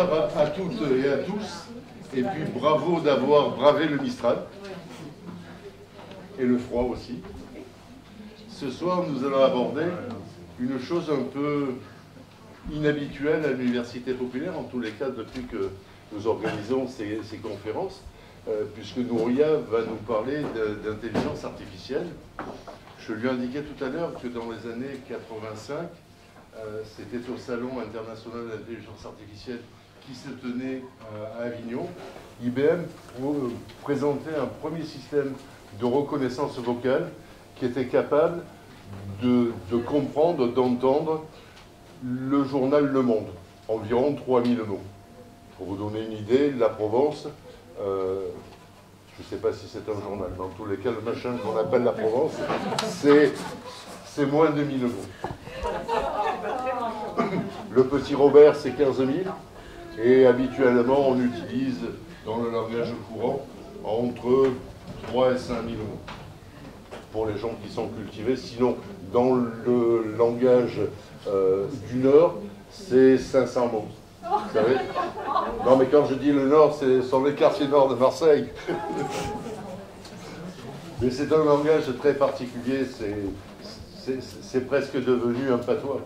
à, toutes et à tous. Et puis bravo d'avoir bravé le Mistral. Et le froid aussi. Ce soir, nous allons aborder une chose un peu inhabituelle à l'Université populaire, en tous les cas depuis que nous organisons ces, conférences, euh, puisque Nouria va nous parler d'intelligence artificielle. Je lui indiquais tout à l'heure que dans les années 85, euh, c'était au Salon international d'intelligence artificielle qui se tenait euh, à Avignon. IBM présentait un premier système de reconnaissance vocale qui était capable de, comprendre, d'entendre le journal Le Monde, environ 3000 mots. Pour vous donner une idée, la Provence, euh, je ne sais pas si c'est un journal, en tous les cas, le machin qu'on appelle la Provence, c'est moins de 1000 mots. Le petit Robert, c'est 15 000. Et habituellement, on utilise dans le langage courant entre 3 et 5 000 mots pour les gens qui sont cultivés. Sinon, dans le langage euh, du Nord, c'est 500 mots. Vous savez? Non, mais quand je dis le Nord, c'est sur les quartiers nord de Marseille. mais c'est un langage très particulier, c'est presque devenu un patois.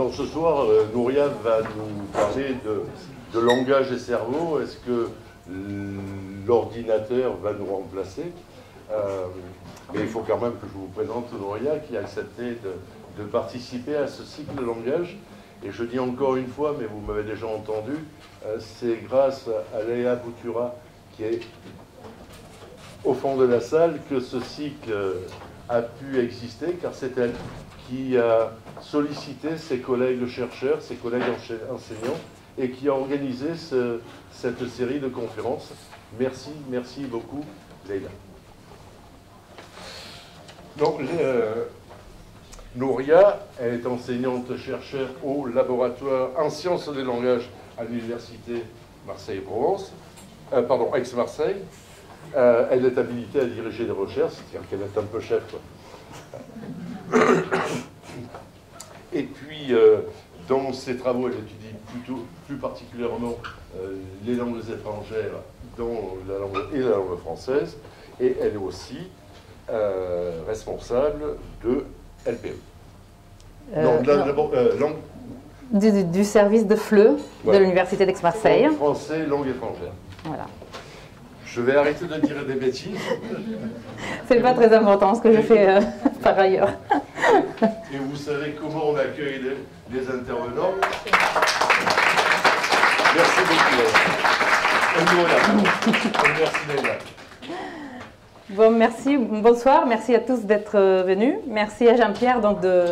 Donc ce soir, euh, Nouria va nous parler de, langage et cerveau. Est-ce que l'ordinateur va nous remplacer euh, Mais il faut quand même que je vous présente Nouria qui a accepté de, participer à ce cycle de langage. Et je dis encore une fois, mais vous m'avez déjà entendu, euh, c'est grâce à Léa Boutura qui est au fond de la salle que ce cycle a pu exister, car c'est elle qui a sollicité ses collègues chercheurs, ses collègues enseignants, et qui a organisé cette série de conférences. Merci, merci beaucoup, Leïla. Donc, euh, Nouria est enseignante-chercheur au laboratoire en sciences des langages à l'université Marseille-Provence, euh, pardon, Aix-Marseille. Euh, elle est habilitée à diriger des recherches, c'est-à-dire qu'elle est un peu chef. Et puis, euh, dans ses travaux, elle étudie plutôt, plus particulièrement euh, les langues étrangères dans la langue, et la langue française. Et elle est aussi euh, responsable de LPE. du, service de FLE de l'Université d'Aix-Marseille. Français, langue étrangère. Voilà. Je vais arrêter de dire des bêtises. C'est pas très important ce que je fais euh, par ailleurs. Et vous savez comment on accueille les, intervenants. Merci beaucoup. Merci Bon, merci, bonsoir, merci à tous d'être euh, venus. Merci à Jean-Pierre donc de,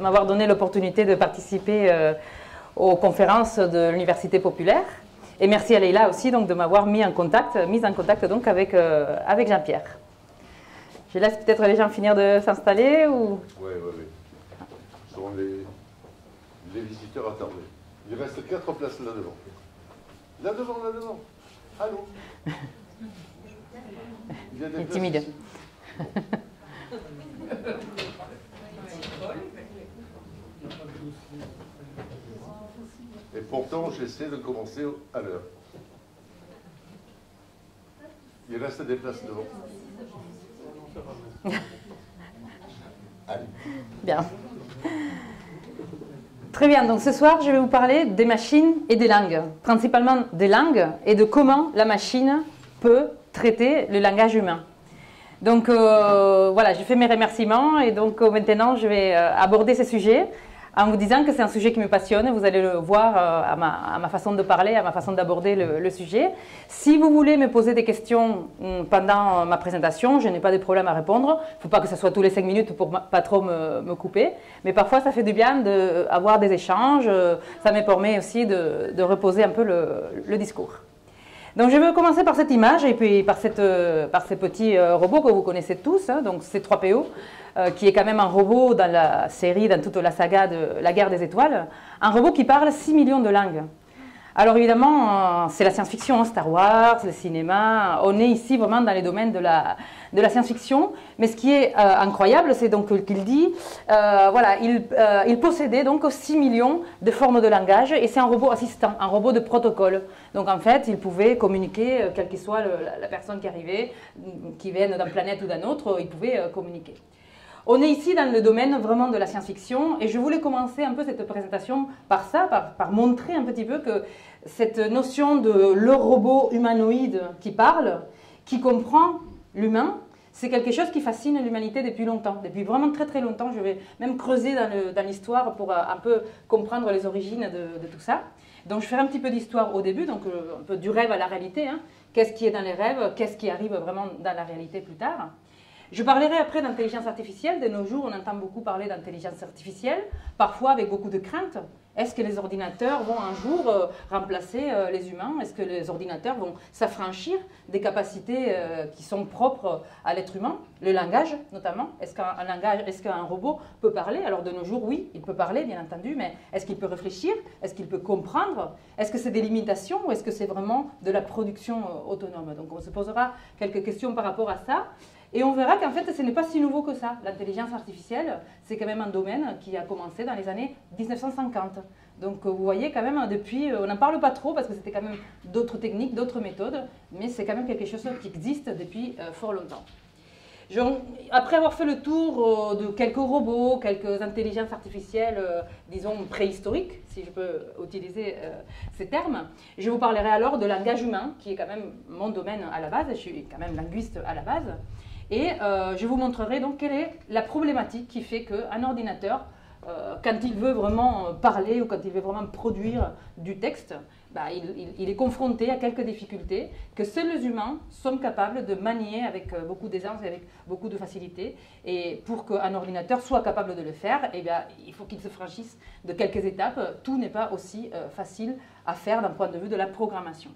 m'avoir donné l'opportunité de participer euh, aux conférences de l'Université populaire. Et merci à Leïla aussi donc, de m'avoir mis en contact, mise en contact donc, avec, euh, avec Jean-Pierre. Je laisse peut-être les gens finir de s'installer ou... Oui, oui, oui. Ce sont les, les visiteurs attendus. Il reste quatre places là-devant. Là-devant, là-devant. Allô? Il, est timide. Et pourtant, j'essaie de commencer à l'heure. Il reste des places devant. Allez. Bien. Très bien, donc ce soir, je vais vous parler des machines et des langues, principalement des langues et de comment la machine peut traiter le langage humain. Donc euh, voilà, j'ai fait mes remerciements et donc euh, maintenant je vais euh, aborder ces sujets en vous disant que c'est un sujet qui me passionne. Vous allez le voir euh, à ma, façon de parler, à ma façon d'aborder le, sujet. Si vous voulez me poser des questions hum, pendant ma présentation, je n'ai pas de problème à répondre. Il ne faut pas que ce soit tous les cinq minutes pour pas trop me, couper. Mais parfois, ça fait du bien d'avoir des échanges. Ça me permet aussi de, reposer un peu le, discours. Donc je vais commencer par cette image et puis par, ces petits euh, robots que vous connaissez tous, hein, donc ces 3PO. Euh, qui est quand même un robot dans la série, dans toute la saga de La guerre des étoiles, un robot qui parle 6 millions de langues. Alors évidemment, euh, c'est la science-fiction, hein, Star Wars, le cinéma. On est ici vraiment dans les domaines de la, de la science-fiction. Mais ce qui est euh, incroyable, c'est donc qu'il dit, voilà, il, possédait donc 6 millions de formes de langage et c'est un robot assistant, un robot de protocole. Donc en fait, il pouvait communiquer, quelle que soit la, personne qui arrivait, qui vienne d'une planète ou d'un autre, il pouvait communiquer. On est ici dans le domaine vraiment de la science-fiction et je voulais commencer un peu cette présentation par ça, par, montrer un petit peu que cette notion de le robot humanoïde qui parle, qui comprend l'humain, c'est quelque chose qui fascine l'humanité depuis longtemps, depuis vraiment très très longtemps. Je vais même creuser dans l'histoire pour euh, un peu comprendre les origines de, tout ça. Donc je ferai un petit peu d'histoire au début, donc euh, un peu du rêve à la réalité. Hein. Qu'est-ce qui est dans les rêves, qu'est-ce qui arrive vraiment dans la réalité plus tard? Je parlerai après d'intelligence artificielle. De nos jours, on entend beaucoup parler d'intelligence artificielle, parfois avec beaucoup de crainte. Est-ce que les ordinateurs vont un jour euh, remplacer euh, les humains? Est-ce que les ordinateurs vont s'affranchir des capacités euh, qui sont propres à l'être humain? Le langage, notamment. Est-ce qu'un langage, est-ce qu'un robot peut parler? Alors de nos jours, oui, il peut parler, bien entendu, mais est-ce qu'il peut réfléchir? Est-ce qu'il peut comprendre? Est-ce que c'est des limitations ou est-ce que c'est vraiment de la production autonome? Donc on se posera quelques questions par rapport à ça. Et on verra qu'en fait, ce n'est pas si nouveau que ça. L'intelligence artificielle, c'est quand même un domaine qui a commencé dans les années 1950. Donc vous voyez quand même, depuis, euh, on n'en parle pas trop parce que c'était quand même d'autres techniques, d'autres méthodes, mais c'est quand même quelque chose qui existe depuis euh, fort longtemps. après avoir fait le tour euh, de quelques robots, quelques intelligences artificielles, disons préhistoriques, si je peux utiliser ces termes, je vous parlerai alors de langage humain, qui est quand même mon domaine à la base, je suis quand même linguiste à la base. Et euh, je vous montrerai donc quelle est la problématique qui fait qu'un ordinateur, euh, quand il veut vraiment euh, parler ou quand il veut vraiment produire du texte, bah, il, est confronté à quelques difficultés que seuls les humains sont capables de manier avec beaucoup d'aisance et avec beaucoup de facilité. Et pour qu'un ordinateur soit capable de le faire, eh bien, il faut qu'il se franchisse de quelques étapes. Tout n'est pas aussi facile à faire d'un point de vue de la programmation.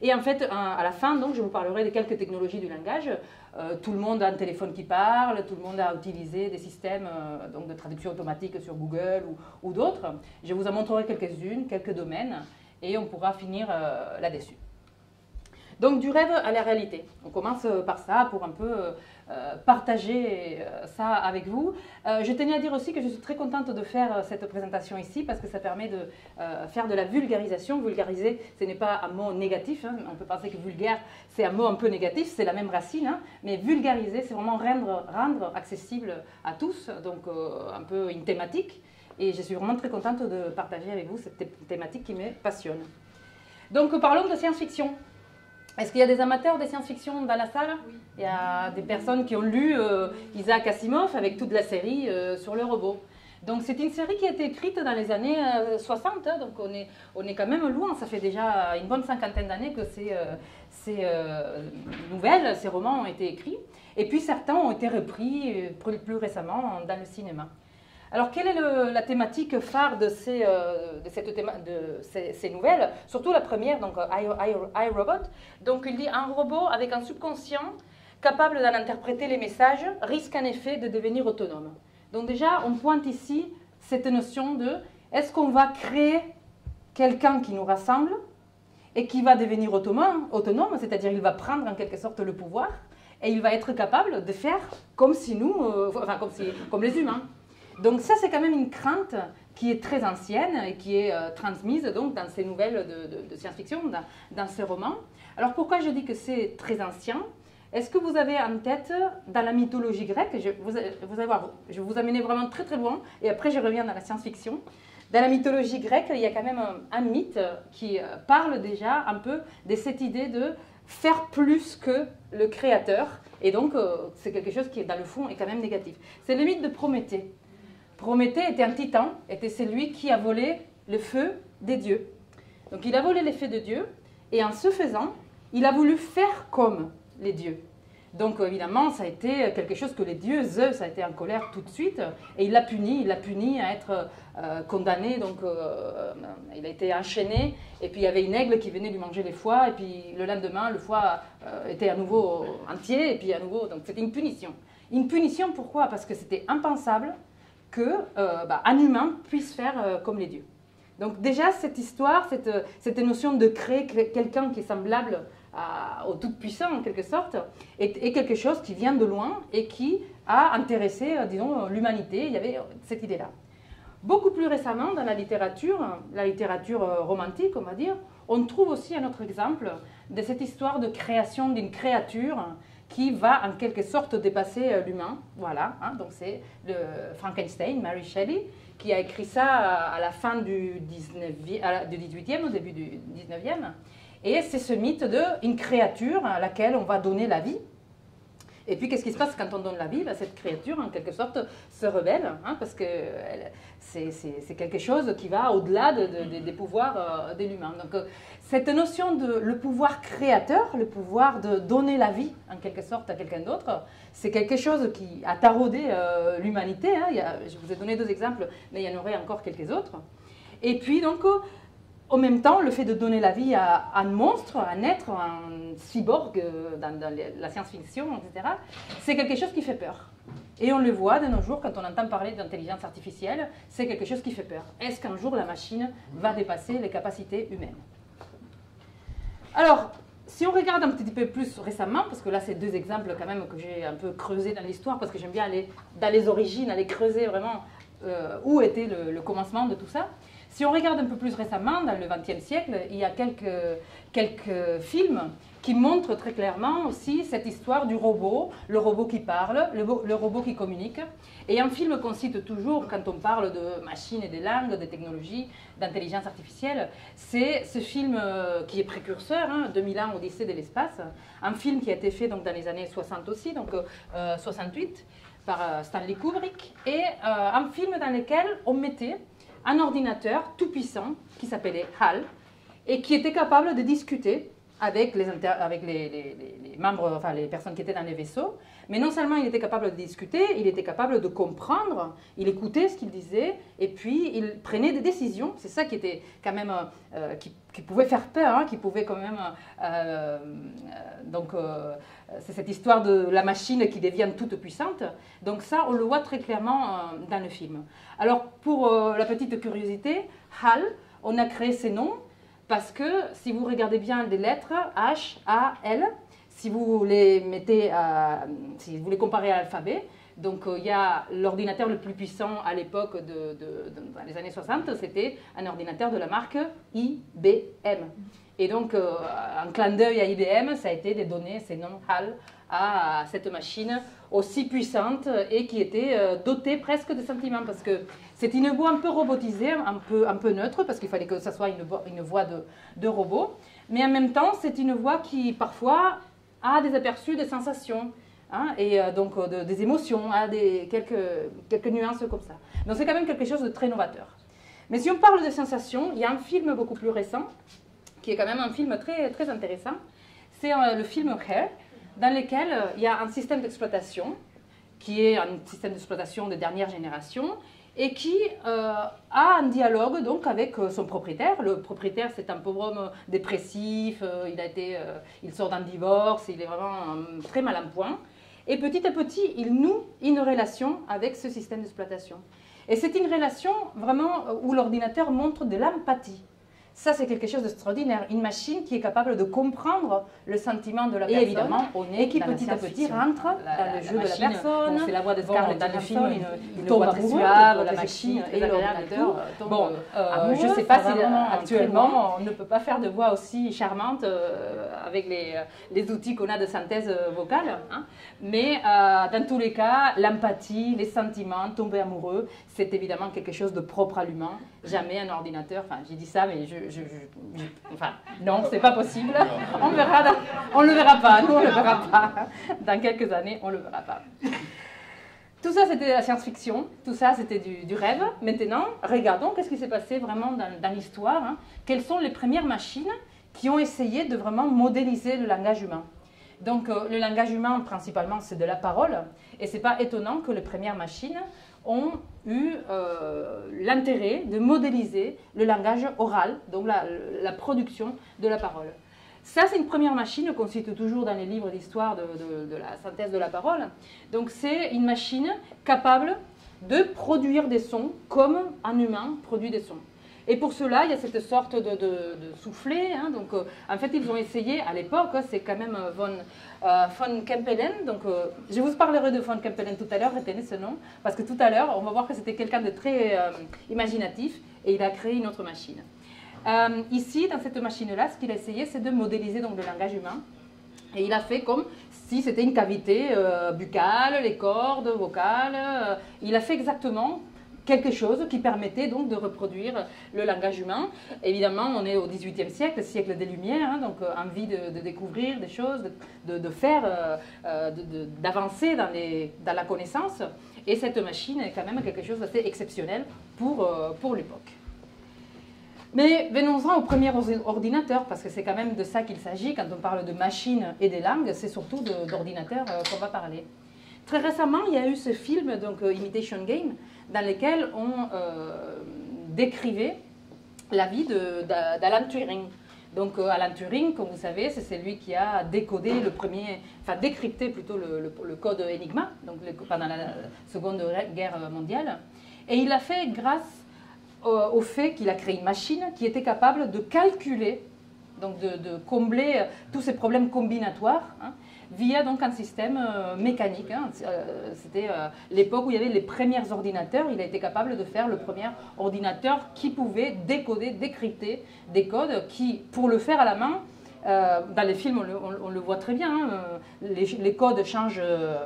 Et en fait, à la fin, donc, je vous parlerai de quelques technologies du langage. Euh, tout le monde a un téléphone qui parle, tout le monde a utilisé des systèmes euh, donc de traduction automatique sur Google ou, d'autres. Je vous en montrerai quelques-unes, quelques domaines, et on pourra finir euh, là-dessus. Donc du rêve à la réalité. On commence par ça pour un peu euh, partager euh, ça avec vous. Euh, je tenais à dire aussi que je suis très contente de faire cette présentation ici parce que ça permet de faire de la vulgarisation. Vulgariser, ce n'est pas un mot négatif. Hein. On peut penser que vulgaire, c'est un mot un peu négatif, c'est la même racine. Hein. Mais vulgariser, c'est vraiment rendre, rendre accessible à tous, donc un peu une thématique. Et je suis vraiment très contente de partager avec vous cette thématique qui me passionne. Donc parlons de science-fiction. Est-ce qu'il y a des amateurs de science-fiction dans la salle? Oui. Il y a des personnes qui ont lu euh, Isaac Asimov avec toute la série euh, sur le robot. Donc c'est une série qui a été écrite dans les années 60, euh, hein, donc on est, on est quand même loin, ça fait déjà une bonne cinquantaine d'années que ces, ces nouvelles, ces romans ont été écrits. Et puis certains ont été repris plus récemment dans le cinéma. Alors, quelle est la thématique phare de, ces, euh, ces, nouvelles? Surtout la première, donc iRobot. Donc, il dit un robot avec un subconscient capable d'en interpréter les messages risque en effet de devenir autonome. Donc, déjà, on pointe ici cette notion de est-ce qu'on va créer quelqu'un qui nous rassemble et qui va devenir autonome, autonome c'est-à-dire il va prendre en quelque sorte le pouvoir et il va être capable de faire comme si nous, euh, enfin comme, si, comme les humains. Donc ça, c'est quand même une crainte qui est très ancienne et qui est euh, transmise donc dans ces nouvelles de, science-fiction, dans, ces romans. Alors pourquoi je dis que c'est très ancien? Est-ce que vous avez en tête, dans la mythologie grecque, je, vous, allez voir, je vais vous amener vraiment très très loin, et après je reviens dans la science-fiction. Dans la mythologie grecque, il y a quand même un, mythe qui euh, parle déjà un peu de cette idée de faire plus que le créateur. Et donc, euh, c'est quelque chose qui, dans le fond, est quand même négatif. C'est le mythe de Prométhée. Prométhée était un titan, était celui qui a volé le feu des dieux. Donc il a volé les feux de Dieu, et en ce faisant, il a voulu faire comme les dieux. Donc évidemment, ça a été quelque chose que les dieux, Zeus a été en colère tout de suite, et il l'a puni, il l'a puni à être euh, condamné, donc euh, il a été enchaîné, et puis il y avait une aigle qui venait lui manger les foies, et puis le lendemain, le foie euh, était à nouveau entier, et puis à nouveau, donc c'était une punition. Une punition pourquoi? Parce que c'était impensable qu'un euh, bah, humain puisse faire euh, comme les dieux. Donc déjà, cette histoire, cette, cette notion de créer quelqu'un qui est semblable au Tout-Puissant en quelque sorte, est, quelque chose qui vient de loin et qui a intéressé, euh, disons, l'humanité. Il y avait cette idée-là. Beaucoup plus récemment, dans la littérature, la littérature euh, romantique, on va dire, on trouve aussi un autre exemple de cette histoire de création d'une créature qui va en quelque sorte dépasser euh, l'humain. Voilà, hein. donc c'est le Frankenstein, Mary Shelley, qui a écrit ça à la fin du, 19e, du 18e, au début du 19e. Et c'est ce mythe d'une créature à laquelle on va donner la vie. Et puis, qu'est-ce qui se passe quand on donne la vie Cette créature, en quelque sorte, se rebelle, hein, parce que c'est quelque chose qui va au-delà des pouvoirs euh, de l'humain. Donc, euh, cette notion de le pouvoir créateur, le pouvoir de donner la vie, en quelque sorte, à quelqu'un d'autre, c'est quelque chose qui a taraudé euh, l'humanité. Hein. Je vous ai donné deux exemples, mais il y en aurait encore quelques autres. Et puis, donc, en même temps, le fait de donner la vie à, un monstre, à un être, un cyborg euh, dans, la science-fiction, etc., c'est quelque chose qui fait peur. Et on le voit de nos jours quand on entend parler d'intelligence artificielle, c'est quelque chose qui fait peur. Est-ce qu'un jour la machine va dépasser les capacités humaines? Alors, si on regarde un petit peu plus récemment, parce que là c'est deux exemples quand même que j'ai un peu creusé dans l'histoire, parce que j'aime bien aller dans les origines, aller creuser vraiment euh, où était le commencement de tout ça. Si on regarde un peu plus récemment, dans le XXe siècle, il y a quelques, quelques films qui montrent très clairement aussi cette histoire du robot, le robot qui parle, le, robot qui communique. Et un film qu'on cite toujours quand on parle de machines et de langues, de technologies, d'intelligence artificielle, c'est ce film euh, qui est précurseur, hein, 2000 ans Odyssée de l'espace, un film qui a été fait donc, dans les années 60 aussi, donc 68, euh, par euh, Stanley Kubrick, et un film dans lequel on mettait un ordinateur tout puissant qui s'appelait HAL et qui était capable de discuter avec, les, avec les, membres, enfin les personnes qui étaient dans les vaisseaux. Mais non seulement il était capable de discuter, il était capable de comprendre, il écoutait ce qu'il disait, et puis il prenait des décisions. C'est ça qui était quand même, euh, qui, pouvait faire peur, hein, qui pouvait quand même. Euh, euh, donc, c'est cette histoire de la machine qui devient toute puissante. Donc ça, on le voit très clairement dans le film. Alors, pour la petite curiosité, HAL, on a créé ces noms parce que si vous regardez bien les lettres H, A, L, si vous les mettez, si vous les comparez à l'alphabet, donc euh, il y a l'ordinateur le plus puissant à l'époque de, dans les années 60, c'était un ordinateur de la marque IBM. Et donc euh, un clin d'œil à IBM, ça a été de donner ces noms HAL à cette machine aussi puissante et qui était euh, dotée presque de sentiments parce que c'est une voix un peu robotisée, un peu, neutre parce qu'il fallait que ça soit une voix, de robot, mais en même temps c'est une voix qui parfois a des aperçus des sensations. Hein, et euh, donc euh, des émotions, hein, des, quelques, quelques nuances comme ça. Donc c'est quand même quelque chose de très novateur. Mais si on parle de sensations, il y a un film beaucoup plus récent, qui est quand même un film très, très intéressant. C'est le film Hair, dans lequel euh, il y a un système d'exploitation qui est un système d'exploitation de dernière génération et qui euh, a un dialogue donc avec euh, son propriétaire. Le propriétaire, c'est un pauvre homme dépressif, il, a été, il sort d'un divorce, il est vraiment très mal en point. Et petit à petit, il noue une relation avec ce système d'exploitation. Et c'est une relation vraiment où l'ordinateur montre de l'empathie. Ça, c'est quelque chose d'extraordinaire. Une machine qui est capable de comprendre le sentiment de la personne. Et évidemment, on est et qui petit à petit rentre dans le jeu de la personne. C'est la voix de Scarlett dans le film, une, tombe amoureuse de la machine et l'ordinateur Bon, euh, je ne sais pas si actuellement on ne peut pas faire de voix aussi charmante euh, avec les, les outils qu'on a de synthèse vocale. Hein. Mais euh, dans tous les cas, l'empathie, les sentiments, tomber amoureux, c'est évidemment quelque chose de propre à l'humain. Jamais un ordinateur, enfin j'ai dit ça, mais je, je, enfin non, c'est pas possible. On verra, on le verra pas, nous on le verra pas. Dans quelques années, on le verra pas. Tout ça, c'était la science-fiction, tout ça, c'était du, rêve. Maintenant, regardons qu'est-ce qui s'est passé vraiment dans, l'histoire. Hein. Quelles sont les premières machines qui ont essayé de vraiment modéliser le langage humain? Donc euh, le langage humain, principalement, c'est de la parole. Et ce n'est pas étonnant que les premières machines ont eu euh, l'intérêt de modéliser le langage oral, donc la, production de la parole. Ça, c'est une première machine qu'on cite toujours dans les livres d'histoire de, de, la synthèse de la parole. Donc c'est une machine capable de produire des sons comme un humain produit des sons. Et pour cela, il y a cette sorte de, de, soufflet. Hein. donc, euh, en fait, ils ont essayé à l'époque, hein, c'est quand même euh, von, euh, Kempelen. Donc, je vous parlerai de von Kempelen tout à l'heure, retenez ce nom, parce que tout à l'heure, on va voir que c'était quelqu'un de très imaginatif et il a créé une autre machine. ici, dans cette machine-là, ce qu'il a essayé, c'est de modéliser donc, le langage humain. Et il a fait comme si c'était une cavité buccale, les cordes vocales. il a fait exactement quelque chose qui permettait donc de reproduire le langage humain. Évidemment, on est au XVIIIe siècle, siècle des Lumières, hein, donc euh, envie de, découvrir des choses, de, faire, euh, euh, d'avancer dans, la connaissance. Et cette machine est quand même quelque chose d'assez exceptionnel pour, l'époque. Mais venons-en au premier ordinateur, parce que c'est quand même de ça qu'il s'agit quand on parle de machines et des langues, c'est surtout d'ordinateurs qu'on va parler. Très récemment, il y a eu ce film, donc Imitation Game, dans lesquels on euh, décrivait la vie d'Alan Turing. Donc euh, Alan Turing, comme vous savez, c'est celui qui a décodé le premier, enfin décrypté plutôt le, code Enigma, donc pendant la Seconde Guerre mondiale. Et il l'a fait grâce au, fait qu'il a créé une machine qui était capable de calculer, donc de, combler tous ces problèmes combinatoires. Hein, via donc un système euh, mécanique. Hein. Euh, c'était euh, l'époque où il y avait les premiers ordinateurs. Il a été capable de faire le premier ordinateur qui pouvait décoder, décrypter des codes qui, pour le faire à la main, dans les films, on le, voit très bien. Hein, les, codes changent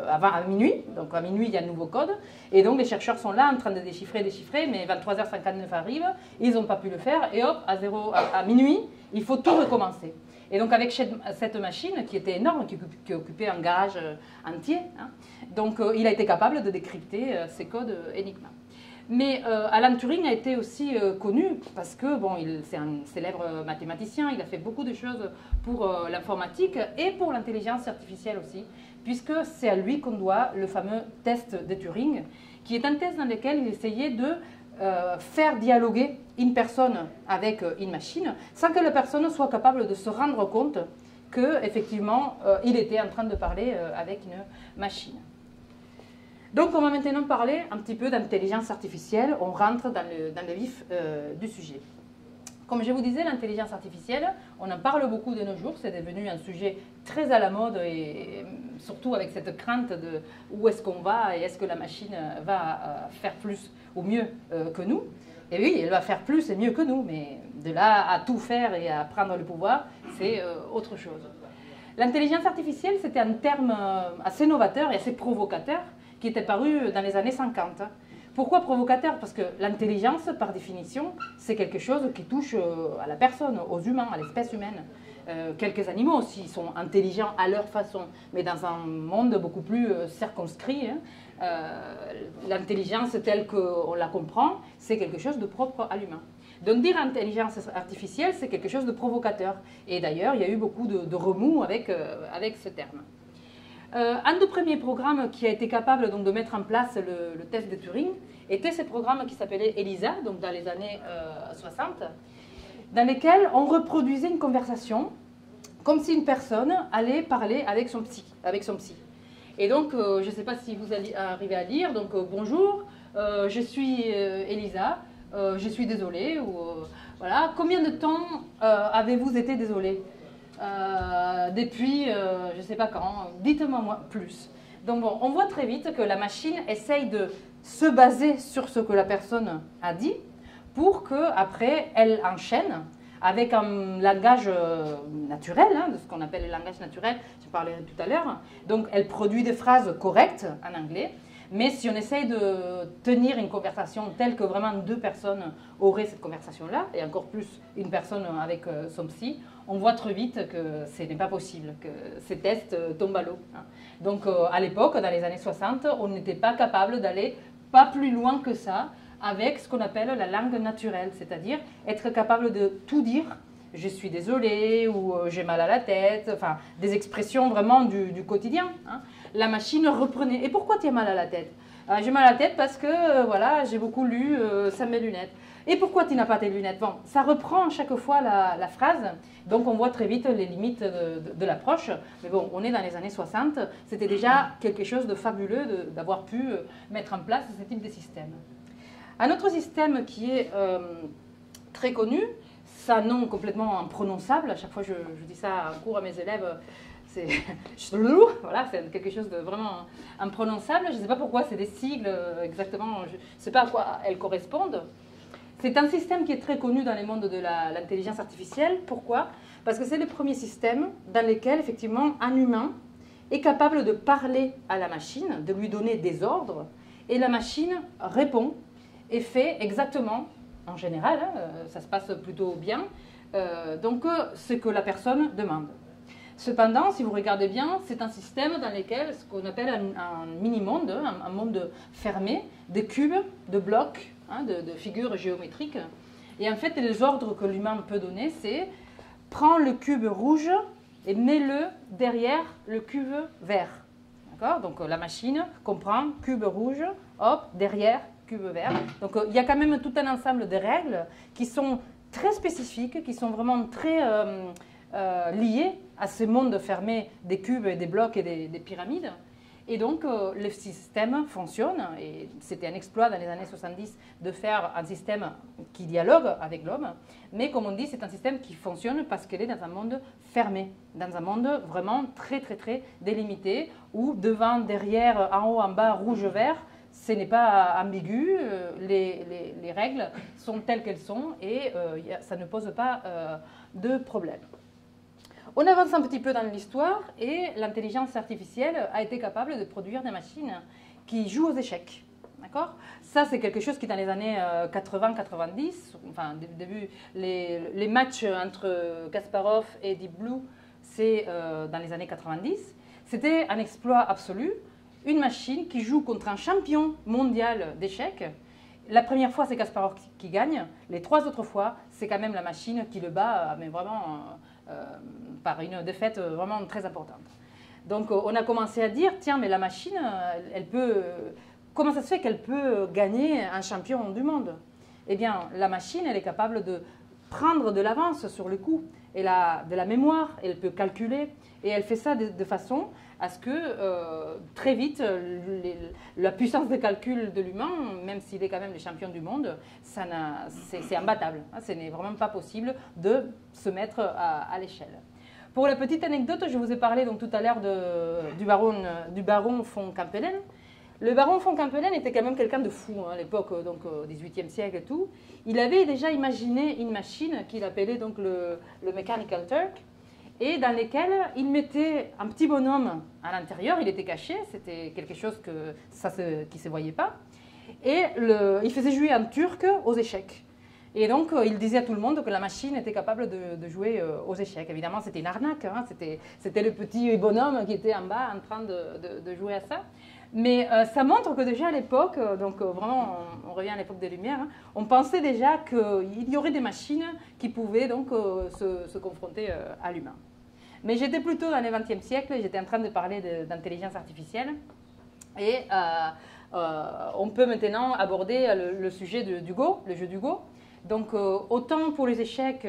avant, à minuit. Donc à minuit, il y a un nouveau code. Et donc les chercheurs sont là en train de déchiffrer, déchiffrer. Mais 23h59 arrive. Ils n'ont pas pu le faire. Et hop, à, zéro, à minuit, il faut tout recommencer. Et donc avec cette machine qui était énorme, qui, occupait un garage euh, entier, hein, donc euh, il a été capable de décrypter euh, ces codes Enigma. Mais Alan Turing a été aussi connu parce que bon, c'est un célèbre mathématicien, il a fait beaucoup de choses pour l'informatique et pour l'intelligence artificielle aussi, puisque c'est à lui qu'on doit le fameux test de Turing, qui est un test dans lequel il essayait de euh, faire dialoguer une personne avec euh, une machine sans que la personne soit capable de se rendre compte qu'effectivement euh, il était en train de parler avec une machine. Donc on va maintenant parler un petit peu d'intelligence artificielle, on rentre dans le vif du sujet. Comme je vous disais, l'intelligence artificielle, on en parle beaucoup de nos jours, c'est devenu un sujet très à la mode et surtout avec cette crainte de où est-ce qu'on va et est-ce que la machine va faire plus ou mieux euh, que nous. Et oui, elle va faire plus et mieux que nous, mais de là à tout faire et à prendre le pouvoir, c'est euh, autre chose. L'intelligence artificielle, c'était un terme euh, assez novateur et assez provocateur qui était paru dans les années 50. Pourquoi provocateur? Parce que l'intelligence, par définition, c'est quelque chose qui touche à la personne, aux humains, à l'espèce humaine. quelques animaux aussi sont intelligents à leur façon, mais dans un monde beaucoup plus circonscrit. Hein, l'intelligence telle qu'on la comprend, c'est quelque chose de propre à l'humain. Donc dire intelligence artificielle, c'est quelque chose de provocateur. Et d'ailleurs, il y a eu beaucoup de, remous avec, euh, avec ce terme. Euh, un des premiers programmes qui a été capable donc, de mettre en place le, test de Turing était ce programme qui s'appelait ELISA, donc dans les années 60, dans lequel on reproduisait une conversation comme si une personne allait parler avec son psy. Avec son psy. Et donc, euh, je ne sais pas si vous allez arriver à lire. Donc, euh, bonjour, euh, je suis Elisa, je suis désolée. Ou, voilà. Combien de temps avez-vous été désolée Depuis, je ne sais pas quand. Dites-moi plus. Donc, bon, on voit très vite que la machine essaye de se baser sur ce que la personne a dit pour qu'après, elle enchaîne avec un langage euh, naturel, hein, de ce qu'on appelle le langage naturel, je parlais tout à l'heure. Donc elle produit des phrases correctes en anglais, mais si on essaye de tenir une conversation telle que vraiment deux personnes auraient cette conversation-là, et encore plus une personne avec euh, son psy, on voit très vite que ce n'est pas possible, que ces tests euh, tombent à l'eau. Hein. Donc à l'époque, dans les années 60, on n'était pas capable d'aller pas plus loin que ça avec ce qu'on appelle la langue naturelle, c'est-à-dire être capable de tout dire. Je suis désolé ou euh, j'ai mal à la tête, enfin des expressions vraiment du, quotidien. Hein. La machine reprenait. Et pourquoi tu as mal à la tête? Ah, J'ai mal à la tête parce que euh, voilà, j'ai beaucoup lu, euh, ça mes lunettes. Et pourquoi tu n'as pas tes lunettes? Bon, ça reprend chaque fois la, phrase, donc on voit très vite les limites de, l'approche. Mais bon, on est dans les années 60, c'était déjà quelque chose de fabuleux d'avoir pu mettre en place ce type de système. Un autre système qui est euh, très connu. Ça nom complètement imprononçable. À chaque fois, je, je dis ça en cours à mes élèves. C'est voilà, c'est quelque chose de vraiment imprononçable. Je ne sais pas pourquoi c'est des sigles exactement. Je ne sais pas à quoi elles correspondent. C'est un système qui est très connu dans les mondes de l'intelligence artificielle. Pourquoi? Parce que c'est le premier système dans lequel, effectivement, un humain est capable de parler à la machine, de lui donner des ordres, et la machine répond et fait exactement, en général, hein, euh, ça se passe plutôt bien, euh, donc euh, ce que la personne demande. Cependant, si vous regardez bien, c'est un système dans lequel ce qu'on appelle un, mini-monde, un, monde fermé, des cubes, de blocs, hein, de, de, figures géométriques. Et en fait, les ordres que l'humain peut donner, c'est prends le cube rouge et mets-le derrière le cube vert. D'accord? Donc la machine comprend cube rouge, hop, derrière cube vert. Donc il y a quand même tout un ensemble de règles qui sont très spécifiques, qui sont vraiment très euh, euh, liées à ce monde fermé des cubes et des blocs et des, pyramides. Et donc, euh, le système fonctionne, et c'était un exploit dans les années 70 de faire un système qui dialogue avec l'homme, mais comme on dit, c'est un système qui fonctionne parce qu'il est dans un monde fermé, dans un monde vraiment très, très, très délimité, où devant, derrière, en haut, en bas, rouge, vert, ce n'est pas ambigu, euh, les, les, règles sont telles qu'elles sont, et euh, ça ne pose pas de problème. On avance un petit peu dans l'histoire et l'intelligence artificielle a été capable de produire des machines qui jouent aux échecs. D'accord? Ça, c'est quelque chose qui, dans les années 80-90, euh, enfin, début, les, matchs entre Kasparov et Deep Blue, c'est euh, dans les années 90. C'était un exploit absolu. Une machine qui joue contre un champion mondial d'échecs. La première fois, c'est Kasparov qui gagne. Les trois autres fois, c'est quand même la machine qui le bat, mais vraiment euh, par une défaite vraiment très importante. Donc euh, on a commencé à dire, tiens, mais la machine, elle peut, comment ça se fait qu'elle peut gagner un champion du monde? Eh bien, la machine, elle est capable de prendre de l'avance sur le coup. Elle a de la mémoire, elle peut calculer, et elle fait ça de, façon à ce que euh, très vite, la puissance de calcul de l'humain, même s'il est quand même le champion du monde, c'est imbattable. Hein. ce n'est vraiment pas possible de se mettre à, l'échelle. Pour la petite anecdote, je vous ai parlé donc tout à l'heure du baron, du baron von Campelen. Le baron von Campelen était quand même quelqu'un de fou hein, à l'époque, donc au XVIIIe siècle et tout. Il avait déjà imaginé une machine qu'il appelait donc le Mechanical Turk, et dans lesquels il mettait un petit bonhomme à l'intérieur, il était caché, c'était quelque chose que ça qui ne se voyait pas, et il faisait jouer un turc aux échecs. Et donc, euh, il disait à tout le monde que la machine était capable de, jouer euh, aux échecs. Évidemment, c'était une arnaque. Hein, c'était le petit bonhomme qui était en bas en train de, jouer à ça. Mais euh, ça montre que déjà à l'époque, donc vraiment, on, revient à l'époque des Lumières, hein, on pensait déjà qu'il y aurait des machines qui pouvaient donc se, confronter à l'humain. Mais j'étais plutôt dans le XXe siècle, j'étais en train de parler d'intelligence artificielle. Et euh, euh, on peut maintenant aborder le, sujet du Go, le jeu du Go. Donc euh, autant pour les échecs,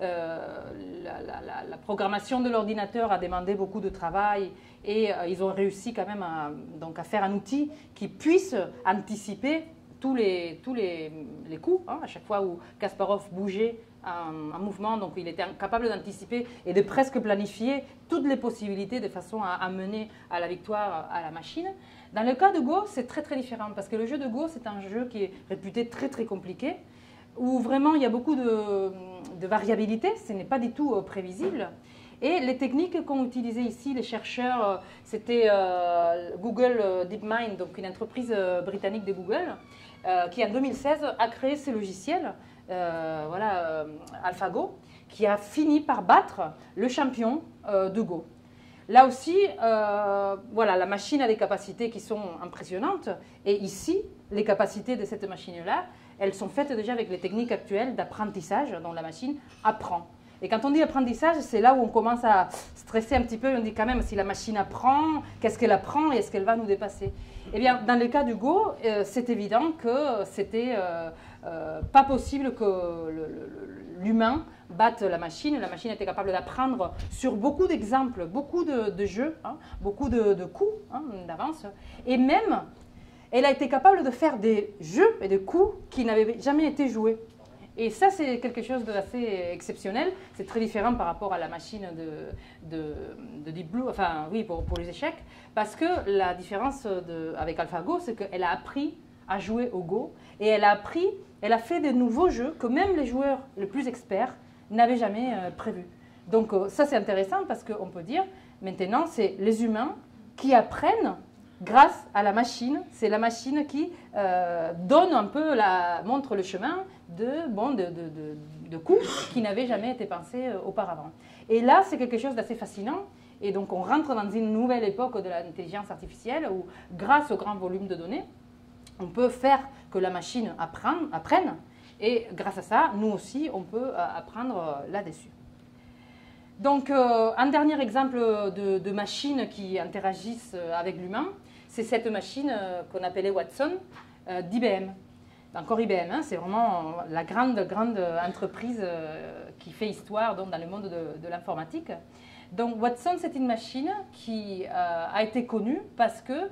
la, programmation de l'ordinateur a demandé beaucoup de travail et ils ont réussi quand même à, donc à faire un outil qui puisse anticiper tous les, tous les, les coups. Hein, à chaque fois où Kasparov bougeait un, mouvement, donc il était capable d'anticiper et de presque planifier toutes les possibilités de façon à, mener à la victoire à la machine. Dans le cas de Go, c'est très très différent parce que le jeu de Go, c'est un jeu qui est réputé très très compliqué, où vraiment il y a beaucoup de, de variabilité, ce n'est pas du tout euh, prévisible. Et les techniques qu'ont utilisées ici les chercheurs, euh, c'était euh, Google DeepMind, donc une entreprise britannique de Google, qui en 2016 a créé ce logiciel euh, voilà, euh, AlphaGo, qui a fini par battre le champion euh, de Go. Là aussi, voilà, la machine a des capacités qui sont impressionnantes. Et ici, les capacités de cette machine-là, elles sont faites déjà avec les techniques actuelles d'apprentissage dont la machine apprend. Et quand on dit apprentissage, c'est là où on commence à stresser un petit peu. On dit quand même si la machine apprend, qu'est-ce qu'elle apprend et est-ce qu'elle va nous dépasser? Eh bien, dans le cas du Go, c'est évident que c'était euh, pas possible que l'humain batte la machine. La machine était capable d'apprendre sur beaucoup d'exemples, beaucoup de, jeux, hein, beaucoup de, coups hein, d'avance. Et même, elle a été capable de faire des jeux et des coups qui n'avaient jamais été joués. Et ça, c'est quelque chose d'assez exceptionnel. C'est très différent par rapport à la machine de, de, Deep Blue, enfin oui, pour, pour, les échecs, parce que la différence de, avec AlphaGo, c'est qu'elle a appris à jouer au Go et elle a appris, elle a fait de nouveaux jeux que même les joueurs les plus experts n'avaient jamais euh, prévus. Donc euh, ça, c'est intéressant parce qu'on peut dire, maintenant, c'est les humains qui apprennent grâce à la machine. C'est la machine qui euh, donne un peu, la, montre le chemin de, bon, de, de, de, qui n'avaient jamais été pensés euh, auparavant. Et là, c'est quelque chose d'assez fascinant. Et donc, on rentre dans une nouvelle époque de l'intelligence artificielle où, grâce au grand volume de données, on peut faire que la machine apprenne, apprenne et grâce à ça, nous aussi, on peut euh, apprendre là-dessus. Donc, un dernier exemple de, de, machines qui interagissent avec l'humain, c'est cette machine euh, qu'on appelait Watson euh, d'IBM. Encore IBM, hein, c'est vraiment la grande, grande entreprise euh, qui fait histoire dans le monde de, l'informatique. Donc Watson, c'est une machine qui a été connue parce qu'elle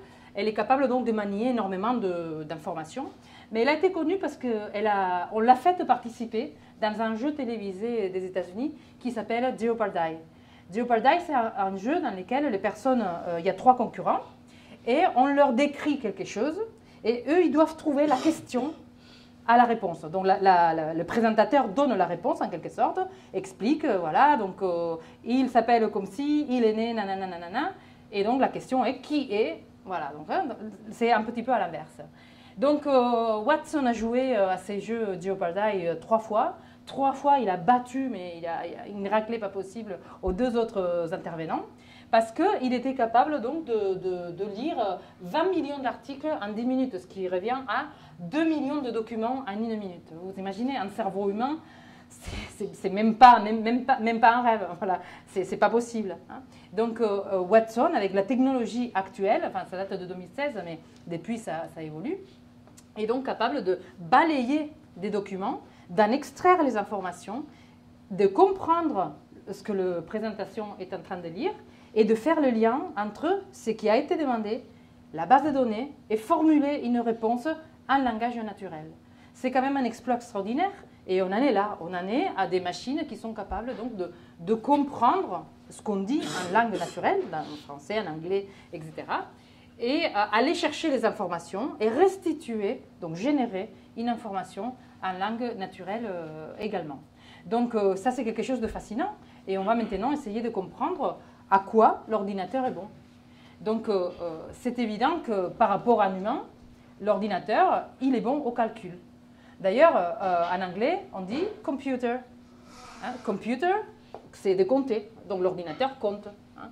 est capable donc de manier énormément d'informations. Mais elle a été connue parce qu'on l'a fait participer dans un jeu télévisé des États-Unis qui s'appelle Jeopardy. Jeopardy, c'est un, jeu dans lequel les personnes, il y a trois concurrents, et on leur décrit quelque chose, et eux, ils doivent trouver la question à la réponse. Donc le présentateur donne la réponse en quelque sorte, explique, euh, voilà, donc euh, il s'appelle comme si, il est né, nanana, nanana, et donc la question est qui est, voilà, donc hein, c'est un petit peu à l'inverse. Donc euh, Watson a joué à ces jeux Jeopardy trois fois. Trois fois, il a battu, mais il a, il a raclée pas possible aux deux autres intervenants parce qu'il était capable donc de, lire 20 millions d'articles en 10 minutes, ce qui revient à 2 millions de documents en une minute. Vous imaginez un cerveau humain c'est même pas, même, pas, même pas un rêve, voilà, c'est pas possible. Hein. Donc euh, euh, Watson, avec la technologie actuelle, enfin ça date de 2016, mais depuis ça, ça évolue, est donc capable de balayer des documents, d'en extraire les informations, de comprendre ce que la présentation est en train de lire et de faire le lien entre ce qui a été demandé, la base de données, et formuler une réponse en langage naturel. C'est quand même un exploit extraordinaire et on en est là, on en est à des machines qui sont capables donc de, de comprendre ce qu'on dit en langue naturelle, en français, en anglais, etc. Et aller chercher les informations et restituer, donc générer une information en langue naturelle euh, également. Donc euh, ça c'est quelque chose de fascinant et on va maintenant essayer de comprendre à quoi l'ordinateur est bon? Donc euh, euh, c'est évident que par rapport à un humain, l'ordinateur, il est bon au calcul. D'ailleurs, euh, en anglais, on dit computer. Hein, computer, c'est de compter. Donc l'ordinateur compte. Hein.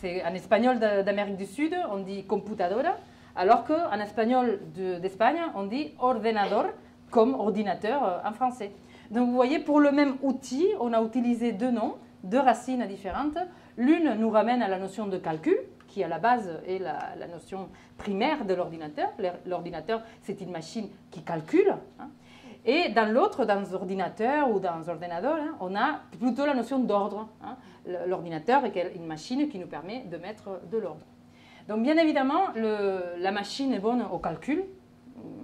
c'est en espagnol d'Amérique du Sud, on dit computadora, alors qu'en espagnol d'Espagne, on dit ordenador comme ordinateur en français. Donc vous voyez, pour le même outil, on a utilisé deux noms deux racines différentes. L'une nous ramène à la notion de calcul, qui à la base est la, notion primaire de l'ordinateur. L'ordinateur, c'est une machine qui calcule. Hein. Et dans l'autre, dans l'ordinateur ou dans l'ordinateur, hein, on a plutôt la notion d'ordre. Hein. L'ordinateur est une machine qui nous permet de mettre de l'ordre. Donc bien évidemment, la machine est bonne au calcul.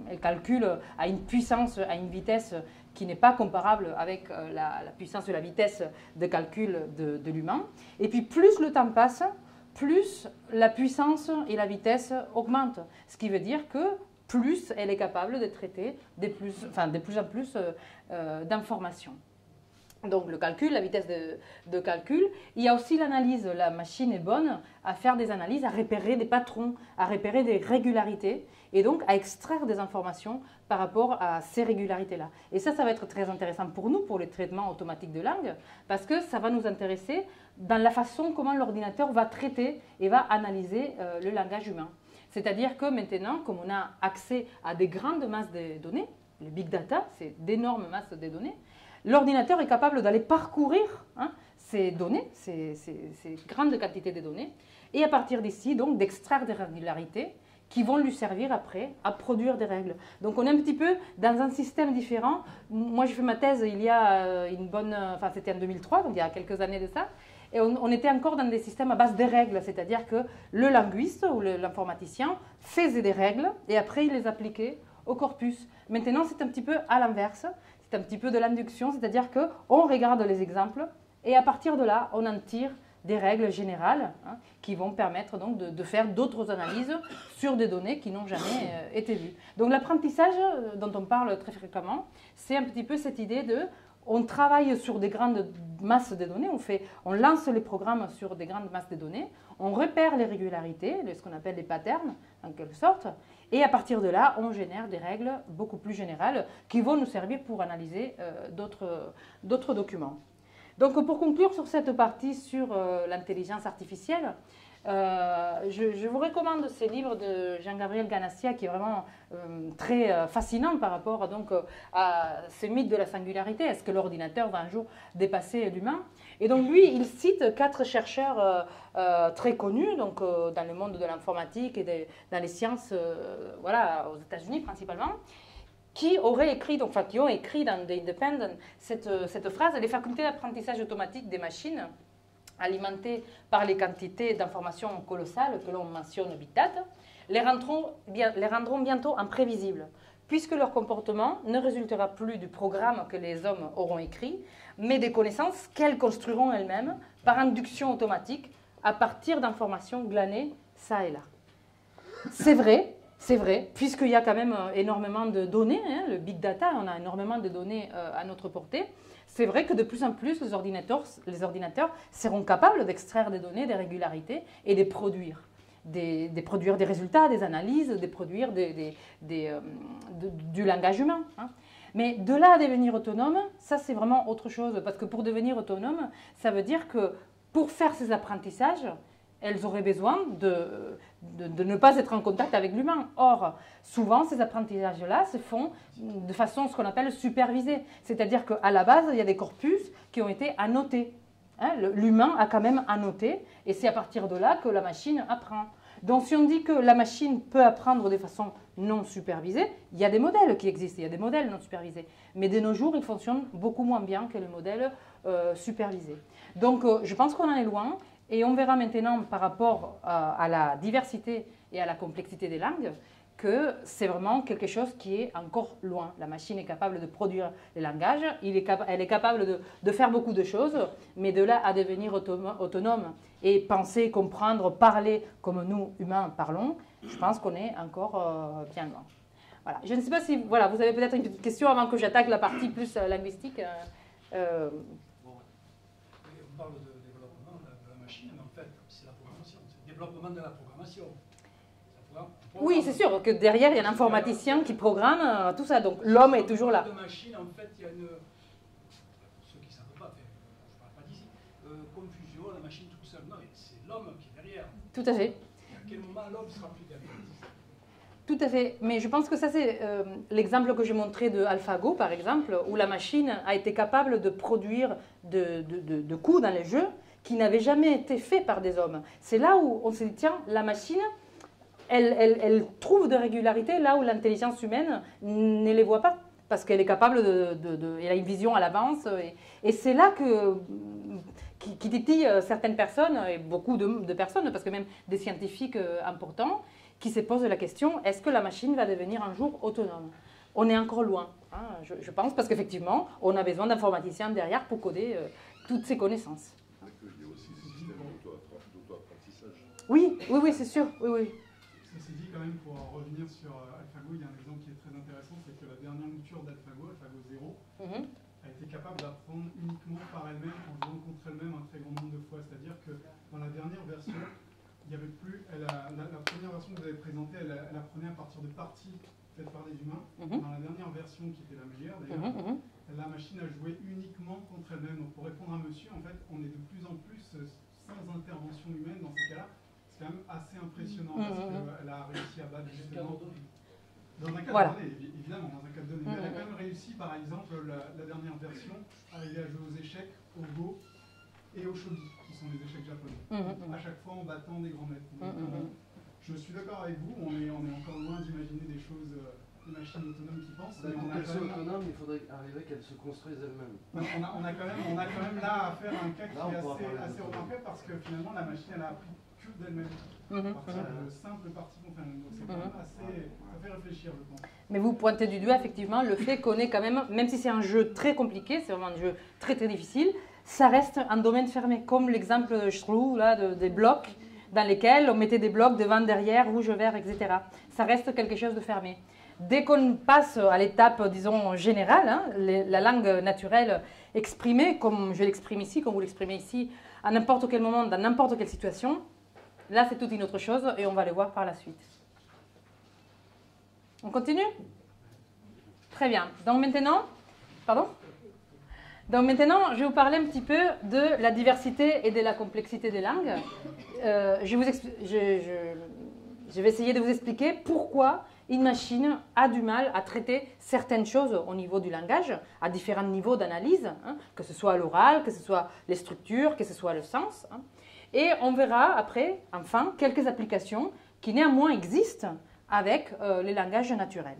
Elle calcule à une puissance, à une vitesse qui n'est pas comparable avec euh, la, puissance et la vitesse de calcul de, l'humain. Et puis plus le temps passe, plus la puissance et la vitesse augmentent. Ce qui veut dire que plus elle est capable de traiter de plus, enfin, de plus en plus euh, euh, d'informations. Donc le calcul, la vitesse de, calcul. Il y a aussi l'analyse. La machine est bonne à faire des analyses, à repérer des patrons, à repérer des régularités et donc à extraire des informations par rapport à ces régularités-là. Et ça, ça va être très intéressant pour nous, pour les traitements automatiques de langue, parce que ça va nous intéresser dans la façon comment l'ordinateur va traiter et va analyser euh, le langage humain. C'est-à-dire que maintenant, comme on a accès à des grandes masses de données, les big data, c'est d'énormes masses de données, l'ordinateur est capable d'aller parcourir hein, ces données, ces, grandes quantités de données, et à partir d'ici, donc, d'extraire des régularités qui vont lui servir après à produire des règles. Donc on est un petit peu dans un système différent. Moi, j'ai fait ma thèse il y a euh, une bonne... Enfin, c'était en 2003, donc il y a quelques années de ça. Et on, était encore dans des systèmes à base de règles, c'est-à-dire que le linguiste ou l'informaticien faisait des règles et après il les appliquait au corpus. Maintenant, c'est un petit peu à l'inverse. C'est un petit peu de l'induction, c'est-à-dire qu'on regarde les exemples et à partir de là, on en tire des règles générales hein, qui vont permettre donc de, faire d'autres analyses sur des données qui n'ont jamais euh, été vues. Donc l'apprentissage euh, dont on parle très fréquemment, c'est un petit peu cette idée de on travaille sur des grandes masses de données, on, fait, on lance les programmes sur des grandes masses de données, on repère les régularités, ce qu'on appelle les patterns en quelque sorte, et à partir de là, on génère des règles beaucoup plus générales qui vont nous servir pour analyser euh, d'autres documents. Donc pour conclure sur cette partie sur euh, l'intelligence artificielle, euh, je, vous recommande ce livre de Jean-Gabriel Ganassia qui est vraiment euh, très fascinant par rapport donc, à ce mythe de la singularité. Est-ce que l'ordinateur va un jour dépasser l'humain? Et donc lui, il cite quatre chercheurs très connus donc, dans le monde de l'informatique et dans les sciences voilà, aux États-Unis principalement qui auraient écrit, donc, enfin, qui ont écrit dans The Independent cette, euh, cette phrase Les facultés d'apprentissage automatique des machines, alimentées par les quantités d'informations colossales que l'on mentionne big data, les les rendront bientôt imprévisibles, puisque leur comportement ne résultera plus du programme que les hommes auront écrit, mais des connaissances qu'elles construiront elles-mêmes par induction automatique à partir d'informations glanées ça et là. C'est vrai, c'est vrai, puisqu'il y a quand même euh, énormément de données, hein, le big data, on a énormément de données euh, à notre portée. C'est vrai que de plus en plus, les ordinateurs, les ordinateurs seront capables d'extraire des données, des régularités et de produire. Des, produire des résultats, des analyses, de produire des, euh, du langage humain. Hein. Mais de là à devenir autonome, ça c'est vraiment autre chose. Parce que pour devenir autonome, ça veut dire que pour faire ces apprentissages, elles auraient besoin de, de, ne pas être en contact avec l'humain. Or, souvent, ces apprentissages-là se font de façon ce qu'on appelle supervisée. C'est-à-dire qu'à la base, il y a des corpus qui ont été annotés. Hein, l'humain a quand même annoté, et c'est à partir de là que la machine apprend. Donc si on dit que la machine peut apprendre de façon non supervisée, il y a des modèles qui existent, il y a des modèles non supervisés. Mais de nos jours, ils fonctionnent beaucoup moins bien que les modèles euh, supervisés. Donc euh, je pense qu'on en est loin et on verra maintenant par rapport à, la diversité et à la complexité des langues que c'est vraiment quelque chose qui est encore loin. La machine est capable de produire les langages, elle est capable de, faire beaucoup de choses, mais de là à devenir autonome et penser, comprendre, parler comme nous, humains, parlons, je pense qu'on est encore euh, bien loin. Voilà. Je ne sais pas si voilà, vous avez peut-être une petite question avant que j'attaque la partie plus euh, linguistique. Euh, on parle de développement de la programmation. Oui, c'est sûr que derrière, il y a un informaticien qui programme euh, tout ça. Donc l'homme est toujours là. De machine, en fait, il y a une. Ceux qui ne savent pas, je ne parle pas d'ici, euh, confusion, la machine tout seul. Non, c'est l'homme qui est derrière. Tout à fait. À quel moment l'homme sera plus derrière tout à fait. Mais je pense que ça, c'est euh, l'exemple que j'ai montré de AlphaGo, par exemple, où la machine a été capable de produire de, de, de coups dans les jeux qui n'avait jamais été fait par des hommes. C'est là où on s'est dit, tiens, la machine, elle, trouve des régularités là où l'intelligence humaine ne les voit pas. Parce qu'elle est capable de, de, Elle a une vision à l'avance. Et, c'est là que. qui, qui titille euh, certaines personnes, et beaucoup de, personnes, parce que même des scientifiques euh, importants, qui se posent la question est-ce que la machine va devenir un jour autonome? On est encore loin, hein, je, pense, parce qu'effectivement, on a besoin d'informaticiens derrière pour coder euh, toutes ces connaissances. Oui, oui, oui, c'est sûr. Oui, oui. Ceci dit, quand même, pour revenir sur euh, AlphaGo, il y a un exemple qui est très intéressant, c'est que la dernière mouture d'AlphaGo, AlphaGo 0, mhm. a été capable d'apprendre uniquement par elle-même en jouant contre elle-même un très grand nombre de fois. C'est-à-dire que dans la dernière version, il n'y avait plus. Elle la, première version que vous avez présentée, elle, apprenait à partir de parties faites par des humains. Mhm. Dans la dernière version, qui était la meilleure d'ailleurs, mhm, la machine a joué uniquement contre elle-même. Donc pour répondre à monsieur, en fait, on est de plus en plus euh, sans intervention humaine dans ces cas-là c'est quand même assez impressionnant parce mmh, mmh, mmh. qu'elle a réussi à battre justement. Dans un cas donné, évidemment, dans un cas donné. Mais elle a quand même réussi, par exemple, la, dernière version, arriver à jouer aux échecs, au Go et au shogi, qui sont les échecs japonais. à chaque fois en battant des grands maîtres. Euh, je suis d'accord avec vous, on est, on est encore loin d'imaginer des choses. Euh, des machines autonomes qui pensent. Bah, pour qu'elles soient autonomes, il faudrait arriver qu'elles se construisent elles-mêmes. On a, on, a quand même, on a quand même là à faire un cas qui est assez, assez remarquable parce que finalement la machine elle a appris d'elle-même. Mhm, à partir mhm. de simples parties qu'on fait. Donc c'est quand Mhm. même assez. Ça fait réfléchir, je pense. Mais vous pointez du doigt effectivement le fait qu'on est quand même, même si c'est un jeu très compliqué, c'est vraiment un jeu très très difficile, ça reste un domaine fermé, comme l'exemple de Shrew, là, de- des blocs dans lesquels on mettait des blocs devant, derrière, rouge, vert, etc. Ça reste quelque chose de fermé. Dès qu'on passe à l'étape, disons, générale, hein, les- la langue naturelle exprimée, comme je l'exprime ici, comme vous l'exprimez ici, à n'importe quel moment, dans n'importe quelle situation, là c'est toute une autre chose et on va le voir par la suite. On continue? Très bien. Donc maintenant, pardon? Donc maintenant, je vais vous parler un petit peu de la diversité et de la complexité des langues. Euh, je, vais essayer de vous expliquer pourquoi une machine a du mal à traiter certaines choses au niveau du langage, à différents niveaux d'analyse, hein, que ce soit l'oral, que ce soit les structures, que ce soit le sens. hein. Et on verra après, enfin, quelques applications qui néanmoins existent avec euh, les langages naturels.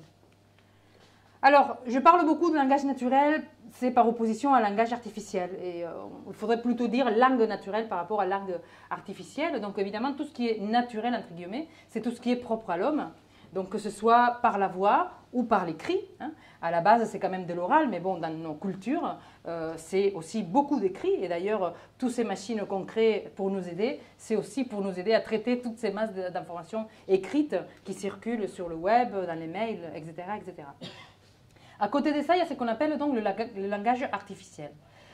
Alors, je parle beaucoup de langage naturel, c'est par opposition à langage artificiel. Et euh, il faudrait plutôt dire langue naturelle par rapport à langue artificielle. Donc, évidemment, tout ce qui est naturel, entre guillemets, c'est tout ce qui est propre à l'homme. Donc, que ce soit par la voix ou par l'écrit. hein. À la base, c'est quand même de l'oral, mais bon, dans nos cultures, c'est aussi beaucoup d'écrit. Et d'ailleurs, euh, toutes ces machines qu'on crée pour nous aider, c'est aussi pour nous aider à traiter toutes ces masses d'informations écrites qui circulent sur le web, dans les mails, etc. etc. À côté de ça, il y a ce qu'on appelle donc le, langage artificiel.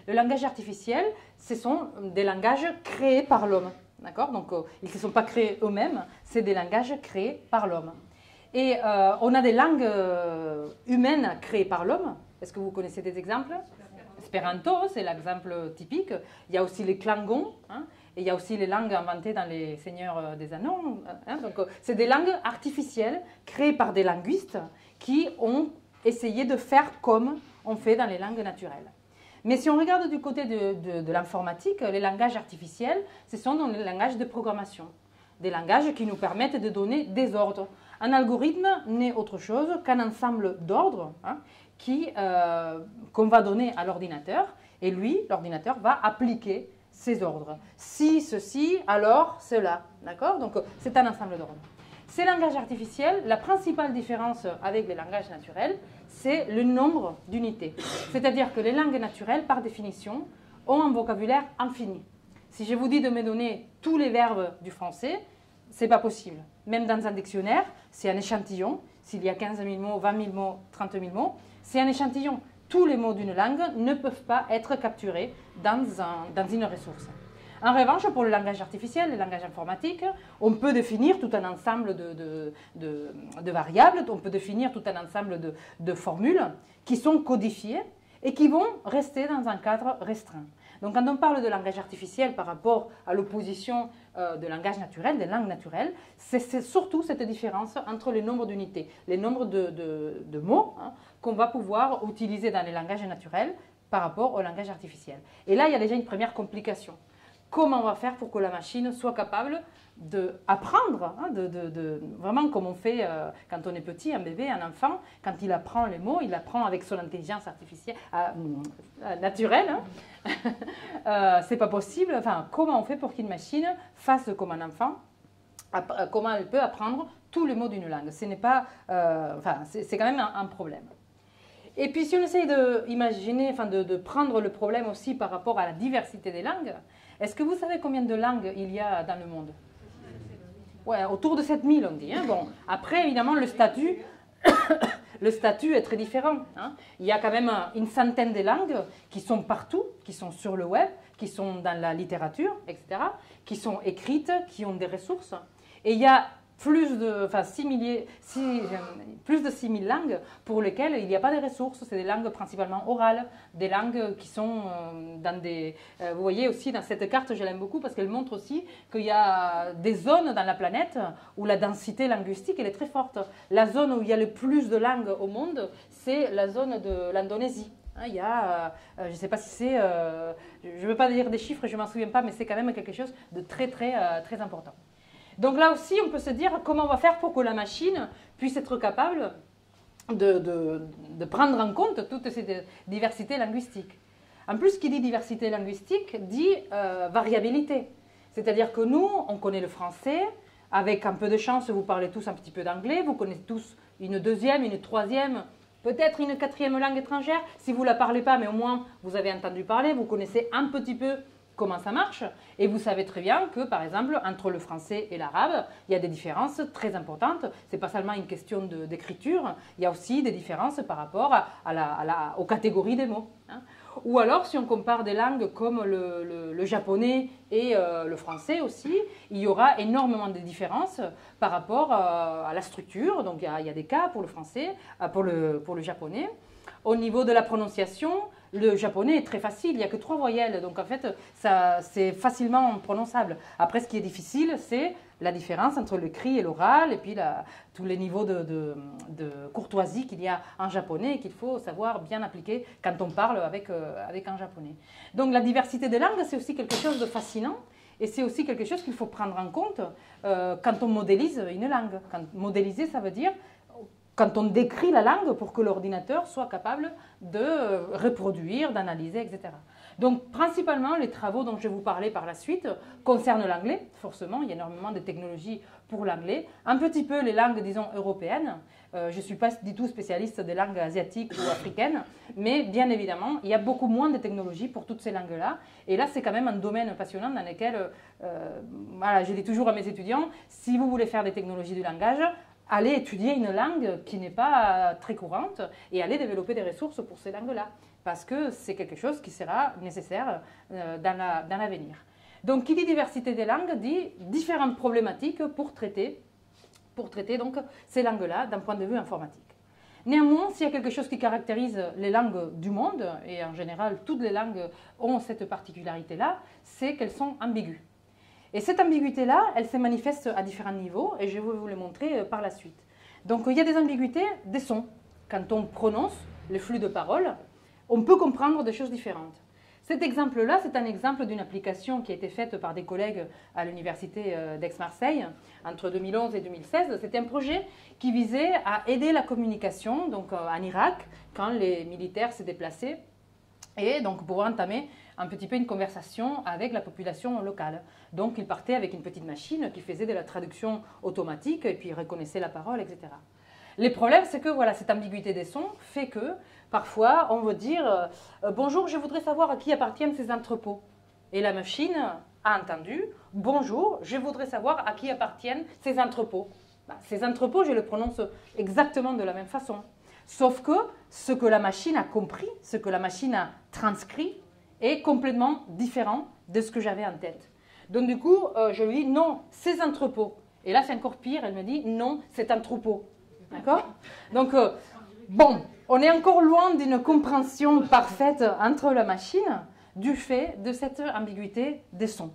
Le langage artificiel, ce sont des langages créés par l'homme. D'accord? Donc, euh, ils ne se sont pas créés eux-mêmes, c'est des langages créés par l'homme. Et euh, on a des langues euh, humaines créées par l'homme. Est-ce que vous connaissez des exemples? Espéranto, c'est l'exemple typique. Il y a aussi les klangons, hein, et il y a aussi les langues inventées dans les Seigneurs euh, des Anneaux. hein. donc, euh, c'est des langues artificielles créées par des linguistes qui ont essayé de faire comme on fait dans les langues naturelles. Mais si on regarde du côté de l'informatique, les langages artificiels, ce sont donc les langages de programmation. Des langages qui nous permettent de donner des ordres. Un algorithme n'est autre chose qu'un ensemble d'ordres hein, qui, euh, qu'on va donner à l'ordinateur. Et lui, l'ordinateur, va appliquer ces ordres. Si ceci, alors cela. D'accord? Donc c'est un ensemble d'ordres. Ces langages artificiels, la principale différence avec les langages naturels, c'est le nombre d'unités. C'est-à-dire que les langues naturelles, par définition, ont un vocabulaire infini. Si je vous dis de me donner tous les verbes du français, c'est pas possible. Même dans un dictionnaire, c'est un échantillon. S'il y a 15 000 mots, 20 000 mots, 30 000 mots, c'est un échantillon. Tous les mots d'une langue ne peuvent pas être capturés dans, un- dans une ressource. En revanche, pour le langage artificiel, le langage informatique, on peut définir tout un ensemble de, variables, on peut définir tout un ensemble de, formules qui sont codifiées et qui vont rester dans un cadre restreint. Donc quand on parle de langage artificiel par rapport à l'opposition euh, de langage naturel, des langues naturelles, c'est surtout cette différence entre le nombre d'unités, les nombres de mots hein, qu'on va pouvoir utiliser dans les langages naturels par rapport au langage artificiel. Et là, il y a déjà une première complication comment on va faire pour que la machine soit capable d'apprendre, hein, de, de- vraiment comme on fait euh, quand on est petit, un bébé, un enfant, quand il apprend les mots, il apprend avec son intelligence artificielle, euh, euh, naturelle. Hein. Euh, c'est pas possible. Enfin, comment on fait pour qu'une machine fasse comme un enfant Comment elle peut apprendre tous les mots d'une langue? Ce n'est pas, enfin, c'est quand même un problème. Et puis si on essaye d'imaginer, enfin de, prendre le problème aussi par rapport à la diversité des langues, est-ce que vous savez combien de langues il y a dans le monde? Ouais, autour de 7000 on dit. hein. Bon, après évidemment le statut, le statut est très différent. hein. Il y a quand même un- une centaine de langues qui sont partout, qui sont sur le web, qui sont dans la littérature, etc., qui sont écrites, qui ont des ressources. Et il y a plus de, enfin, six euh, plus de 6000 langues pour lesquelles il n'y a pas de ressources. C'est des langues principalement orales, des langues qui sont euh, dans des... euh, vous voyez aussi dans cette carte, je l'aime beaucoup parce qu'elle montre aussi qu'il y a des zones dans la planète où la densité linguistique elle est très forte. La zone où il y a le plus de langues au monde, c'est la zone de l'Indonésie. Hein, Il y a, je ne sais pas si c'est, je ne veux pas dire des chiffres, je ne m'en souviens pas, mais c'est quand même quelque chose de très très très important. Donc là aussi, on peut se dire comment on va faire pour que la machine puisse être capable de, prendre en compte toute cette diversité linguistique. En plus, qui dit diversité linguistique dit euh, variabilité. C'est-à-dire que nous, on connaît le français avec un peu de chance, vous parlez tous un petit peu d'anglais, vous connaissez tous une deuxième, une troisième, peut-être une quatrième langue étrangère. Si vous ne la parlez pas, mais au moins vous avez entendu parler, vous connaissez un petit peu comment ça marche. Et vous savez très bien que, par exemple, entre le français et l'arabe, il y a des différences très importantes. Ce n'est pas seulement une question d'écriture, il y a aussi des différences par rapport à la, aux catégories des mots. Hein. Ou alors, si on compare des langues comme le, japonais et euh, le français aussi, il y aura énormément de différences par rapport euh, à la structure. Donc, il y, a, des cas pour le français, euh, pour le, pour le japonais. Au niveau de la prononciation, le japonais est très facile, il n'y a que trois voyelles, donc en fait, c'est facilement prononçable. Après, ce qui est difficile, c'est la différence entre le cri et l'oral, et puis tous les niveaux de, courtoisie qu'il y a en japonais et qu'il faut savoir bien appliquer quand on parle avec, euh, avec un japonais. Donc la diversité des langues, c'est aussi quelque chose de fascinant. Et c'est aussi quelque chose qu'il faut prendre en compte euh, quand on modélise une langue. Quand modéliser, ça veut dire quand on décrit la langue pour que l'ordinateur soit capable de reproduire, d'analyser, etc. Donc principalement, les travaux dont je vais vous parler par la suite concernent l'anglais, forcément, il y a énormément de technologies pour l'anglais, un petit peu les langues, disons, européennes. Euh, je ne suis pas du tout spécialiste des langues asiatiques ou africaines, mais bien évidemment, il y a beaucoup moins de technologies pour toutes ces langues-là. Et là, c'est quand même un domaine passionnant dans lequel, euh, voilà, je dis toujours à mes étudiants, si vous voulez faire des technologies du langage, aller étudier une langue qui n'est pas très courante et aller développer des ressources pour ces langues-là, parce que c'est quelque chose qui sera nécessaire euh, dans l'avenir. donc, qui dit diversité des langues dit différentes problématiques pour traiter, pour traiter donc ces langues-là d'un point de vue informatique. Néanmoins, s'il y a quelque chose qui caractérise les langues du monde, et en général toutes les langues ont cette particularité-là, c'est qu'elles sont ambiguës. Et cette ambiguïté-là, elle se manifeste à différents niveaux et je vais vous les montrer euh, par la suite. Donc il y a des ambiguïtés des sons. Quand on prononce le flux de paroles, on peut comprendre des choses différentes. Cet exemple-là, c'est un exemple d'une application qui a été faite par des collègues à l'université euh, d'Aix-Marseille entre 2011 et 2016. C'était un projet qui visait à aider la communication donc euh, en Irak quand les militaires se déplaçaient et donc pour entamer un petit peu une conversation avec la population locale. Donc il partait avec une petite machine qui faisait de la traduction automatique et puis reconnaissait la parole, etc. Les problèmes, c'est que voilà, cette ambiguïté des sons fait que parfois on veut dire euh, Bonjour, je voudrais savoir à qui appartiennent ces entrepôts. Et la machine a entendu Bonjour, je voudrais savoir à qui appartiennent ces entrepôts. Bah, ces entrepôts, je les prononce exactement de la même façon. Sauf que ce que la machine a compris, ce que la machine a transcrit, est complètement différent de ce que j'avais en tête. Donc du coup, euh, je lui dis non, ces entrepôts. Et là, c'est encore pire, elle me dit non, c'est un troupeau. D'accord? Donc, euh, bon, on est encore loin d'une compréhension parfaite entre la machine du fait de cette ambiguïté des sons.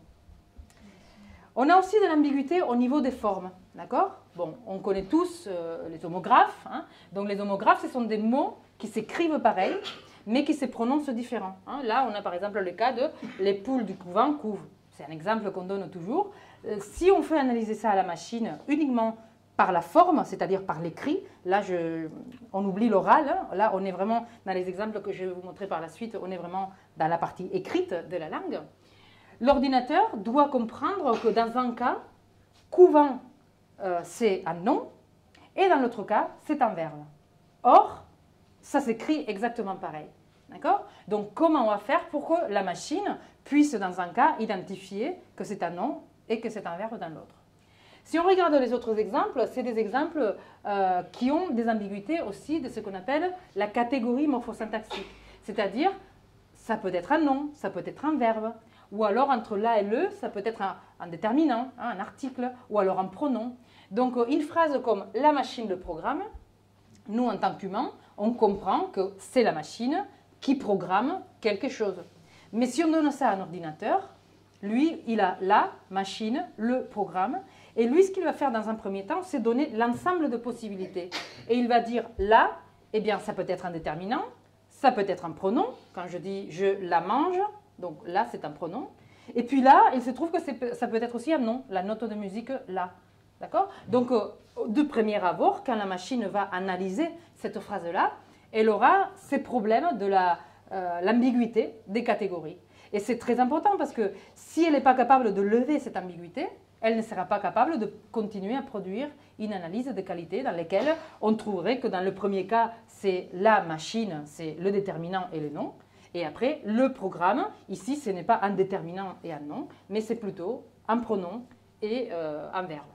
On a aussi de l'ambiguïté au niveau des formes. D'accord? Bon, on connaît tous euh, les homographes. Hein. Donc les homographes, ce sont des mots qui s'écrivent pareil, mais qui se prononcent différents. Hein. Là, on a par exemple le cas de les poules du couvent couvent. C'est un exemple qu'on donne toujours. Euh, si on fait analyser ça à la machine uniquement par la forme, c'est-à-dire par l'écrit, là on oublie l'oral, hein. là on est vraiment dans les exemples que je vais vous montrer par la suite, on est vraiment dans la partie écrite de la langue. L'ordinateur doit comprendre que dans un cas, couvent euh, c'est un nom, et dans l'autre cas, c'est un verbe. Or, ça s'écrit exactement pareil. D'accord? Donc, comment on va faire pour que la machine puisse, dans un cas, identifier que c'est un nom et que c'est un verbe dans l'autre? Si on regarde les autres exemples, c'est des exemples euh, qui ont des ambiguïtés aussi de ce qu'on appelle la catégorie morphosyntaxique. C'est-à-dire, ça peut être un nom, ça peut être un verbe, ou alors entre là et le, ça peut être un, déterminant, hein, un article, ou alors un pronom. Donc euh, une phrase comme la machine le programme, nous en tant qu'humains, on comprend que c'est la machine qui programme quelque chose. Mais si on donne ça à un ordinateur, lui, il a la machine, le programme, et lui, ce qu'il va faire dans un premier temps, c'est donner l'ensemble de possibilités. Et il va dire là, eh bien, ça peut être un déterminant, ça peut être un pronom. Quand je dis je la mange, donc là, c'est un pronom. Et puis là, il se trouve que ça peut être aussi un nom, la note de musique là. D'accord? Donc, euh, de premier abord, quand la machine va analyser cette phrase-là, elle aura ces problèmes de euh, l'ambiguïté des catégories. Et c'est très important parce que si elle n'est pas capable de lever cette ambiguïté, elle ne sera pas capable de continuer à produire une analyse de qualité dans laquelle on trouverait que dans le premier cas, c'est la machine, c'est le déterminant et le nom. Et après, le programme, ici, ce n'est pas un déterminant et un nom, mais c'est plutôt un pronom et euh, un verbe.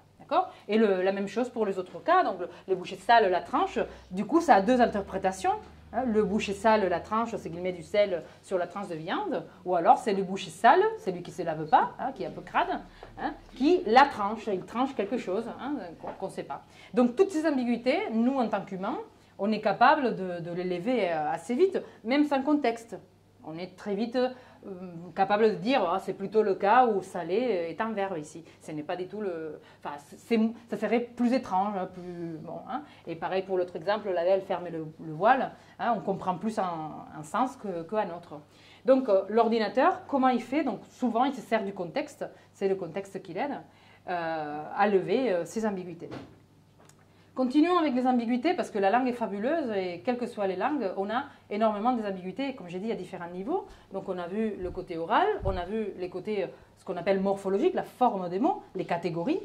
Et la même chose pour les autres cas, donc les bouchées sales, la tranche, du coup, ça a deux interprétations. Hein, le boucher sale, la tranche, c'est qu'il met du sel sur la tranche de viande, ou alors c'est le boucher sale, celui qui ne se lave pas, hein, qui est un peu crade, hein, qui la tranche, il tranche quelque chose qu'on ne sait pas. Donc toutes ces ambiguïtés, nous en tant qu'humains, on est capable de, de les lever euh, assez vite, même sans contexte. On est très vite capable de dire ah, c'est plutôt le cas où salé est un verbe ici. Ce n'est pas du tout le. Enfin, ça serait plus étrange, hein, plus bon. Hein. Et pareil pour l'autre exemple, la elle ferme le, voile. Hein, on comprend plus un, sens qu'un autre. Donc euh, l'ordinateur, comment il fait? Donc souvent il se sert du contexte. C'est le contexte qui l'aide euh, à lever ces ambiguïtés. Continuons avec les ambiguïtés parce que la langue est fabuleuse et quelles que soient les langues, on a énormément des ambiguïtés, comme j'ai dit, à différents niveaux. Donc on a vu le côté oral, on a vu les côtés, ce qu'on appelle morphologique, la forme des mots, les catégories.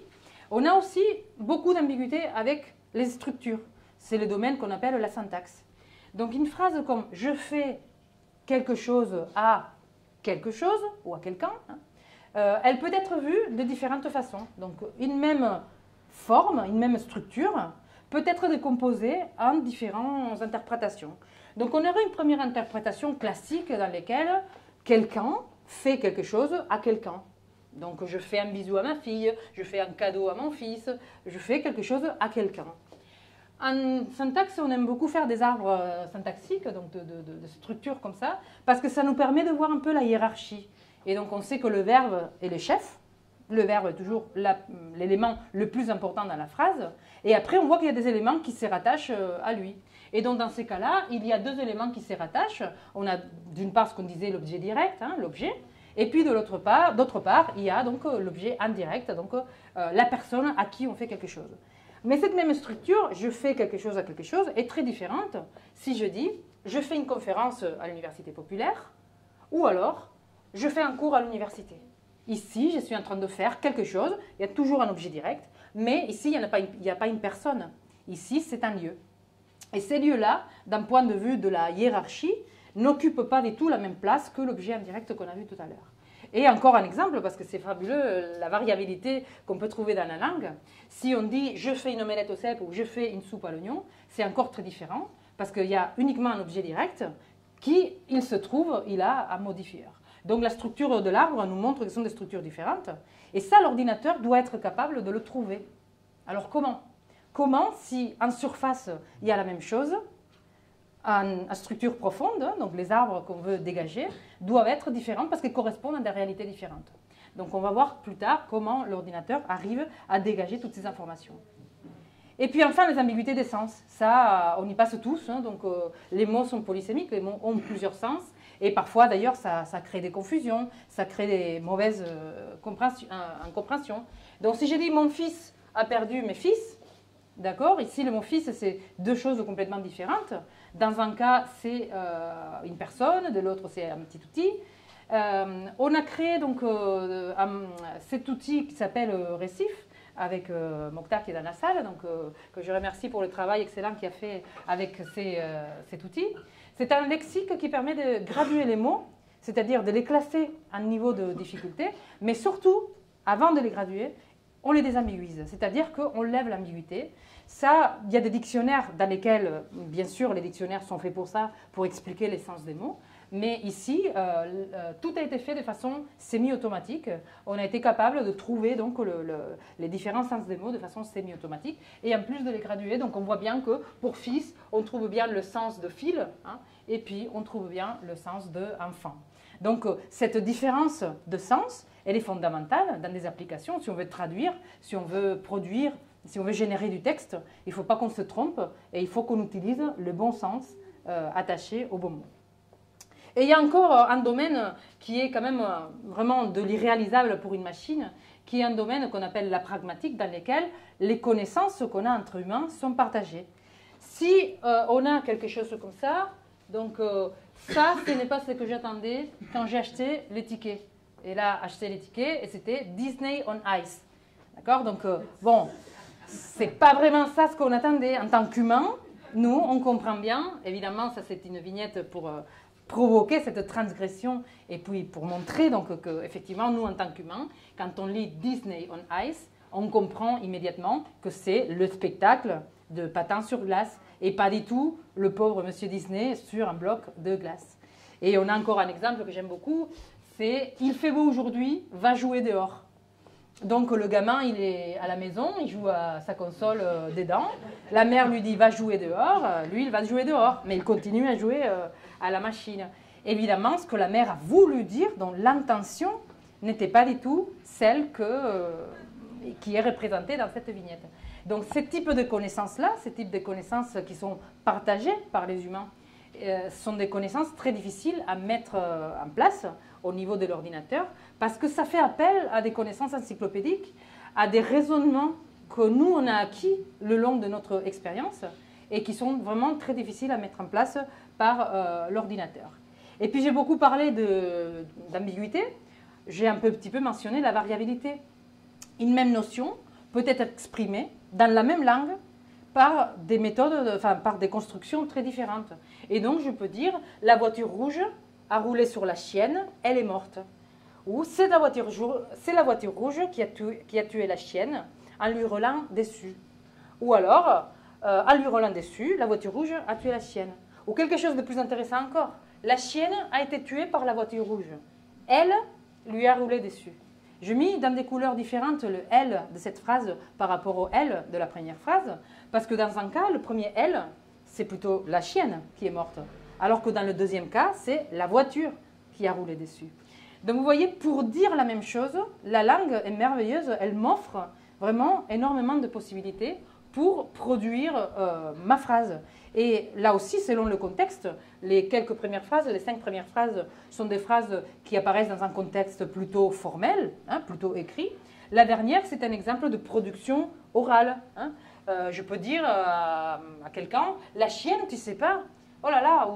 On a aussi beaucoup d'ambiguïtés avec les structures. C'est le domaine qu'on appelle la syntaxe. Donc une phrase comme je fais quelque chose à quelque chose ou à quelqu'un, hein, euh, elle peut être vue de différentes façons. Donc une même forme, une même structure, peut être décomposée en différentes interprétations. Donc on aurait une première interprétation classique dans laquelle quelqu'un fait quelque chose à quelqu'un. Donc je fais un bisou à ma fille, je fais un cadeau à mon fils, je fais quelque chose à quelqu'un. En syntaxe, on aime beaucoup faire des arbres euh, syntaxiques, donc de, de, structures comme ça, parce que ça nous permet de voir un peu la hiérarchie. Et donc on sait que le verbe est le chef, le verbe est toujours l'élément le plus important dans la phrase. Et après, on voit qu'il y a des éléments qui se rattachent euh, à lui. Et donc, dans ces cas-là, il y a deux éléments qui se rattachent. On a d'une part ce qu'on disait l'objet direct, hein, l'objet. Et puis, de l'autre part, d'autre part, il y a donc euh, l'objet indirect, donc euh, la personne à qui on fait quelque chose. Mais cette même structure, je fais quelque chose à quelque chose, est très différente si je dis je fais une conférence à l'université populaire ou alors je fais un cours à l'université. Ici, je suis en train de faire quelque chose, il y a toujours un objet direct, mais ici, il n'y a, a, pas une personne. Ici, c'est un lieu. Et ces lieux-là, d'un point de vue de la hiérarchie, n'occupent pas du tout la même place que l'objet indirect qu'on a vu tout à l'heure. Et encore un exemple, parce que c'est fabuleux, la variabilité qu'on peut trouver dans la langue. Si on dit je fais une omelette au cèpe ou je fais une soupe à l'oignon, c'est encore très différent, parce qu'il y a uniquement un objet direct qui, il se trouve, il a un modifieur. Donc la structure de l'arbre nous montre que ce sont des structures différentes. Et ça, l'ordinateur doit être capable de le trouver. Alors comment? Comment si en surface, il y a la même chose, en, structure profonde, donc les arbres qu'on veut dégager, doivent être différents parce qu'ils correspondent à des réalités différentes. Donc on va voir plus tard comment l'ordinateur arrive à dégager toutes ces informations. Et puis enfin, les ambiguïtés des sens. Ça, on y passe tous. Hein. donc euh, les mots sont polysémiques, les mots ont plusieurs sens. Et parfois, d'ailleurs, ça, crée des confusions, ça crée des mauvaises euh, incompréhensions. Donc, si j'ai dit mon fils a perdu mes fils, d'accord Ici, le mon fils, c'est deux choses complètement différentes. Dans un cas, c'est euh, une personne, de l'autre, c'est un petit outil. Euh, on a créé donc cet outil qui s'appelle Récif avec Mokhtar qui est dans la salle, donc que je remercie pour le travail excellent qu'il a fait avec cet outil. C'est un lexique qui permet de graduer les mots, c'est-à-dire de les classer à un niveau de difficulté, mais surtout, avant de les graduer, on les désambiguise, c'est-à-dire qu'on lève l'ambiguïté. Ça, il y a des dictionnaires dans lesquels, bien sûr, les dictionnaires sont faits pour ça, pour expliquer l'essence des mots. Mais ici, euh, euh, tout a été fait de façon semi-automatique. On a été capable de trouver donc les différents sens des mots de façon semi-automatique et en plus de les graduer. Donc on voit bien que pour fils, on trouve bien le sens de fil hein, et puis on trouve bien le sens de enfant. Donc euh, cette différence de sens, elle est fondamentale dans des applications. Si on veut traduire, si on veut produire, si on veut générer du texte, il ne faut pas qu'on se trompe et il faut qu'on utilise le bon sens attaché au bon mot. Et il y a encore euh, un domaine qui est quand même euh, vraiment de l'irréalisable pour une machine, qui est un domaine qu'on appelle la pragmatique, dans lequel les connaissances qu'on a entre humains sont partagées. Si euh, on a quelque chose comme ça, donc ça, ce n'est pas ce que j'attendais quand j'ai acheté les tickets. Et là, acheté les tickets, et c'était Disney on Ice. D'accord? Donc, euh, bon, c'est pas vraiment ça ce qu'on attendait. En tant qu'humain, nous, on comprend bien. Évidemment, ça, c'est une vignette pour euh, provoquer cette transgression et puis pour montrer donc que, effectivement, nous, en tant qu'humains, quand on lit Disney on Ice, on comprend immédiatement que c'est le spectacle de patins sur glace et pas du tout le pauvre monsieur Disney sur un bloc de glace. Et on a encore un exemple que j'aime beaucoup, c'est il fait beau aujourd'hui, va jouer dehors. Donc le gamin, il est à la maison, il joue à sa console euh, des dents. La mère lui dit va jouer dehors, lui il va jouer dehors, mais il continue à jouer euh, à la machine. Évidemment, ce que la mère a voulu dire, dont l'intention n'était pas du tout celle que, qui est représentée dans cette vignette. Donc ce type de connaissances-là, ces types de connaissances qui sont partagées par les humains, sont des connaissances très difficiles à mettre en place au niveau de l'ordinateur, parce que ça fait appel à des connaissances encyclopédiques, à des raisonnements que nous, on a acquis le long de notre expérience et qui sont vraiment très difficiles à mettre en place par euh, l'ordinateur. Et puis j'ai beaucoup parlé d'ambiguïté, j'ai un peu, petit peu mentionné la variabilité. Une même notion peut être exprimée dans la même langue par des méthodes, enfin par des constructions très différentes. Et donc je peux dire la voiture rouge a roulé sur la chienne, elle est morte. Ou c'est la voiture, rouge qui a, tué, qui a, tué, la chienne en lui roulant dessus. Ou alors, euh, en lui roulant dessus, la voiture rouge a tué la chienne. Ou quelque chose de plus intéressant encore, la chienne a été tuée par la voiture rouge. Elle lui a roulé dessus. Je mis dans des couleurs différentes le L de cette phrase par rapport au L de la première phrase, parce que dans un cas, le premier L, c'est plutôt la chienne qui est morte alors que dans le deuxième cas, c'est la voiture qui a roulé dessus. Donc vous voyez, pour dire la même chose, la langue est merveilleuse, elle m'offre vraiment énormément de possibilités pour produire euh, ma phrase. Et là aussi, selon le contexte, les quelques premières phrases, les cinq premières phrases sont des phrases qui apparaissent dans un contexte plutôt formel, hein, plutôt écrit. La dernière, c'est un exemple de production orale. Hein. Euh, je peux dire à, à quelqu'un, la chienne, tu sais pas, Oh là là,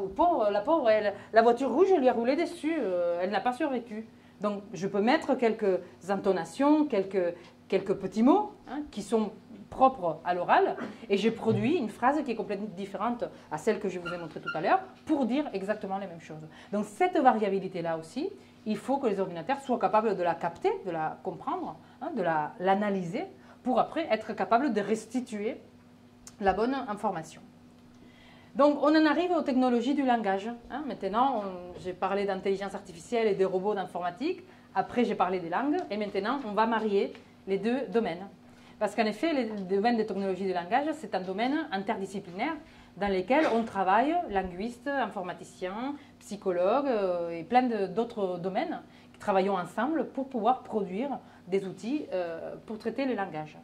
la pauvre, elle, la voiture rouge, elle lui a roulé dessus, euh, elle n'a pas survécu. Donc je peux mettre quelques intonations, quelques, quelques petits mots hein, qui sont propres à l'oral et j'ai produit une phrase qui est complètement différente à celle que je vous ai montrée tout à l'heure pour dire exactement les mêmes choses. Donc cette variabilité-là aussi, il faut que les ordinateurs soient capables de la capter, de la comprendre, hein, de l'analyser pour après être capables de restituer la bonne information. Donc, on en arrive aux technologies du langage. Hein. Maintenant, j'ai parlé d'intelligence artificielle et des robots d'informatique. Après, j'ai parlé des langues. Et maintenant, on va marier les deux domaines. Parce qu'en effet, le domaine des technologies du langage, c'est un domaine interdisciplinaire dans lequel on travaille, linguistes, informaticiens, psychologues euh, et plein d'autres domaines qui travaillons ensemble pour pouvoir produire des outils euh, pour traiter le langage.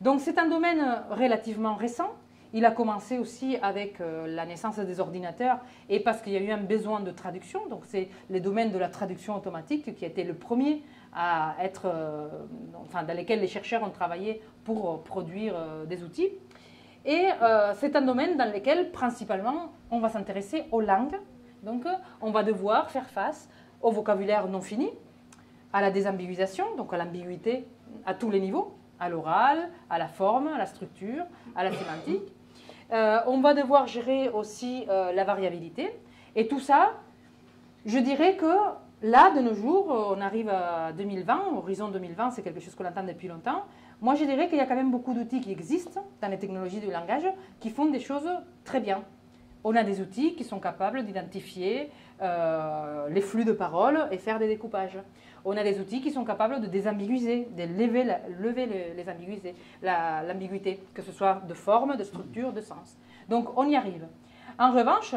Donc c'est un domaine relativement récent, il a commencé aussi avec euh, la naissance des ordinateurs et parce qu'il y a eu un besoin de traduction. Donc c'est le domaine de la traduction automatique qui a été le premier à être, euh, enfin, dans lequel les chercheurs ont travaillé pour euh, produire des outils. Et c'est un domaine dans lequel principalement on va s'intéresser aux langues. Donc on va devoir faire face au vocabulaire non fini, à la désambiguisation, donc à l'ambiguïté à tous les niveaux, à l'oral, à la forme, à la structure, à la sémantique. Euh, on va devoir gérer aussi euh, la variabilité. Et tout ça, je dirais que là, de nos jours, on arrive à 2020, horizon 2020, c'est quelque chose qu'on entend depuis longtemps. Moi, je dirais qu'il y a quand même beaucoup d'outils qui existent dans les technologies du langage qui font des choses très bien. On a des outils qui sont capables d'identifier euh, les flux de paroles et faire des découpages on a des outils qui sont capables de désambiguiser, de lever, les, l'ambiguïté, que ce soit de forme, de structure, de sens. Donc on y arrive. En revanche,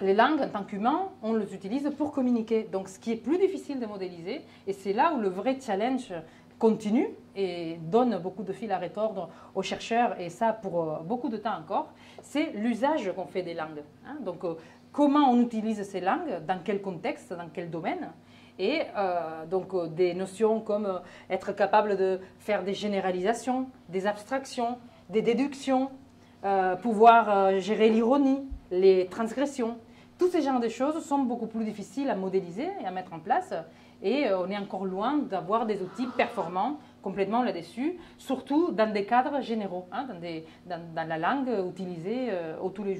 les langues, en tant qu'humains, on les utilise pour communiquer. Donc ce qui est plus difficile de modéliser, et c'est là où le vrai challenge continue et donne beaucoup de fil à retordre aux chercheurs, et ça pour euh, beaucoup de temps encore, c'est l'usage qu'on fait des langues. Hein. Donc euh, comment on utilise ces langues, dans quel contexte, dans quel domaine, et euh, donc des notions comme être capable de faire des généralisations, des abstractions, des déductions, pouvoir gérer l'ironie, les transgressions. Tous ces genres de choses sont beaucoup plus difficiles à modéliser et à mettre en place. Et on est encore loin d'avoir des outils performants complètement là-dessus, surtout dans des cadres généraux, hein, dans, la langue utilisée au tous les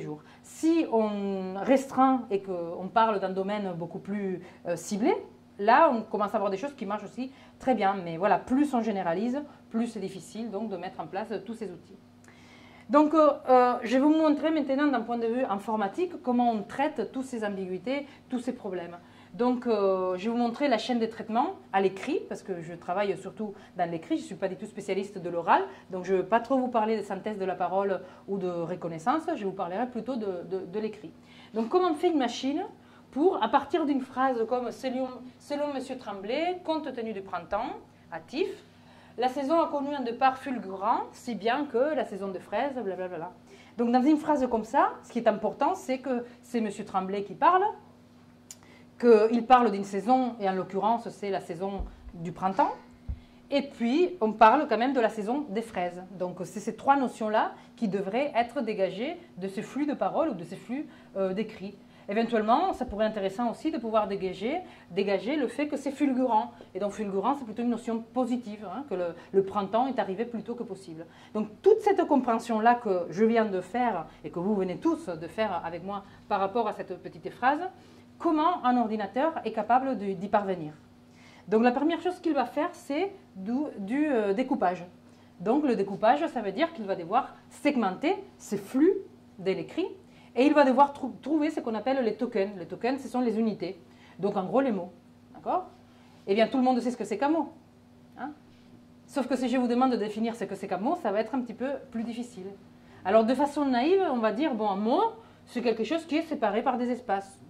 jours. Si on restreint et qu'on parle d'un domaine beaucoup plus ciblé, là, on commence à avoir des choses qui marchent aussi très bien. Mais voilà, plus on généralise, plus c'est difficile donc de mettre en place tous ces outils. Donc, euh, euh, je vais vous montrer maintenant d'un point de vue informatique comment on traite toutes ces ambiguïtés, tous ces problèmes. Donc, euh, je vais vous montrer la chaîne de traitement à l'écrit, parce que je travaille surtout dans l'écrit, je ne suis pas du tout spécialiste de l'oral, donc je ne vais pas trop vous parler de synthèse de la parole ou de reconnaissance, je vous parlerai plutôt de, de l'écrit. Donc, comment fait une machine pour, à partir d'une phrase comme selon, selon M. Tremblay, compte tenu du printemps, hâtif, la saison a connu un départ fulgurant, si bien que la saison de fraises, blablabla. Donc dans une phrase comme ça, ce qui est important, c'est que c'est M. Tremblay qui parle, qu'il parle d'une saison, et en l'occurrence c'est la saison du printemps, et puis on parle quand même de la saison des fraises. Donc c'est ces trois notions-là qui devraient être dégagées de ce flux de paroles ou de ces flux euh, d'écrits. Éventuellement, ça pourrait être intéressant aussi de pouvoir dégager, le fait que c'est fulgurant. Et donc fulgurant, c'est plutôt une notion positive, hein, que le, printemps est arrivé plus tôt que possible. Donc toute cette compréhension-là que je viens de faire et que vous venez tous de faire avec moi par rapport à cette petite phrase, comment un ordinateur est capable d'y parvenir? Donc la première chose qu'il va faire, c'est du, euh, découpage. Donc le découpage, ça veut dire qu'il va devoir segmenter ces flux de l'écrit et il va devoir trouver ce qu'on appelle les tokens. Les tokens, ce sont les unités. Donc en gros, les mots. D'accord? Eh bien, tout le monde sait ce que c'est qu'un mot. Hein? Sauf que si je vous demande de définir ce que c'est qu'un mot, ça va être un petit peu plus difficile. Alors, de façon naïve, on va dire, bon, un mot, c'est quelque chose qui est séparé par des espaces.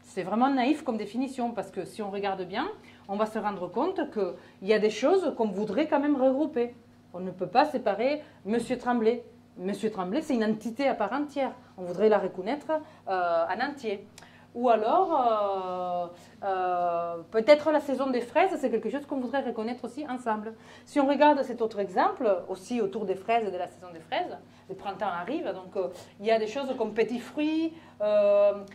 C'est vraiment naïf comme définition, parce que si on regarde bien, on va se rendre compte qu'il y a des choses qu'on voudrait quand même regrouper. On ne peut pas séparer Monsieur Tremblay Monsieur Tremblay, c'est une entité à part entière. On voudrait la reconnaître euh, en entier. Ou alors, euh, euh, peut-être la saison des fraises, c'est quelque chose qu'on voudrait reconnaître aussi ensemble. Si on regarde cet autre exemple, aussi autour des fraises de la saison des fraises, le printemps arrive, donc il y a des choses comme petits fruits,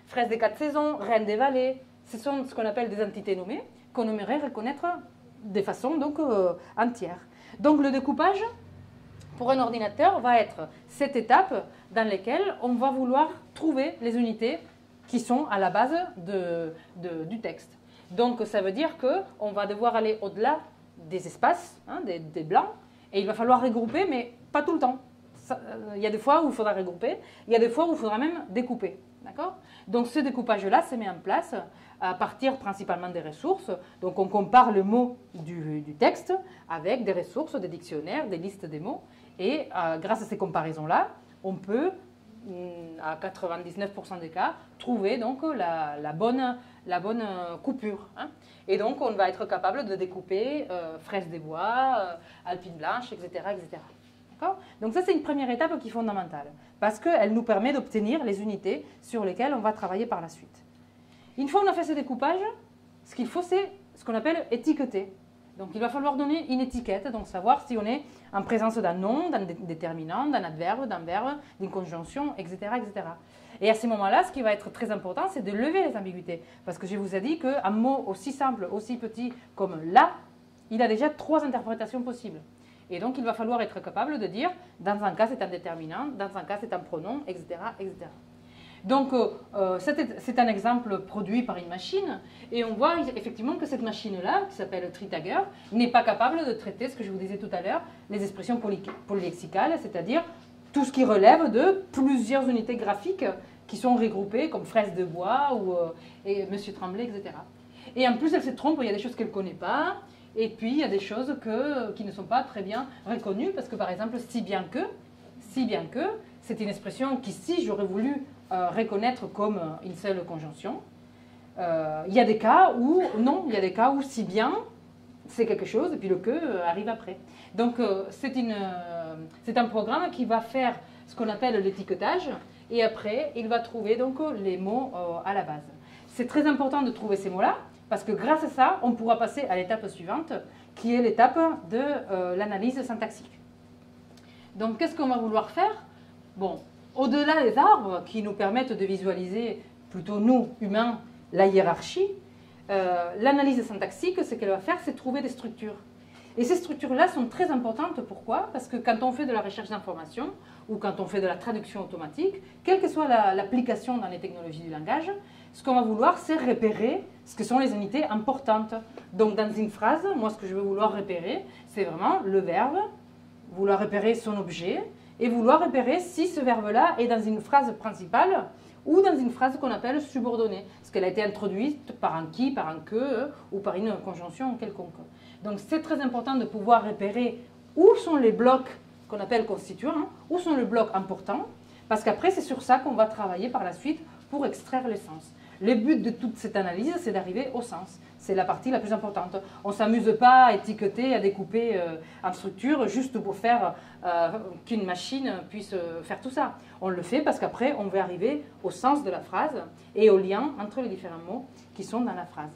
fraises des quatre saisons, reines des vallées. Ce sont ce qu'on appelle des entités nommées qu'on aimerait reconnaître de façon donc entière. Donc le découpage, pour un ordinateur va être cette étape dans laquelle on va vouloir trouver les unités qui sont à la base de, du texte. Donc ça veut dire qu'on va devoir aller au-delà des espaces, hein, des, blancs, et il va falloir regrouper, mais pas tout le temps. Euh, il y a des fois où il faudra regrouper, il y a des fois où il faudra même découper. D'accord? Donc ce découpage-là se met en place à partir principalement des ressources. Donc on compare le mot du, du texte avec des ressources, des dictionnaires, des listes des mots, et euh, grâce à ces comparaisons-là, on peut, mm, à 99% des cas, trouver donc la, bonne, la bonne euh, coupure. Hein. Et donc, on va être capable de découper euh, fraises des bois, alpines blanches, etc. etc. Donc ça, c'est une première étape qui est fondamentale, parce qu'elle nous permet d'obtenir les unités sur lesquelles on va travailler par la suite. Une fois qu'on a fait ce découpage, ce qu'il faut, c'est ce qu'on appelle étiqueter. Donc il va falloir donner une étiquette, donc savoir si on est en présence d'un nom, d'un déterminant, d'un adverbe, d'un verbe, d'une conjonction, etc., etc. Et à ce moment-là, ce qui va être très important, c'est de lever les ambiguïtés. Parce que je vous ai dit qu'un mot aussi simple, aussi petit comme là, il a déjà trois interprétations possibles. Et donc il va falloir être capable de dire, dans un cas c'est un déterminant, dans un cas c'est un pronom, etc., etc. Donc, euh, euh, c'est un exemple produit par une machine, et on voit effectivement que cette machine-là, qui s'appelle Tritager, n'est pas capable de traiter ce que je vous disais tout à l'heure, les expressions polylexicales, c'est-à-dire tout ce qui relève de plusieurs unités graphiques qui sont regroupées, comme fraise de bois ou euh, Monsieur Tremblay, etc. Et en plus, elle se trompe, il y a des choses qu'elle ne connaît pas, et puis il y a des choses qui ne sont pas très bien reconnues, parce que par exemple, si bien que, si bien que, c'est une expression qui, si j'aurais voulu euh, reconnaître comme une seule conjonction. Euh, il y a des cas où, non, il y a des cas où si bien, c'est quelque chose, et puis le que euh, arrive après. Donc c'est un programme qui va faire ce qu'on appelle l'étiquetage, et après, il va trouver donc les mots à la base. C'est très important de trouver ces mots-là, parce que grâce à ça, on pourra passer à l'étape suivante, qui est l'étape de l'analyse syntaxique. Donc, qu'est-ce qu'on va vouloir faire? Bon, au-delà des arbres qui nous permettent de visualiser, plutôt nous, humains, la hiérarchie, euh, l'analyse syntaxique, ce qu'elle va faire, c'est trouver des structures. Et ces structures-là sont très importantes. Pourquoi? Parce que quand on fait de la recherche d'information ou quand on fait de la traduction automatique, quelle que soit l'application dans les technologies du langage, ce qu'on va vouloir, c'est repérer ce que sont les unités importantes. Donc dans une phrase, moi ce que je vais vouloir repérer, c'est vraiment le verbe, vouloir repérer son objet et vouloir repérer si ce verbe-là est dans une phrase principale ou dans une phrase qu'on appelle subordonnée, parce qu'elle a été introduite par un qui, par un que ou par une conjonction quelconque. Donc c'est très important de pouvoir repérer où sont les blocs qu'on appelle constituants, où sont les blocs importants, parce qu'après c'est sur ça qu'on va travailler par la suite pour extraire les sens. Le but de toute cette analyse, c'est d'arriver au sens. C'est la partie la plus importante. On ne s'amuse pas à étiqueter, à découper euh, en structure juste pour faire euh, qu'une machine puisse euh, faire tout ça. On le fait parce qu'après, on veut arriver au sens de la phrase et au lien entre les différents mots qui sont dans la phrase.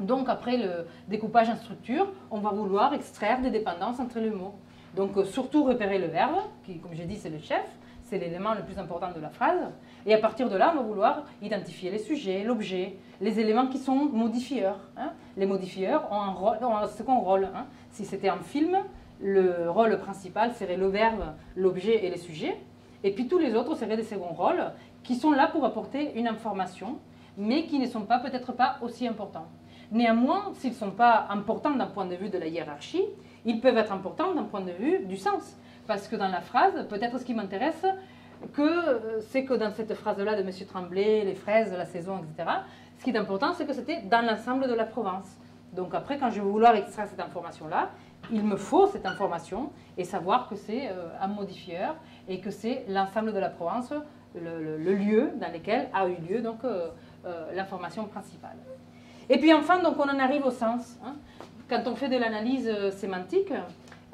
Donc après le découpage en structure, on va vouloir extraire des dépendances entre les mots. Donc surtout repérer le verbe, qui comme j'ai dit c'est le chef, c'est l'élément le plus important de la phrase. Et à partir de là, on va vouloir identifier les sujets, l'objet, les éléments qui sont modifieurs. Hein. Les modifieurs ont un, second rôle. Hein. Si c'était un film, le rôle principal serait le verbe, l'objet et les sujets. Et puis tous les autres seraient des seconds rôles qui sont là pour apporter une information, mais qui ne sont pas peut-être pas aussi importants. Néanmoins, s'ils ne sont pas importants d'un point de vue de la hiérarchie, ils peuvent être importants d'un point de vue du sens. Parce que dans la phrase, peut-être ce qui m'intéresse, que euh, c'est que dans cette phrase-là de M. Tremblay, les fraises, la saison, etc., ce qui est important, c'est que c'était dans l'ensemble de la Provence. Donc après, quand je vais vouloir extraire cette information-là, il me faut cette information et savoir que c'est euh, un modifieur et que c'est l'ensemble de la Provence, le, lieu dans lequel a eu lieu donc euh, l'information principale. Et puis enfin, donc on en arrive au sens. Hein. Quand on fait de l'analyse sémantique,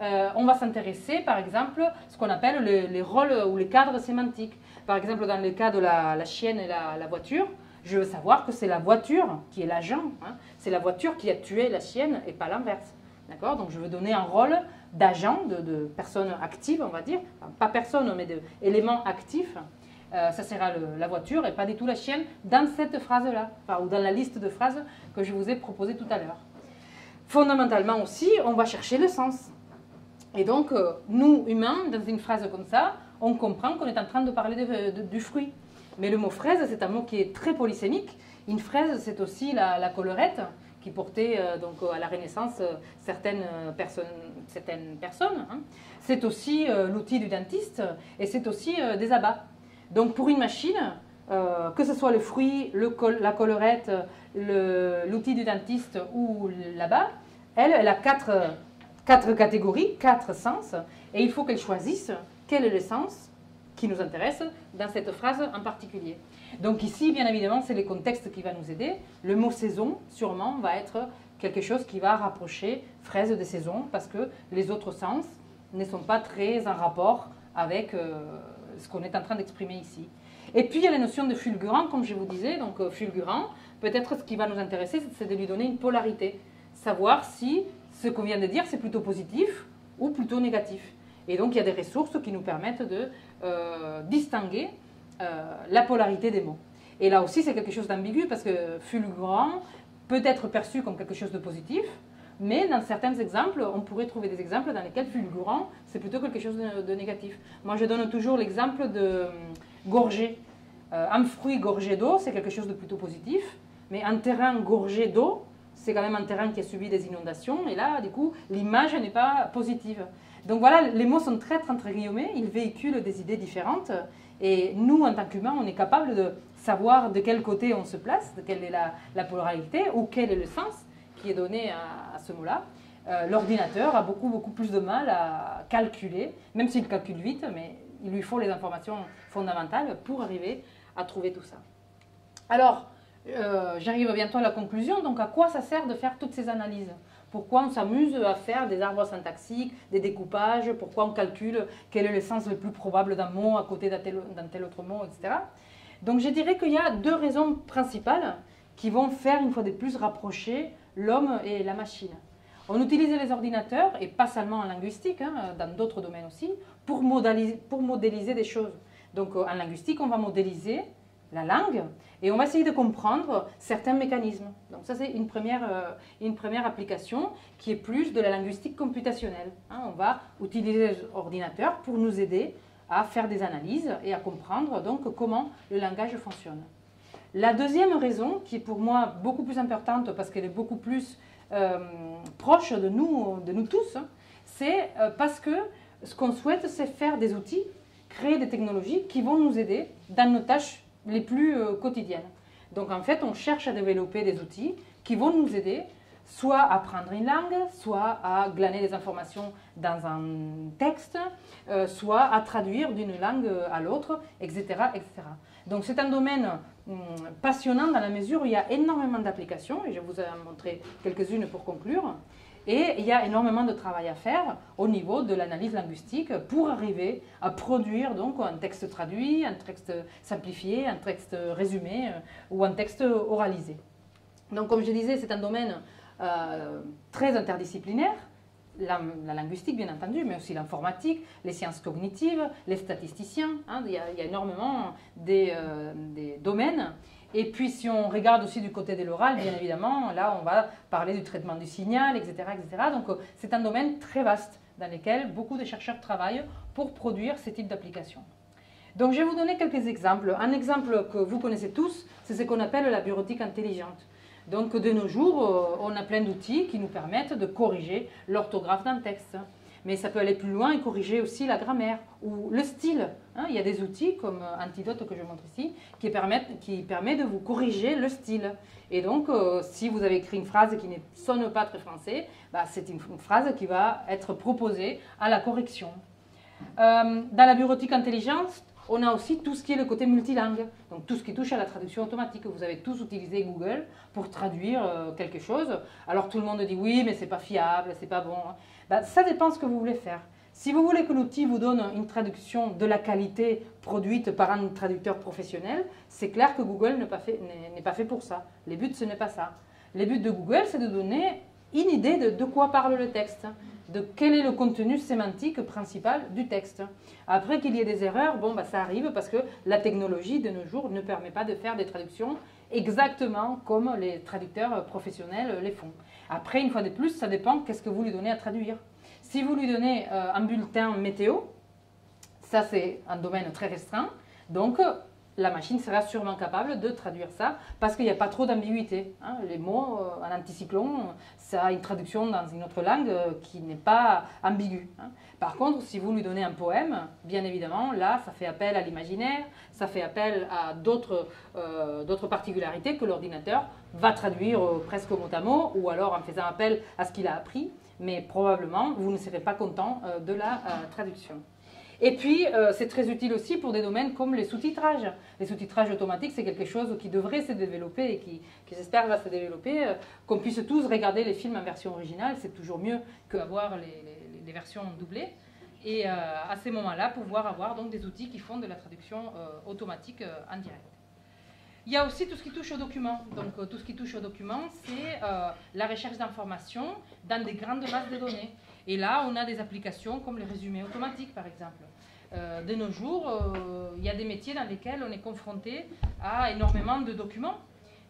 euh, on va s'intéresser, par exemple, à ce qu'on appelle les, rôles ou les cadres sémantiques. Par exemple, dans le cas de la, chienne et la, voiture, je veux savoir que c'est la voiture qui est l'agent. Hein. C'est la voiture qui a tué la chienne et pas l'inverse. D'accord? Donc, je veux donner un rôle d'agent, de, personne active, on va dire. pas personne, mais d'élément actif. Euh, ça sera la voiture et pas du tout la chienne dans cette phrase-là, ou dans la liste de phrases que je vous ai proposées tout à l'heure. Fondamentalement aussi, on va chercher le sens. Et donc, euh, nous, humains, dans une phrase comme ça, on comprend qu'on est en train de parler du fruit. Mais le mot fraise, c'est un mot qui est très polysémique. Une fraise, c'est aussi la, collerette qui portait euh, donc, à la Renaissance euh, certaines personnes. Certaines personnes hein. C'est aussi l'outil du dentiste et c'est aussi des abats. Donc pour une machine, que ce soit le fruit, le la collerette, l'outil du dentiste ou l'abat, elle, elle a quatre quatre catégories, quatre sens, et il faut qu'elle choisisse quel est le sens qui nous intéresse dans cette phrase en particulier. Donc ici, bien évidemment, c'est le contexte qui va nous aider. Le mot saison, sûrement, va être quelque chose qui va rapprocher fraise de saison, parce que les autres sens ne sont pas très en rapport avec euh, ce qu'on est en train d'exprimer ici. Et puis, il y a la notion de fulgurant, comme je vous disais. Donc, euh, fulgurant, peut-être ce qui va nous intéresser, c'est de lui donner une polarité. Savoir si ce qu'on vient de dire, c'est plutôt positif ou plutôt négatif. Et donc, il y a des ressources qui nous permettent de euh, distinguer euh, la polarité des mots. Et là aussi, c'est quelque chose d'ambigu parce que fulgurant peut être perçu comme quelque chose de positif, mais dans certains exemples, on pourrait trouver des exemples dans lesquels fulgurant, c'est plutôt quelque chose de, négatif. Moi, je donne toujours l'exemple de euh, gorgé. un fruit gorgé d'eau, c'est quelque chose de plutôt positif, mais un terrain gorgé d'eau, c'est quand même un terrain qui a subi des inondations, et là, du coup, l'image n'est pas positive. Donc voilà, les mots sont très entre guillemets, ils véhiculent des idées différentes, et nous, en tant qu'humains, on est capable de savoir de quel côté on se place, de quelle est la, polarité, ou quel est le sens qui est donné à, ce mot-là. Euh, l'ordinateur a beaucoup, beaucoup plus de mal à calculer, même s'il calcule vite, mais il lui faut les informations fondamentales pour arriver à trouver tout ça. Alors, euh, j'arrive bientôt à la conclusion. Donc, à quoi ça sert de faire toutes ces analyses? Pourquoi on s'amuse à faire des arbres syntaxiques, des découpages? Pourquoi on calcule quel est le sens le plus probable d'un mot à côté d'un tel, autre mot, etc. Donc, je dirais qu'il y a deux raisons principales qui vont faire, une fois de plus, rapprocher l'homme et la machine. On utilise les ordinateurs, et pas seulement en linguistique, hein, dans d'autres domaines aussi, pour modéliser, pour modéliser des choses. Donc, en linguistique, on va modéliser la langue et on va essayer de comprendre certains mécanismes. Donc ça c'est une première, euh, une première application qui est plus de la linguistique computationnelle. Hein. on va utiliser l'ordinateur pour nous aider à faire des analyses et à comprendre donc comment le langage fonctionne. La deuxième raison, qui est pour moi beaucoup plus importante parce qu'elle est beaucoup plus euh, proche de nous, de nous tous, c'est euh, parce que ce qu'on souhaite, c'est faire des outils, créer des technologies qui vont nous aider dans nos tâches les plus euh, quotidiennes. Donc en fait, on cherche à développer des outils qui vont nous aider soit à apprendre une langue, soit à glaner des informations dans un texte, euh, soit à traduire d'une langue à l'autre, etc., etc. Donc c'est un domaine hum, passionnant dans la mesure où il y a énormément d'applications, et je vous ai montré quelques-unes pour conclure. Et il y a énormément de travail à faire au niveau de l'analyse linguistique pour arriver à produire donc un texte traduit, un texte simplifié, un texte résumé euh, ou un texte oralisé. Donc comme je disais, c'est un domaine euh, très interdisciplinaire. La, linguistique, bien entendu, mais aussi l'informatique, les sciences cognitives, les statisticiens. Hein. il, y a, énormément des, euh, des domaines et puis, si on regarde aussi du côté de l'oral, bien évidemment, là, on va parler du traitement du signal, etc. etc. Donc, euh, c'est un domaine très vaste dans lequel beaucoup de chercheurs travaillent pour produire ces types d'applications. Donc, je vais vous donner quelques exemples. Un exemple que vous connaissez tous, c'est ce qu'on appelle la bureautique intelligente. Donc, de nos jours, euh, on a plein d'outils qui nous permettent de corriger l'orthographe d'un texte mais ça peut aller plus loin et corriger aussi la grammaire ou le style. Hein. il y a des outils comme euh, Antidote que je montre ici qui permettent qui permet de vous corriger le style. Et donc, euh, si vous avez écrit une phrase qui ne sonne pas très français, bah, c'est une, phrase qui va être proposée à la correction. Euh, dans la bureautique intelligente, on a aussi tout ce qui est le côté multilingue, donc tout ce qui touche à la traduction automatique. Vous avez tous utilisé Google pour traduire quelque chose. Alors tout le monde dit oui, mais c'est pas fiable, c'est pas bon. Ben, ça dépend de ce que vous voulez faire. Si vous voulez que l'outil vous donne une traduction de la qualité produite par un traducteur professionnel, c'est clair que Google n'est pas, fait, pas fait pour ça. Les buts, ce n'est pas ça. Les buts de Google, c'est de donner une idée de, de quoi parle le texte, de quel est le contenu sémantique principal du texte. Après qu'il y ait des erreurs, bon, bah, ça arrive parce que la technologie de nos jours ne permet pas de faire des traductions exactement comme les traducteurs professionnels les font. Après, une fois de plus, ça dépend qu'est-ce que vous lui donnez à traduire. Si vous lui donnez euh, un bulletin météo, ça c'est un domaine très restreint, donc la machine sera sûrement capable de traduire ça parce qu'il n'y a pas trop d'ambiguïté. Hein. Les mots, euh, un anticyclone, ça a une traduction dans une autre langue euh, qui n'est pas ambiguë. Hein. Par contre, si vous lui donnez un poème, bien évidemment, là, ça fait appel à l'imaginaire, ça fait appel à d'autres euh, particularités que l'ordinateur va traduire presque mot à mot ou alors en faisant appel à ce qu'il a appris, mais probablement, vous ne serez pas content de la traduction. Et puis, euh, c'est très utile aussi pour des domaines comme les sous-titrages. Les sous-titrages automatiques, c'est quelque chose qui devrait se développer et qui, j'espère, va se développer. Euh, qu'on puisse tous regarder les films en version originale, c'est toujours mieux qu'avoir les, les, versions doublées. Et euh, à ces moments-là, pouvoir avoir donc des outils qui font de la traduction automatique en direct. Il y a aussi tout ce qui touche aux documents. Donc, tout ce qui touche aux documents, c'est la recherche d'informations dans des grandes bases de données. Et là, on a des applications comme les résumés automatiques, par exemple. Euh, de nos jours, euh, il y a des métiers dans lesquels on est confronté à énormément de documents.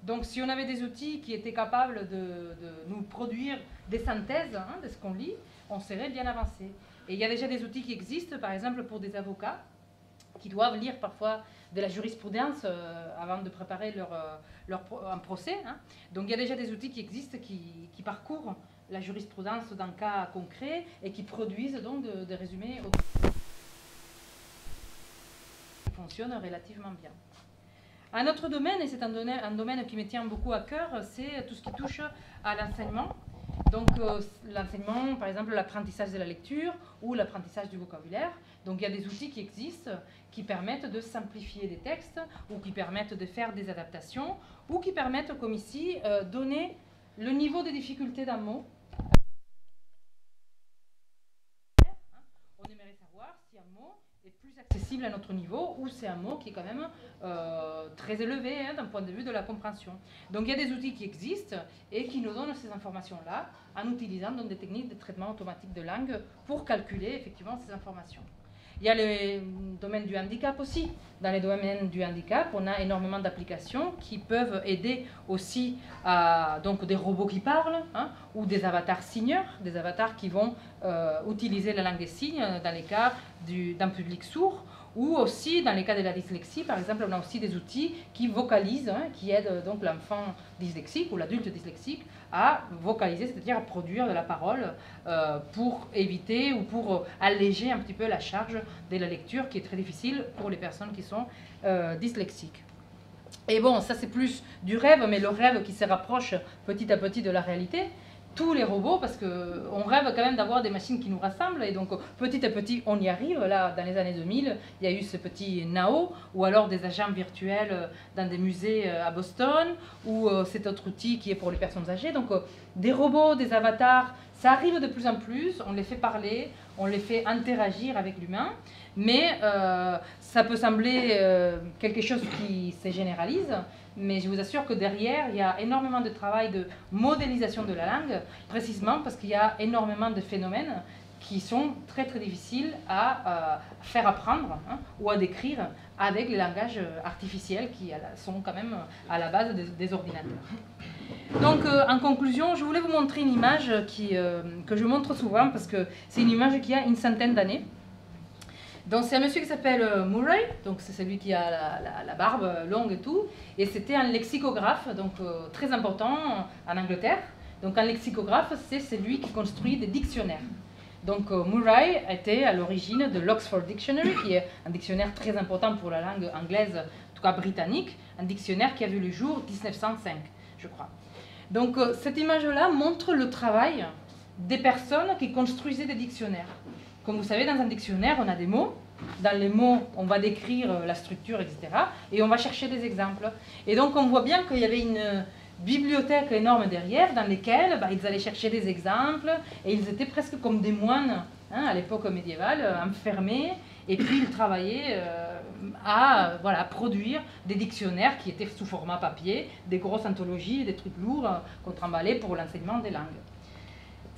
Donc, si on avait des outils qui étaient capables de, nous produire des synthèses hein, de ce qu'on lit, on serait bien avancé. Et il y a déjà des outils qui existent, par exemple pour des avocats qui doivent lire parfois de la jurisprudence euh, avant de préparer leur, leur un procès. Hein. Donc, il y a déjà des outils qui existent qui, qui parcourent la jurisprudence d'un cas concret et qui produisent donc des résumés qui fonctionnent relativement bien. Un autre domaine, et c'est un, domaine qui me tient beaucoup à cœur, c'est tout ce qui touche à l'enseignement. Donc euh, l'enseignement, par exemple l'apprentissage de la lecture ou l'apprentissage du vocabulaire. Donc il y a des outils qui existent qui permettent de simplifier des textes ou qui permettent de faire des adaptations ou qui permettent, comme ici, euh, donner le niveau de difficulté d'un mot plus accessible à notre niveau ou c'est un mot qui est quand même euh, très élevé hein, d'un point de vue de la compréhension. Donc il y a des outils qui existent et qui nous donnent ces informations-là en utilisant donc, des techniques de traitement automatique de langue pour calculer effectivement ces informations. Il y a le domaine du handicap aussi. Dans les domaines du handicap, on a énormément d'applications qui peuvent aider aussi à donc des robots qui parlent hein, ou des avatars signeurs, des avatars qui vont euh, utiliser la langue des signes dans les cas d'un public sourd ou aussi dans les cas de la dyslexie, par exemple, on a aussi des outils qui vocalisent, hein, qui aident donc l'enfant dyslexique ou l'adulte dyslexique à vocaliser, c'est-à-dire à produire de la parole euh, pour éviter ou pour alléger un petit peu la charge de la lecture qui est très difficile pour les personnes qui sont euh, dyslexiques. Et bon, ça c'est plus du rêve, mais le rêve qui se rapproche petit à petit de la réalité tous les robots parce qu'on rêve quand même d'avoir des machines qui nous rassemblent et donc petit à petit on y arrive. Là, dans les années 2000, il y a eu ce petit Nao ou alors des agents virtuels euh, dans des musées euh, à Boston ou euh, cet autre outil qui est pour les personnes âgées. Donc des robots, des avatars, ça arrive de plus en plus, on les fait parler, on les fait interagir avec l'humain, mais ça peut sembler quelque chose qui se généralise, mais je vous assure que derrière, il y a énormément de travail de modélisation de la langue, précisément parce qu'il y a énormément de phénomènes qui sont très très difficiles à euh, faire apprendre hein, ou à décrire avec les langages artificiels qui sont quand même à la base des, ordinateurs. Donc euh, en conclusion, je voulais vous montrer une image euh, que je montre souvent parce que c'est une image qui a une centaine d'années. Donc c'est un monsieur qui s'appelle euh, Murray, donc c'est celui qui a la, barbe longue et tout, et c'était un lexicographe, donc euh, très important en Angleterre. Donc un lexicographe, c'est celui qui construit des dictionnaires. Donc euh, Murray était à l'origine de l'Oxford Dictionary, qui est un dictionnaire très important pour la langue anglaise, en tout cas britannique, un dictionnaire qui a vu le jour 1905, je crois. Donc cette image-là montre le travail des personnes qui construisaient des dictionnaires. Comme vous savez, dans un dictionnaire, on a des mots. Dans les mots, on va décrire euh, la structure, etc. Et on va chercher des exemples. Et donc, on voit bien qu'il y avait une bibliothèque énorme derrière dans lesquelles bah, ils allaient chercher des exemples et ils étaient presque comme des moines hein, à l'époque médiévale, euh, enfermés. Et puis, ils travaillaient euh, à produire des dictionnaires qui étaient sous format papier, des grosses anthologies, des trucs lourds qu'on tremballait pour l'enseignement des langues.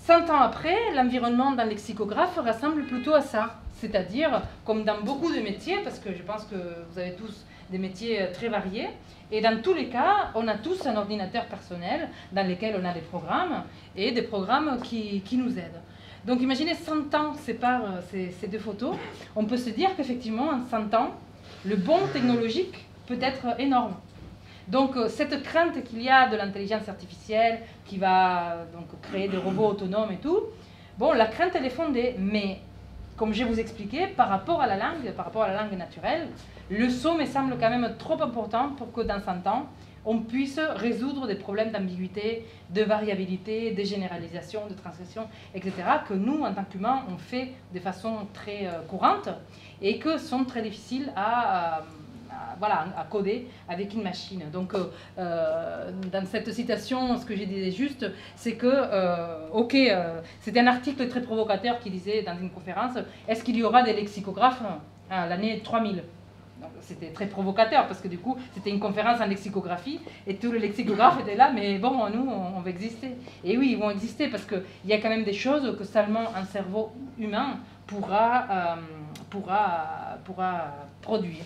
100 ans après, l'environnement d'un lexicographe ressemble plutôt à ça. C'est-à-dire, comme dans beaucoup de métiers, parce que je pense que vous avez tous des métiers euh, très variés, et dans tous les cas, on a tous un ordinateur personnel dans lequel on a des programmes, et des programmes qui, nous aident. Donc imaginez 100 ans séparent euh, ces, ces deux photos, on peut se dire qu'effectivement, en 100 ans, le bond technologique peut être énorme. Donc euh, cette crainte qu'il y a de l'intelligence artificielle qui va donc créer des robots autonomes et tout, bon, la crainte elle est fondée, mais comme je vous expliquer, par rapport à la langue, par rapport à la langue naturelle, le son me semble quand même trop important pour que dans 100 ans, on puisse résoudre des problèmes d'ambiguïté, de variabilité, de généralisation, de transgression, etc., que nous, en tant qu'humains, on fait de façon très euh, courante et que sont très difficiles à voilà, à coder avec une machine. Donc, euh, euh, dans cette citation, ce que j'ai dit juste, c'est que, euh, ok, c'était un article très provocateur qui disait dans une conférence, est-ce qu'il y aura des lexicographes à l'année 3000 c'était très provocateur parce que du coup, c'était une conférence en lexicographie et tous les lexicographes étaient là, mais bon, nous, on, va exister. Et oui, ils vont exister parce qu'il y a quand même des choses que seulement un cerveau humain pourra, pourra, pourra produire.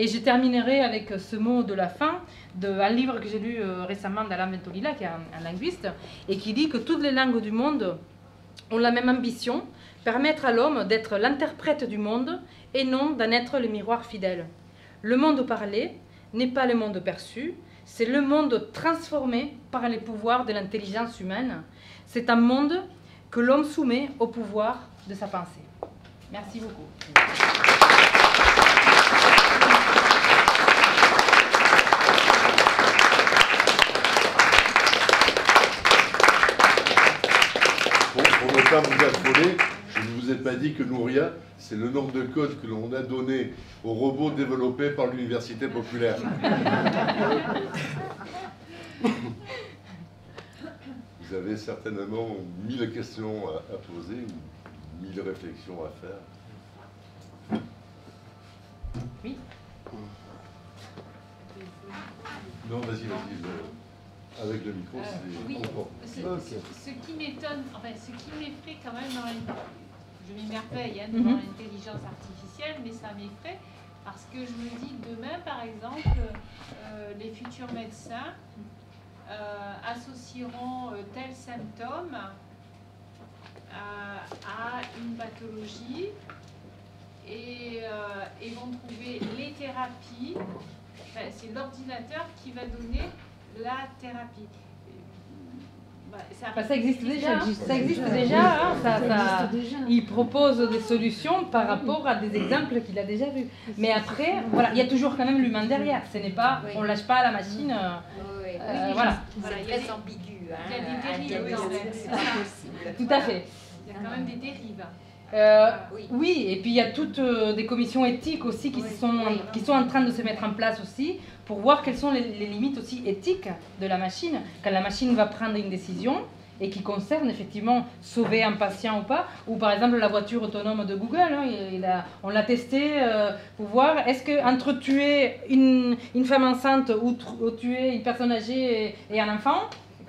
Et je terminerai avec ce mot de la fin d'un livre que j'ai lu euh, récemment d'Alain Ventolila, qui est un, linguiste, et qui dit que toutes les langues du monde ont la même ambition, permettre à l'homme d'être l'interprète du monde et non d'en être le miroir fidèle. Le monde parlé n'est pas le monde perçu, c'est le monde transformé par les pouvoirs de l'intelligence humaine. C'est un monde que l'homme soumet au pouvoir de sa pensée. Merci beaucoup. Pas vous affoler, je ne vous ai pas dit que Nouria, c'est le nom de code que l'on a donné au robot développé par l'Université populaire. Vous avez certainement mille questions à, poser ou mille réflexions à faire. Oui. Non, vas-y, vas-y. Avec le micro, euh, c'est oui. Ce, qui m'étonne, enfin, ce qui m'effraie quand même dans je m'émerveille hein, Mhm. l'intelligence artificielle, mais ça m'effraie parce que je me dis que demain, par exemple, euh, les futurs médecins euh, associeront euh, tel symptôme à, à une pathologie et, euh, et vont trouver les thérapies. Enfin, c'est l'ordinateur qui va donner la thérapie. Bah, ça, Bah, ça existe déjà. déjà. Ça existe déjà. hein, ça- ça- existe déjà. il propose des solutions par rapport à des exemples qu'il a déjà vus. Mais après, voilà, il y a toujours quand même l'humain derrière. Ce n'est pas, Oui. on lâche pas la machine. euh, Oui, euh, voilà, Voilà, il c'est a très ambigu. Hein, il y a des à dérives possible. tout à fait. Il y a quand même des dérives. Euh, Oui. oui, et puis il y a toutes euh, des commissions éthiques aussi qui, Oui. sont, Oui. qui sont en train de se mettre en place aussi pour voir quelles sont les, les limites aussi éthiques de la machine. Quand la machine va prendre une décision et qui concerne effectivement sauver un patient ou pas, ou par exemple la voiture autonome de Google, hein, il- il a- on l'a testé euh, pour voir est-ce que entre tuer une, une femme enceinte ou, tuer une personne âgée et, et un enfant,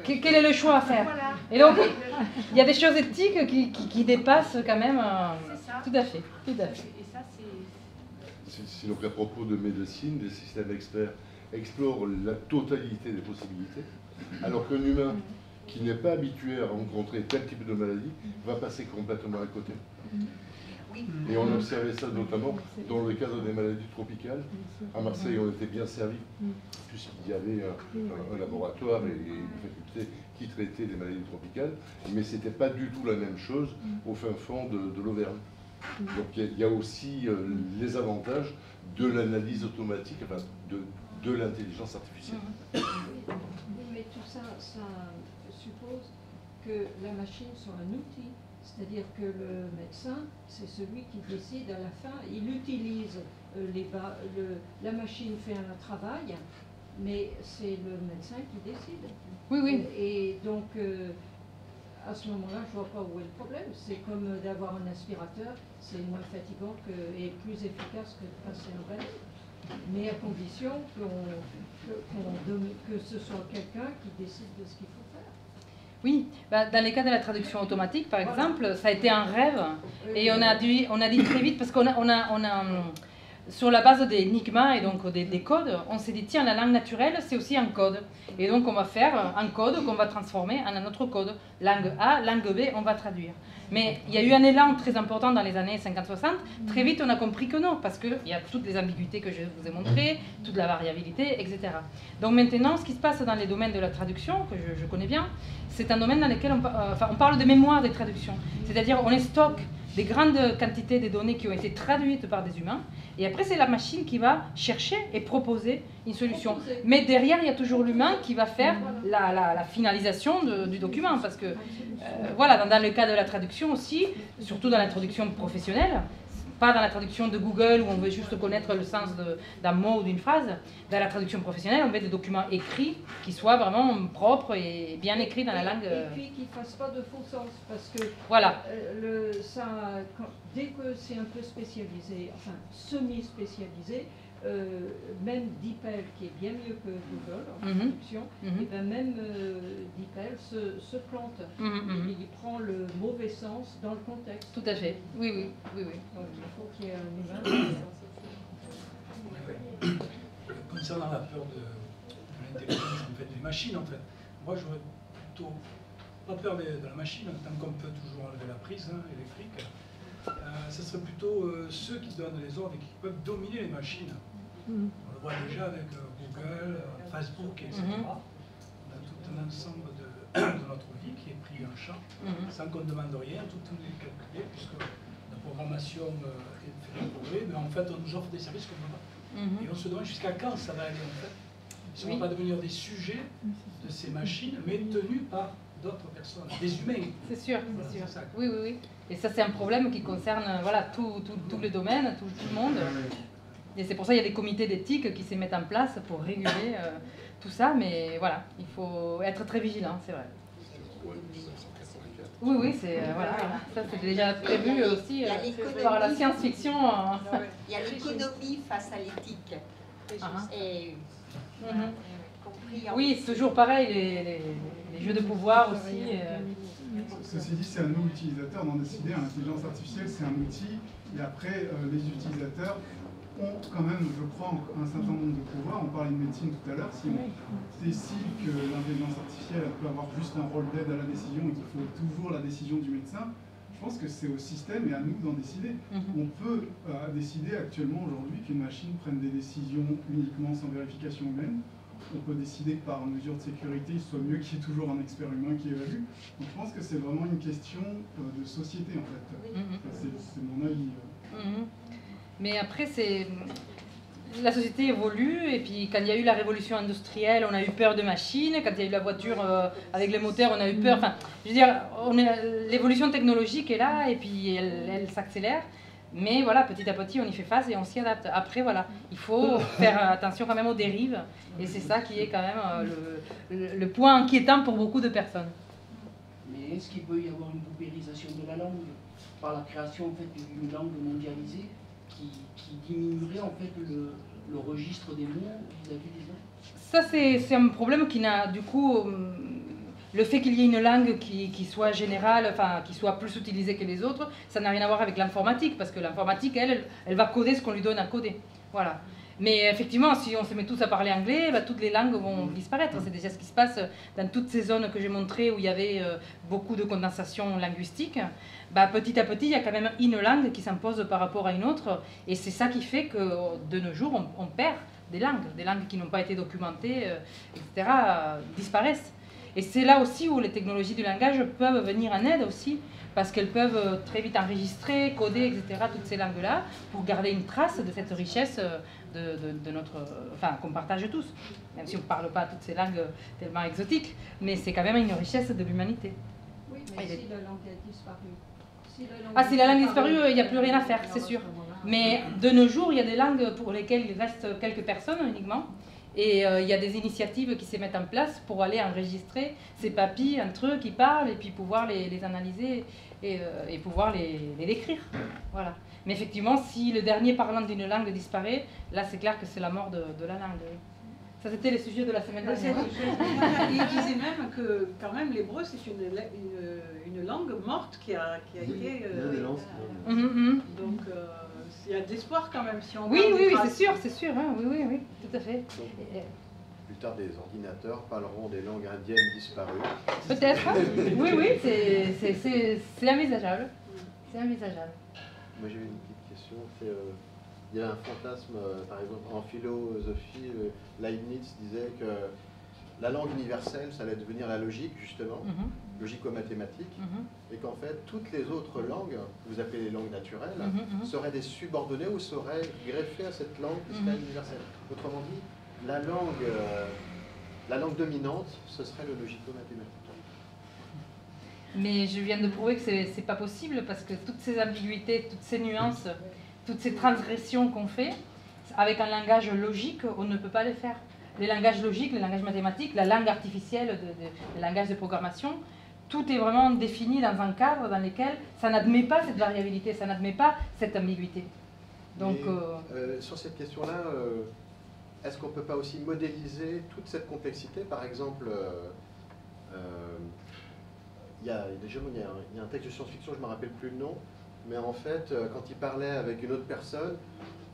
quel est le choix à faire Voilà. Et donc, il y a des choses éthiques qui, qui- qui dépassent quand même. euh, ça. tout à fait, tout à fait. C'est. Donc à propos de médecine, des systèmes experts explorent la totalité des possibilités, alors qu'un humain qui n'est pas habitué à rencontrer tel type de maladie va passer complètement à côté. Et on observait ça notamment dans le cadre des maladies tropicales. À Marseille, on était bien servi, puisqu'il y avait un, un laboratoire et une faculté qui traitait les maladies tropicales, mais ce n'était pas du tout la même chose au fin fond de, l'Auvergne. Donc il y a- aussi euh, les avantages de l'analyse automatique, de, de l'intelligence artificielle. Oui, mais tout ça, ça suppose que la machine soit un outil. C'est-à-dire que le médecin, c'est celui qui décide à la fin. Il utilise euh, les ba- le- la machine fait un travail, mais c'est le médecin qui décide. Oui, oui. Et donc, euh, à ce moment-là, je ne vois pas où est le problème. C'est comme euh, d'avoir un aspirateur, c'est moins fatigant que, et plus efficace que de passer un balai. Mais à condition que, que ce soit quelqu'un qui décide de ce qu'il faut. Oui, bah, dans les cas de la traduction automatique, par exemple, ça a été un rêve. Et on a, dû, on a dit très vite, parce qu'on a, on a, on a, sur la base des enigmas et donc des, des codes, on s'est dit, tiens, la langue naturelle, c'est aussi un code. Et donc, on va faire un code qu'on va transformer en un autre code. Langue A, langue B, on va traduire. Mais il y a eu un élan très important dans les années 50-60. Très vite, on a compris que non, parce qu'il y a toutes les ambiguïtés que je vous ai montrées, toute la variabilité, etc. Donc maintenant, ce qui se passe dans les domaines de la traduction, que je, connais bien, c'est un domaine dans lequel on, euh, on parle de mémoire des traductions. C'est-à-dire on stocke des grandes quantités de données qui ont été traduites par des humains, et après c'est la machine qui va chercher et proposer une solution. Mais derrière, il y a toujours l'humain qui va faire la, la- la finalisation de- du document, parce que euh, voilà, dans, dans le cas de la traduction aussi, surtout dans la traduction professionnelle, pas dans la traduction de Google où on veut juste connaître le sens d'un mot ou d'une phrase. Dans la traduction professionnelle, on veut des documents écrits qui soient vraiment propres et bien écrits dans la langue. euh, Et puis qu'il ne fasse pas de faux sens, parce que Voilà. euh, le, ça, quand- dès que c'est un peu spécialisé, enfin semi-spécialisé, euh, même DeepL, qui est bien mieux que Google en Mhm. et ben même euh, DeepL se, se plante. Mhm, mhm. Il, il prend le mauvais sens dans le contexte. Tout à fait. Oui, oui, oui, oui. Donc il faut qu'il y ait un humain. Concernant la peur de, de l'intelligence en fait, des machines, en fait, moi j'aurais plutôt pas peur de, de la machine, tant qu'on peut toujours enlever la prise hein, électrique. Euh, ce serait plutôt euh, ceux qui donnent les ordres et qui peuvent dominer les machines. On le voit déjà avec euh, Google, euh, Facebook, etc. Mhm. On a tout un ensemble de, de notre vie qui est pris en charge Mhm. sans qu'on ne demande rien, tout est calculé, puisque la programmation euh, est fait mais en fait on nous offre des services qu'on ne pas. Mhm. Et on se demande jusqu'à quand ça va aller en fait. Si on Oui. ne va pas devenir des sujets de ces machines, mais tenus par d'autres personnes, des humains. C'est sûr, Voilà, c'est sûr. ça. Oui, oui, oui. Et ça, c'est un problème qui concerne voilà, tout- tout- tous les domaines, tout, tout le monde. Et c'est pour ça qu'il y a des comités d'éthique qui se mettent en place pour réguler euh, tout ça. Mais voilà, il faut être très vigilant, c'est vrai. Ouais, 1984. Oui, oui, c'est euh, voilà, ça c'est déjà prévu aussi Il y a euh, par la science-fiction. euh. Il y a l'économie face à l'éthique. Ah. Et qu'on compris. en Oui, c'est toujours pareil, les, les- les jeux de pouvoir aussi. Ceci dit, c'est à nous, utilisateurs, d'en décider. L'intelligence artificielle, c'est un outil. Et après, euh, les utilisateurs ont quand même, je crois, un certain nombre de pouvoirs. On parlait de médecine tout à l'heure. Si on décide que l'intelligence artificielle elle peut avoir juste un rôle d'aide à la décision et qu'il faut toujours la décision du médecin, je pense que c'est au système et à nous d'en décider. Mhm. On peut euh, décider actuellement aujourd'hui qu'une machine prenne des décisions uniquement sans vérification humaine. On peut décider que par mesure de sécurité, il soit mieux qu'il y ait toujours un expert humain qui évalue. Donc je pense que c'est vraiment une question euh, de société en fait. Mhm. C'est mon avis. euh. Mhm. Mais après, c'est la société évolue et puis quand il y a eu la révolution industrielle, on a eu peur de machines. Quand il y a eu la voiture euh, avec les moteurs, on a eu peur. Enfin, je veux dire, l'évolution technologique est là et puis elle, elle s'accélère. Mais voilà, petit à petit, on y fait face et on s'y adapte. Après, voilà, il faut faire attention quand même aux dérives. Et c'est ça qui est quand même euh, le, le- point inquiétant pour beaucoup de personnes. Mais est-ce qu'il peut y avoir une paupérisation de la langue par la création en fait, d'une langue mondialisée qui, qui diminuerait en fait le, le registre des mots vis-à-vis des autres? Ça, c'est c'est un problème qui n'a, du coup, hum, le fait qu'il y ait une langue qui, soit générale, enfin, qui soit plus utilisée que les autres, ça n'a rien à voir avec l'informatique, parce que l'informatique, elle, elle, va coder ce qu'on lui donne à coder. Voilà. Mais effectivement, si on se met tous à parler anglais, bah, toutes les langues vont disparaître. C'est déjà ce qui se passe dans toutes ces zones que j'ai montrées où il y avait euh, beaucoup de condensation linguistique. Bah, petit à petit, il y a quand même une langue qui s'impose par rapport à une autre. Et c'est ça qui fait que de nos jours, on, on perd des langues. Des langues qui n'ont pas été documentées, euh, etc., euh, disparaissent. Et c'est là aussi où les technologies du langage peuvent venir en aide aussi, parce qu'elles peuvent euh, très vite enregistrer, coder, etc., toutes ces langues-là, pour garder une trace de cette richesse euh, de, de- de notre, euh, enfin, qu'on partage tous, même si on ne parle pas toutes ces langues tellement exotiques, mais c'est quand même une richesse de l'humanité. Oui, mais si la langue a disparu. Si la langue Ah, si la langue a disparu, il n'y a plus rien à faire, c'est sûr. Mais de nos jours, il y a des langues pour lesquelles il reste quelques personnes uniquement. Et euh, il y a des initiatives qui se mettent en place pour aller enregistrer ces papilles entre eux qui parlent et puis pouvoir les, les analyser et, euh, et pouvoir les, les décrire. Voilà. Mais effectivement, si le dernier parlant d'une langue disparaît, là c'est clair que c'est la mort de, de la langue. Ça, c'était les sujets de la semaine dernière. Il disait même que quand même l'hébreu c'est une, une, une langue morte qui a, qui a été. Il y a euh, des lances qui- Mhm, mhm. donc euh, il y a de l'espoir quand même si on. Oui, oui, oui, c'est sûr, c'est sûr. hein, Oui, oui, oui, tout à fait. Donc, Et- plus tard, des ordinateurs parleront des langues indiennes disparues. Peut-être. hein. Oui, oui, c'est- c'est- c'est c'est envisageable. C'est envisageable. Moi, j'avais une petite question. C'est, euh, il y a un fantasme, euh, par exemple, en philosophie, euh, Leibniz disait que la langue universelle, ça allait devenir la logique, justement, Mhm, logico-mathématique, mhm, et qu'en fait, toutes les autres langues, que vous appelez les langues naturelles, mhm, seraient des subordonnées ou seraient greffées à cette langue qui serait universelle. Autrement dit, la langue, euh, la langue dominante, ce serait le logico-mathématique. Mais je viens de prouver que c'est c'est pas possible parce que toutes ces ambiguïtés, toutes ces nuances, toutes ces transgressions qu'on fait, avec un langage logique, on ne peut pas les faire. Les langages logiques, les langages mathématiques, la langue artificielle, de, de- les langages de programmation, tout est vraiment défini dans un cadre dans lequel ça n'admet pas cette variabilité, ça n'admet pas cette ambiguïté. Donc, Mais, euh, euh, sur cette question-là, euh, est-ce qu'on ne peut pas aussi modéliser toute cette complexité? Par exemple, il y, a, déjà, il y a un- il y a un texte de science-fiction, je ne me rappelle plus le nom, mais en fait, quand il parlait avec une autre personne,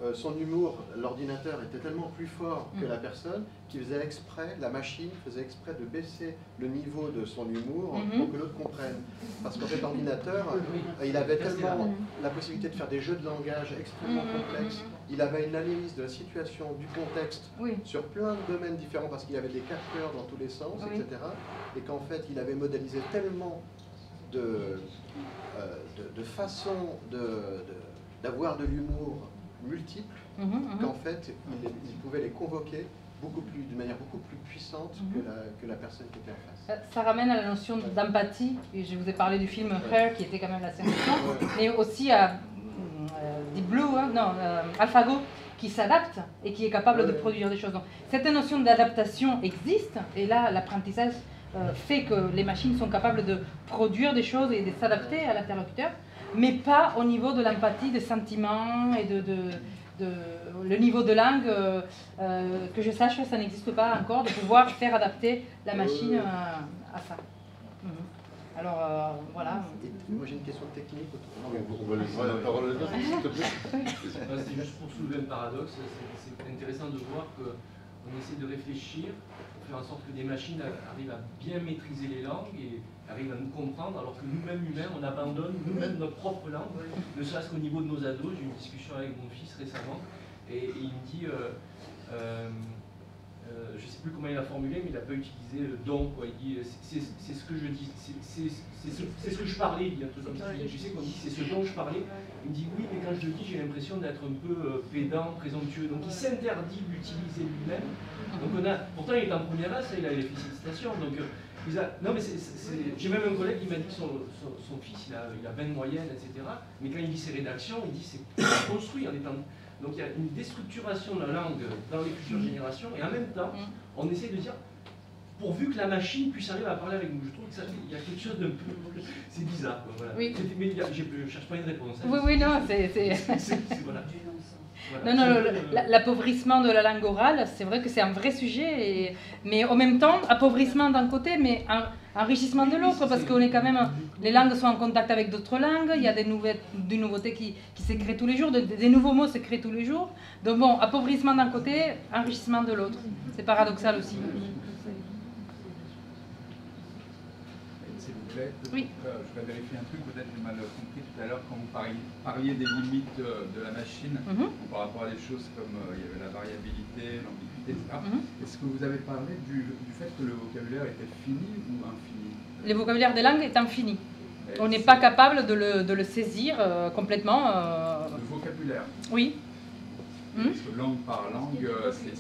euh, son humour, l'ordinateur était tellement plus fort que Mm. la personne qu'il faisait exprès, la machine faisait exprès de baisser le niveau de son humour Mhm. pour que l'autre comprenne. Parce qu'en fait, l'ordinateur, euh, il avait tellement la possibilité de faire des jeux de langage extrêmement Mhm, complexes. Il avait une analyse de la situation, du contexte, oui. sur plein de domaines différents parce qu'il y avait des capteurs dans tous les sens, Oui. etc. Et qu'en fait, il avait modélisé tellement de, euh, de, de façons de- de- d'avoir de, l'humour multiples Mhm, mhm. qu'en fait, il, il pouvait les convoquer beaucoup plus, d'une manière beaucoup plus puissante Mhm. que, la, que la personne qui était en face. Ça- Ça ramène à la notion d'empathie. Et Je vous ai parlé du film Her, qui était quand même la science-fiction, Ouais. mais aussi à euh, Deep Blue, hein, non, euh, AlphaGo, qui s'adapte et qui est capable de Ouais. produire des choses. Donc, cette notion d'adaptation existe, et là, l'apprentissage euh, fait que les machines sont capables de produire des choses et de s'adapter à l'interlocuteur, mais pas au niveau de l'empathie, des sentiments et de, de, le niveau de langue, euh, euh, que je sache, ça n'existe pas encore, de pouvoir faire adapter la machine à, ça. Mhm. Alors euh, voilà. Moi j'ai une question technique. On va laisser la parole à s'il te plaît. C'est juste pour soulever un paradoxe. C'est intéressant de voir qu'on essaie de réfléchir pour faire en sorte que des machines arrivent à bien maîtriser les langues et arrivent à nous comprendre, alors que nous-mêmes humains, on abandonne nous-mêmes notre propre langue, ne serait-ce qu'au niveau de nos ados. J'ai eu une discussion avec mon fils récemment, et, il me dit, euh, euh, euh, je ne sais plus comment il a formulé, mais il n'a pas utilisé le don. Quoi. Il dit, c'est ce que je dis, c'est ce, que je parlais. Il dit un truc comme ça. tu sais qu'on dit, c'est ce dont je parlais. Il me dit, oui, mais quand je le dis, j'ai l'impression d'être un peu pédant, présomptueux. Donc il s'interdit d'utiliser lui-même. Pourtant il est en première base, il a les félicitations. Donc non, mais j'ai même un collègue qui m'a dit que son, fils, il a, il a 20 moyennes, etc. Mais quand il lit ses rédactions, il dit que c'est construit en étant. Donc il y a une déstructuration de la langue dans les futures mm. générations, et en même temps, mm. on essaie de dire, pourvu que la machine puisse arriver à parler avec nous. Je trouve qu'il y a quelque chose de peu. C'est bizarre. Quoi, voilà. Oui. Mais je ne cherche pas une réponse. Hein. Oui, oui, non, c'est. Voilà. Non, non, l'appauvrissement de la langue orale, c'est vrai que c'est un vrai sujet, mais en même temps, appauvrissement d'un côté, mais enrichissement de l'autre, parce qu'on est quand même, les langues sont en contact avec d'autres langues, il y a des, nouvelles, des nouveautés qui, qui s'écrivent tous les jours, des, nouveaux mots s'écrivent tous les jours. Donc bon, appauvrissement d'un côté, enrichissement de l'autre. C'est paradoxal aussi. Oui. Euh, je vais vérifier un truc, peut-être j'ai mal compris tout à l'heure quand vous parliez, des limites euh, de la machine mhm. par rapport à des choses comme euh, il y avait la variabilité, l'ambiguïté, etc. Mhm. Est-ce que vous avez parlé du, fait que le vocabulaire était fini ou infini? Le vocabulaire des langues est infini. On n'est pas capable de le, saisir complètement. Le vocabulaire Oui. Parce que langue par langue, c'est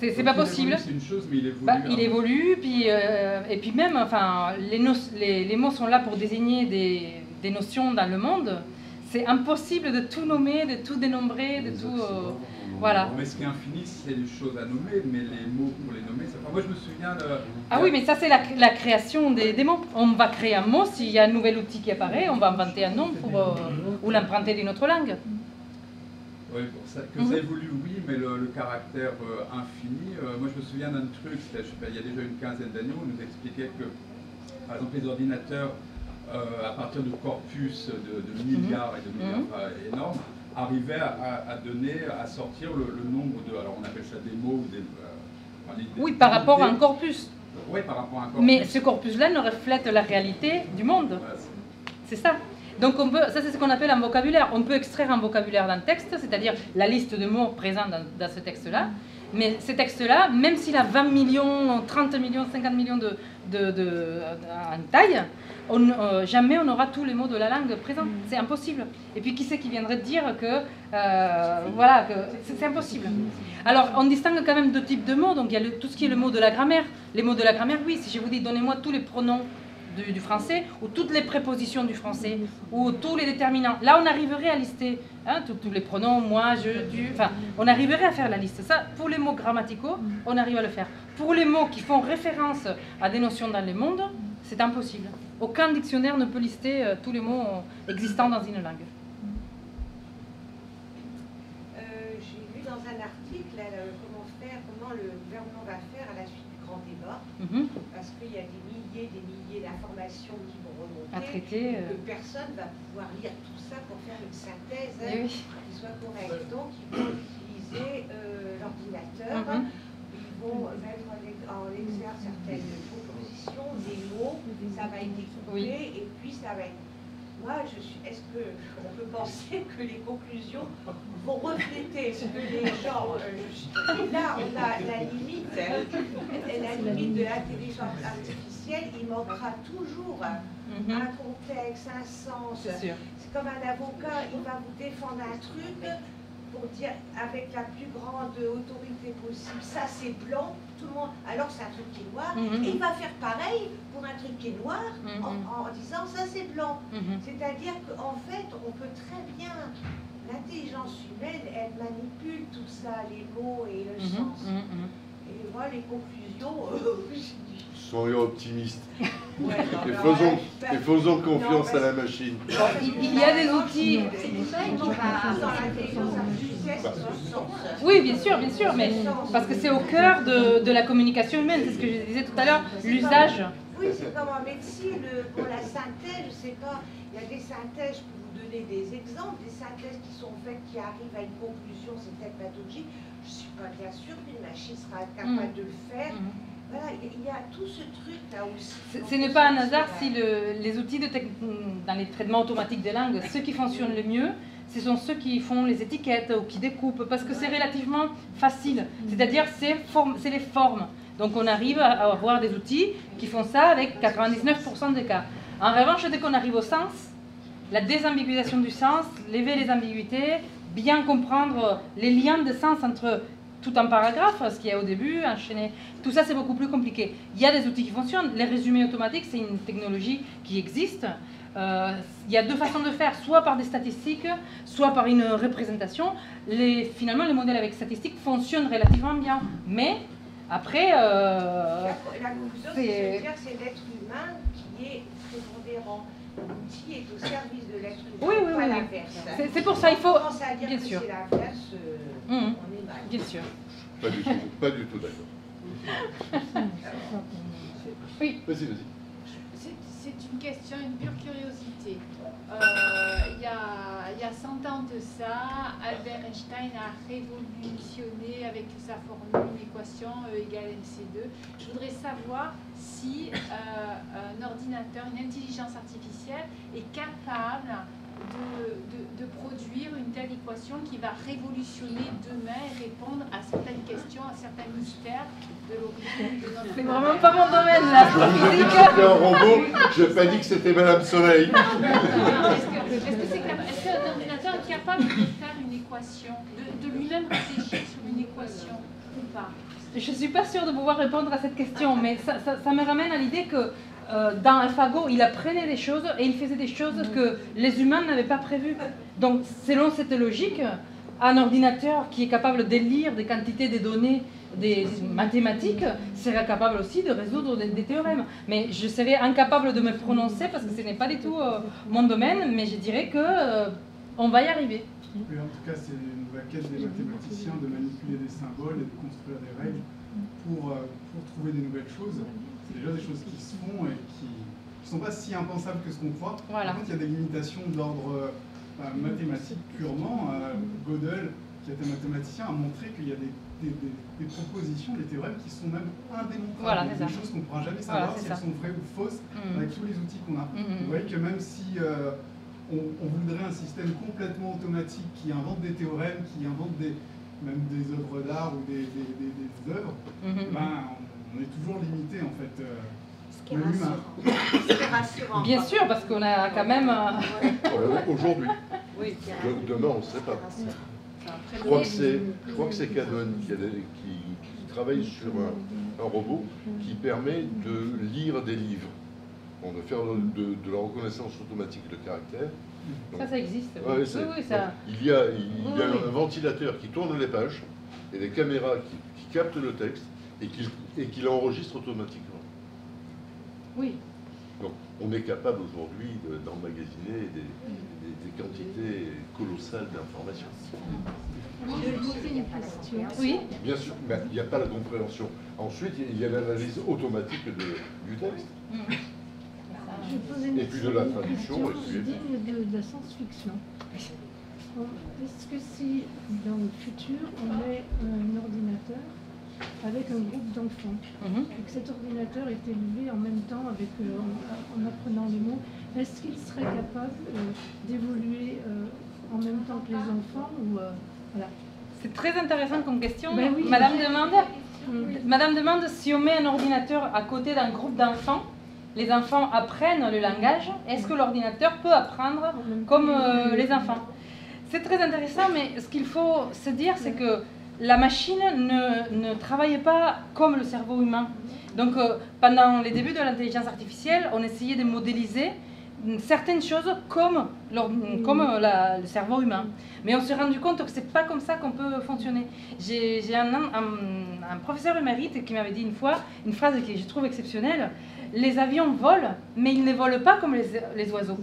c'est pas possible. C'est une chose, mais il évolue. Bah, il évolue, puis, euh, et puis même, enfin, les, les, les, mots sont là pour désigner des, des notions dans le monde. C'est impossible de tout nommer, de tout dénombrer, de tout. Euh, voilà. Mais ce qui est infini, c'est des choses à nommer, mais les mots pour les nommer, ça... moi je me souviens de. Ah oui, mais ça c'est la, la, création des, des, mots. On va créer un mot, s'il y a un nouvel outil qui apparaît, on va inventer un nom pour, euh, ou l'emprunter d'une autre langue. Oui, pour ça, que ça mhm. évolue, oui, mais le, caractère euh, infini, euh, moi je me souviens d'un truc, il y a déjà une quinzaine d'années, on nous expliquait que, par exemple, les ordinateurs, euh, à partir de corpus de, de mhm. milliards et de milliards mhm. énormes, arrivaient à, donner, à sortir le, nombre de, alors on appelle ça des mots ou des... oui, par rapport à un corpus. Oui, par rapport à un corpus. Mais ce corpus-là ne reflète la réalité du monde. c'est ça. Donc on peut, ça c'est ce qu'on appelle un vocabulaire. On peut extraire un vocabulaire d'un texte, c'est-à-dire la liste de mots présents dans, ce texte-là. Mais ce texte-là, même s'il a 20 millions, 30 millions, 50 millions de, de, en taille, on, euh, jamais on aura tous les mots de la langue présents. C'est impossible. Et puis qui c'est qui viendrait dire que euh, voilà que c'est impossible. Alors on distingue quand même deux types de mots. Donc il y a tout ce qui est le mot de la grammaire. Les mots de la grammaire, oui. Si je vous dis donnez-moi tous les pronoms du, français, ou toutes les prépositions du français, ou tous les déterminants. Là, on arriverait à lister hein, tous, les pronoms, moi, je, tu, enfin, on arriverait à faire la liste. Ça, pour les mots grammaticaux, on arrive à le faire. Pour les mots qui font référence à des notions dans le monde, c'est impossible. Aucun dictionnaire ne peut lister euh, tous les mots existants dans une langue. Euh, j'ai vu dans un article comment faire, comment le gouvernement va faire à la suite du grand débat, mhm. parce qu'il y a des milliers, des milliers d'informations qui vont remonter, à traiter, que euh. personne va pouvoir lire tout ça pour faire une synthèse qui soit correcte. Donc, ils vont utiliser euh, l'ordinateur, mm-hmm. ils vont mettre en exergue certaines propositions, des mots, ça va être découpé, et puis ça va être moi, je suis. Est-ce qu'on peut penser que les conclusions vont refléter ce que les gens. Euh, là, on a la limite, la limite de l'intelligence artificielle. Il manquera toujours mhm. un contexte, un sens. C'est comme un avocat, il va vous défendre un truc pour dire avec la plus grande autorité possible, ça c'est blanc, tout le monde, alors c'est un truc qui est noir, mhm. et il va faire pareil pour un truc qui est noir mhm. en, disant ça c'est blanc. Mhm. C'est-à-dire qu'en fait, on peut très bien, l'intelligence humaine, elle manipule tout ça, les mots et le sens. Et moi, les conclusions... Soyons optimistes. Et faisons, et faisons confiance à la machine. Il y a des outils. Bah. Oui, bien sûr, bien sûr, mais parce que c'est au cœur de, de la communication humaine, c'est ce que je disais tout à l'heure, l'usage. Oui, c'est comme en médecine, pour la synthèse, je sais pas, il y a des synthèses, je peux vous donner des exemples, des synthèses qui sont faites, qui arrivent à une conclusion, c'est telle pathologie. Je ne suis pas bien sûre qu'une machine sera capable de le faire. Voilà, il y a tout ce truc là aussi. Ce n'est pas un hasard si le, les outils de dans les traitements automatiques des langues, ceux qui fonctionnent le mieux, ce sont ceux qui font les étiquettes ou qui découpent, parce que c'est relativement facile. C'est-à-dire, c'est les formes. Donc on arrive à avoir des outils qui font ça avec 99% des cas. En revanche, dès qu'on arrive au sens, la désambiguisation du sens, lever les ambiguïtés, bien comprendre les liens de sens entre tout un paragraphe, ce qu'il y a au début, enchaîner, tout ça c'est beaucoup plus compliqué. Il y a des outils qui fonctionnent, les résumés automatiques c'est une technologie qui existe. Euh, il y a deux façons de faire, soit par des statistiques, soit par une représentation. Les, finalement, les modèles avec statistiques fonctionnent relativement bien, mais après, euh, la, conclusion, c'est l'être humain qui est prépondérant. L'outil est au service de l'être humain, oui, oui, pas oui. l'inverse. C'est pour ça, il faut. à dire bien que sûr. l'inverse, euh, mmh. on est mal. Bien sûr. Pas du tout, pas du tout d'accord. oui. Vas-y, vas-y. C'est une question, une pure curiosité. Euh, il y, a, y a 100 ans de ça, Albert Einstein a révolutionné avec sa formule, équation E égale mc2. Je voudrais savoir si euh, un ordinateur, une intelligence artificielle est capable de, de, de, produire une telle équation qui va révolutionner demain et répondre à certaines questions, à certains mystères de notre C'est vraiment pas mon domaine là. C'était un robot, je n'ai pas dit que c'était Madame Soleil. Est-ce qu'un ordinateur est capable de faire une équation, de, de lui-même réfléchir sur une équation ou pas? Je ne suis pas sûre de pouvoir répondre à cette question, mais ça, ça, ça me ramène à l'idée que euh, dans AlphaGo, il apprenait des choses et il faisait des choses que les humains n'avaient pas prévues. Donc, selon cette logique, un ordinateur qui est capable de lire des quantités de données des mathématiques serait capable aussi de résoudre des, des théorèmes. Mais je serais incapable de me prononcer parce que ce n'est pas du tout euh, mon domaine, mais je dirais que euh, on va y arriver. Oui, en tout cas, c'est une nouvelle quête des mathématiciens de manipuler des symboles et de construire des règles pour, pour trouver des nouvelles choses c'est déjà des choses qui se font et qui ne sont pas si impensables que ce qu'on croit. Voilà. Par contre, il y a des limitations d'ordre euh, mathématique purement. Euh, Gödel, qui était mathématicien, a montré qu'il y a des, des, des, des, propositions, des théorèmes qui sont même indémontrables. Voilà, des ça. choses qu'on ne pourra jamais savoir voilà, si ça. elles sont vraies ou fausses mmh. avec tous les outils qu'on a. Mmh. Vous voyez que même si euh, on, on, voudrait un système complètement automatique qui invente des théorèmes, qui invente des, même des œuvres d'art ou des, des œuvres, mmh. ben, on, est toujours limité en fait. Euh, qui est rassurant. Ce qui est rassurant. Bien sûr, parce qu'on a quand même. Euh, Aujourd'hui. Oui. De, demain, on ne sait pas. Je crois que c'est, je crois que c'est Canon qui, qui, qui, travaille sur un, un, robot qui permet de lire des livres, bon, de faire de, de, la reconnaissance automatique de caractère. Donc, ça, ça existe. Ouais, oui, oui, ça... il y a, il y a un ventilateur qui tourne les pages et des caméras qui, qui captent le texte et qui, et qui l'enregistrent automatiquement. Oui. Donc, on est capable aujourd'hui d'emmagasiner des, des, des, quantités colossales d'informations. Oui. Bien sûr, mais il n'y a pas la compréhension. Ensuite, il y a l'analyse automatique de, du texte. Je et puis de la traduction. Et puis... digne de, de la science-fiction. Est-ce que si, dans le futur, on met un ordinateur avec un groupe d'enfants, mm -hmm. et que cet ordinateur est élevé en même temps avec, euh, en, en, apprenant les mots, est-ce qu'il serait capable euh, d'évoluer euh, en même temps que les enfants ou, voilà. C'est très intéressant comme question. Ben oui, Madame demande, Madame demande si on met un ordinateur à côté d'un groupe d'enfants, les enfants apprennent le langage. Est-ce que l'ordinateur peut apprendre comme les enfants? C'est très intéressant, mais ce qu'il faut se dire, c'est que la machine ne, ne, travaille pas comme le cerveau humain. Donc euh, pendant les débuts de l'intelligence artificielle, on essayait de modéliser certaines choses comme, comme la, le cerveau humain. Mais on s'est rendu compte que c'est pas comme ça qu'on peut fonctionner. J'ai un, un, un, professeur émérite qui m'avait dit une fois une phrase que je trouve exceptionnelle. les avions volent, mais ils ne volent pas comme les oiseaux.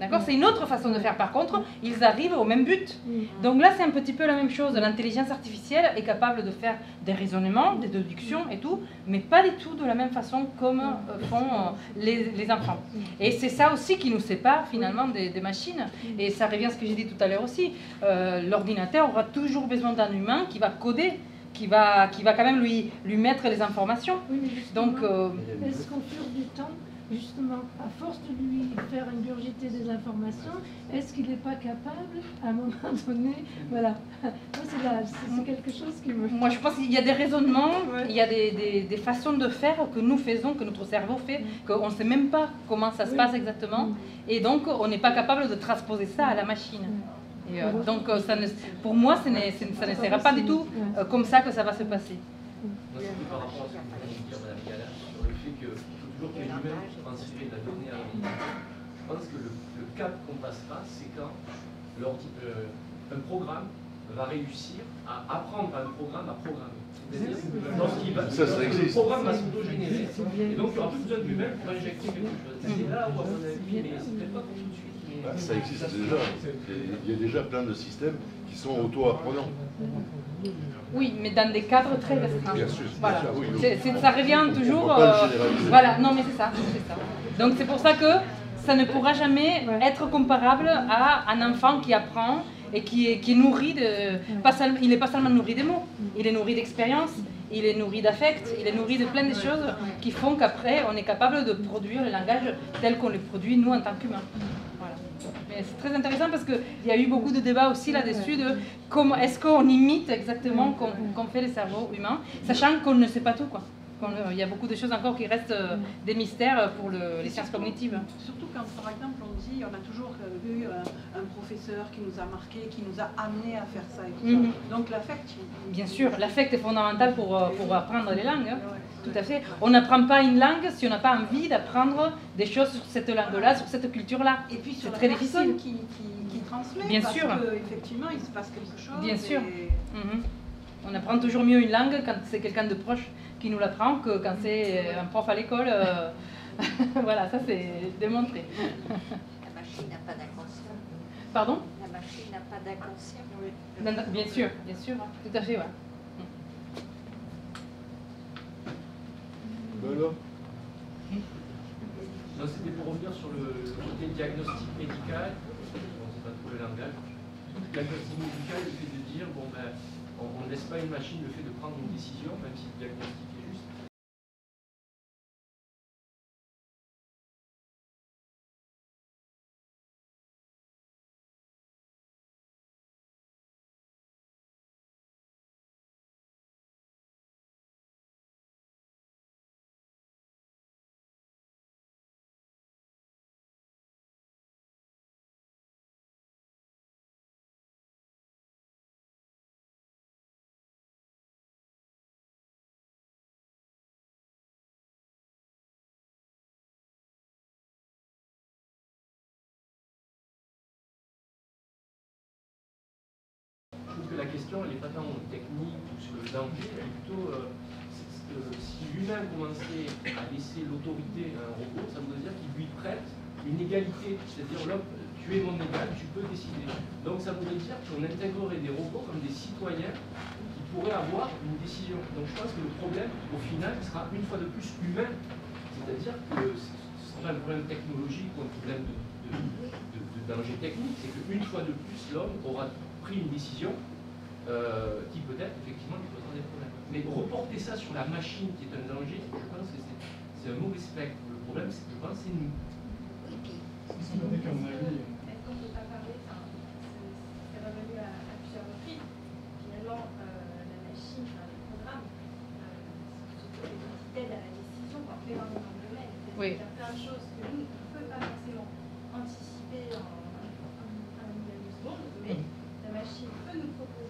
D'accord C'est une autre façon de faire. Par contre, ils arrivent au même but. Donc là, c'est un petit peu la même chose. L'intelligence artificielle est capable de faire des raisonnements, des déductions et tout, mais pas du tout de la même façon comme euh, font euh, les, enfants. Et c'est ça aussi qui nous sépare finalement des, machines. Et ça revient à ce que j'ai dit tout à l'heure aussi. Euh, l'ordinateur aura toujours besoin d'un humain qui va coder qui va, qui va quand même lui, lui mettre les informations. Donc, est-ce qu'au fur du temps, justement, à force de lui faire ingurgiter des informations, est-ce qu'il n'est pas capable, à un moment donné, voilà, c'est quelque chose qui me... Moi, je pense qu'il y a des raisonnements, il y a des, des, façons de faire que nous faisons, que notre cerveau fait, qu'on ne sait même pas comment ça se passe exactement, et donc on n'est pas capable de transposer ça à la machine. Et, euh, donc, euh, ça ne, pour moi, ça ne, ça ne sera pas du tout euh, comme ça que ça va se passer. Moi, par rapport à ce que vous venez de dire, Gala, sur le fait qu'il transférer la donnée à l'ordinateur. Je pense que le, le cap qu'on passera, c'est quand euh, un programme va réussir à apprendre à un programme à programmer. Lorsqu'il va, ça, ça existe. le programme va s'auto-générer, et donc il n'y aura plus besoin lui-même pour injecter quelque chose. C'est là où, à mon avis, mais c'est peut-être pas pour tout de suite. Bah, ça existe déjà. Il y a déjà plein de systèmes qui sont auto-apprenants. Oui, mais dans des cadres très restreints. Bien sûr, voilà. oui, ça revient toujours. Euh, voilà, non, mais c'est ça, ça. Donc c'est pour ça que ça ne pourra jamais être comparable à un enfant qui apprend et qui est, qui nourri de. Pas il n'est pas seulement nourri des mots, il est nourri d'expérience, il est nourri d'affect, il est nourri de plein de choses qui font qu'après on est capable de produire le langage tel qu'on le produit nous en tant qu'humains c'est très intéressant parce qu'il y a eu beaucoup de débats aussi là-dessus de comment est-ce qu'on imite exactement qu'on fait les cerveaux humains, sachant qu'on ne sait pas tout. Quoi. Il y a beaucoup de choses encore qui restent euh, des mystères pour les sciences cognitives. Surtout quand, par exemple, on dit, on a toujours eu un, professeur qui nous a marqué, qui nous a amené à faire ça. Et mhm. Donc l'affect. Bien sûr, l'affect est fondamental pour, euh, pour apprendre les langues. Hein. Tout à fait. On n'apprend pas une langue si on n'a pas envie d'apprendre des choses sur cette langue-là, sur cette culture-là. Et puis sur c'est très difficile. Qui, qui, transmet. Bien parce sûr. effectivement, il se passe quelque chose. Bien sûr. Mhm. On apprend toujours mieux une langue quand c'est quelqu'un de proche qui nous l'apprend que quand c'est un prof à l'école. Euh, voilà, ça c'est démontré. La machine n'a pas d'inconscient. Pardon? La machine n'a pas d'inconscient. Oui. Bien sûr, bien sûr, tout à fait, ouais. Voilà. Non, c'était pour revenir sur le, côté diagnostic médical. Bon, c'est pas trop le langage. Diagnostic médical, le fait de dire, bon ben, on ne laisse pas une machine le fait de prendre une décision, même si le diagnostic question, n'est pas tant technique ou sur le danger, elle plutôt euh, si l'humain commençait à laisser l'autorité à un robot, ça voudrait dire qu'il lui prête une égalité, c'est-à-dire l'homme, tu es mon égal, tu peux décider. Donc ça voudrait dire qu'on intégrerait des robots comme des citoyens qui pourraient avoir une décision. Donc je pense que le problème, au final, sera une fois de plus humain. C'est-à-dire que ce sera pas un problème technologique ou un problème de, de danger technique, c'est qu'une fois de plus, l'homme aura pris une décision euh, qui peut-être effectivement lui posera des problèmes. Mais reporter ça sur la machine qui est un danger, je pense que c'est un mauvais spectre. Le problème, c'est que je pense que c'est nous. Est-ce qu'on ne peut pas parler, enfin, c'est revenu à, à, plusieurs reprises, finalement, euh, la machine, enfin, les programmes, euh, surtout les outils d'aide à la décision, on fait énormément de domaines. Oui. Il y a plein de choses que nous, on ne peut pas forcément anticiper en, en, en, en une seconde, mais la machine peut nous proposer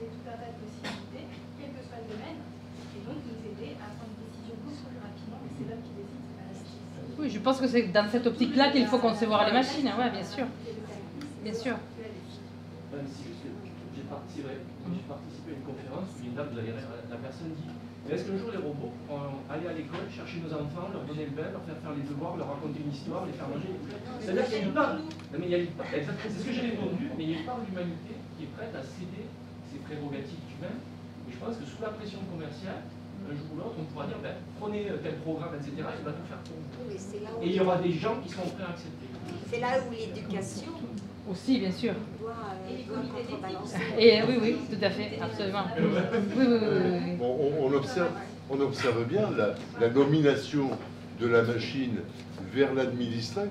possibilités, quel que soit le domaine, et donc nous aider à prendre une décision beaucoup plus rapidement, mais c'est l'homme qui décide, c'est pas la machine. Oui, je pense que c'est dans cette optique-là qu'il faut concevoir les machines, oui, bien sûr. Bien sûr. J'ai participé à une conférence où une dame, la personne dit est-ce qu'un jour les robots vont aller à l'école, chercher nos enfants, leur donner le bain, leur faire faire les devoirs, leur raconter une histoire, les faire manger? C'est-à-dire qu'il y a une part, c'est ce que j'ai répondu, mais il y a une part de l'humanité qui est prête à céder ses prérogatives humaines. Et je pense que sous la pression commerciale, un jour ou l'autre, on pourra dire ben, prenez tel programme, etc., il va tout faire pour vous. Et il y aura des gens qui sont prêts à accepter. C'est là où l'éducation aussi, bien sûr. Et oui, oui, tout à fait, absolument. Oui, oui, oui, on, observe, on observe bien la, nomination de la machine vers l'administré.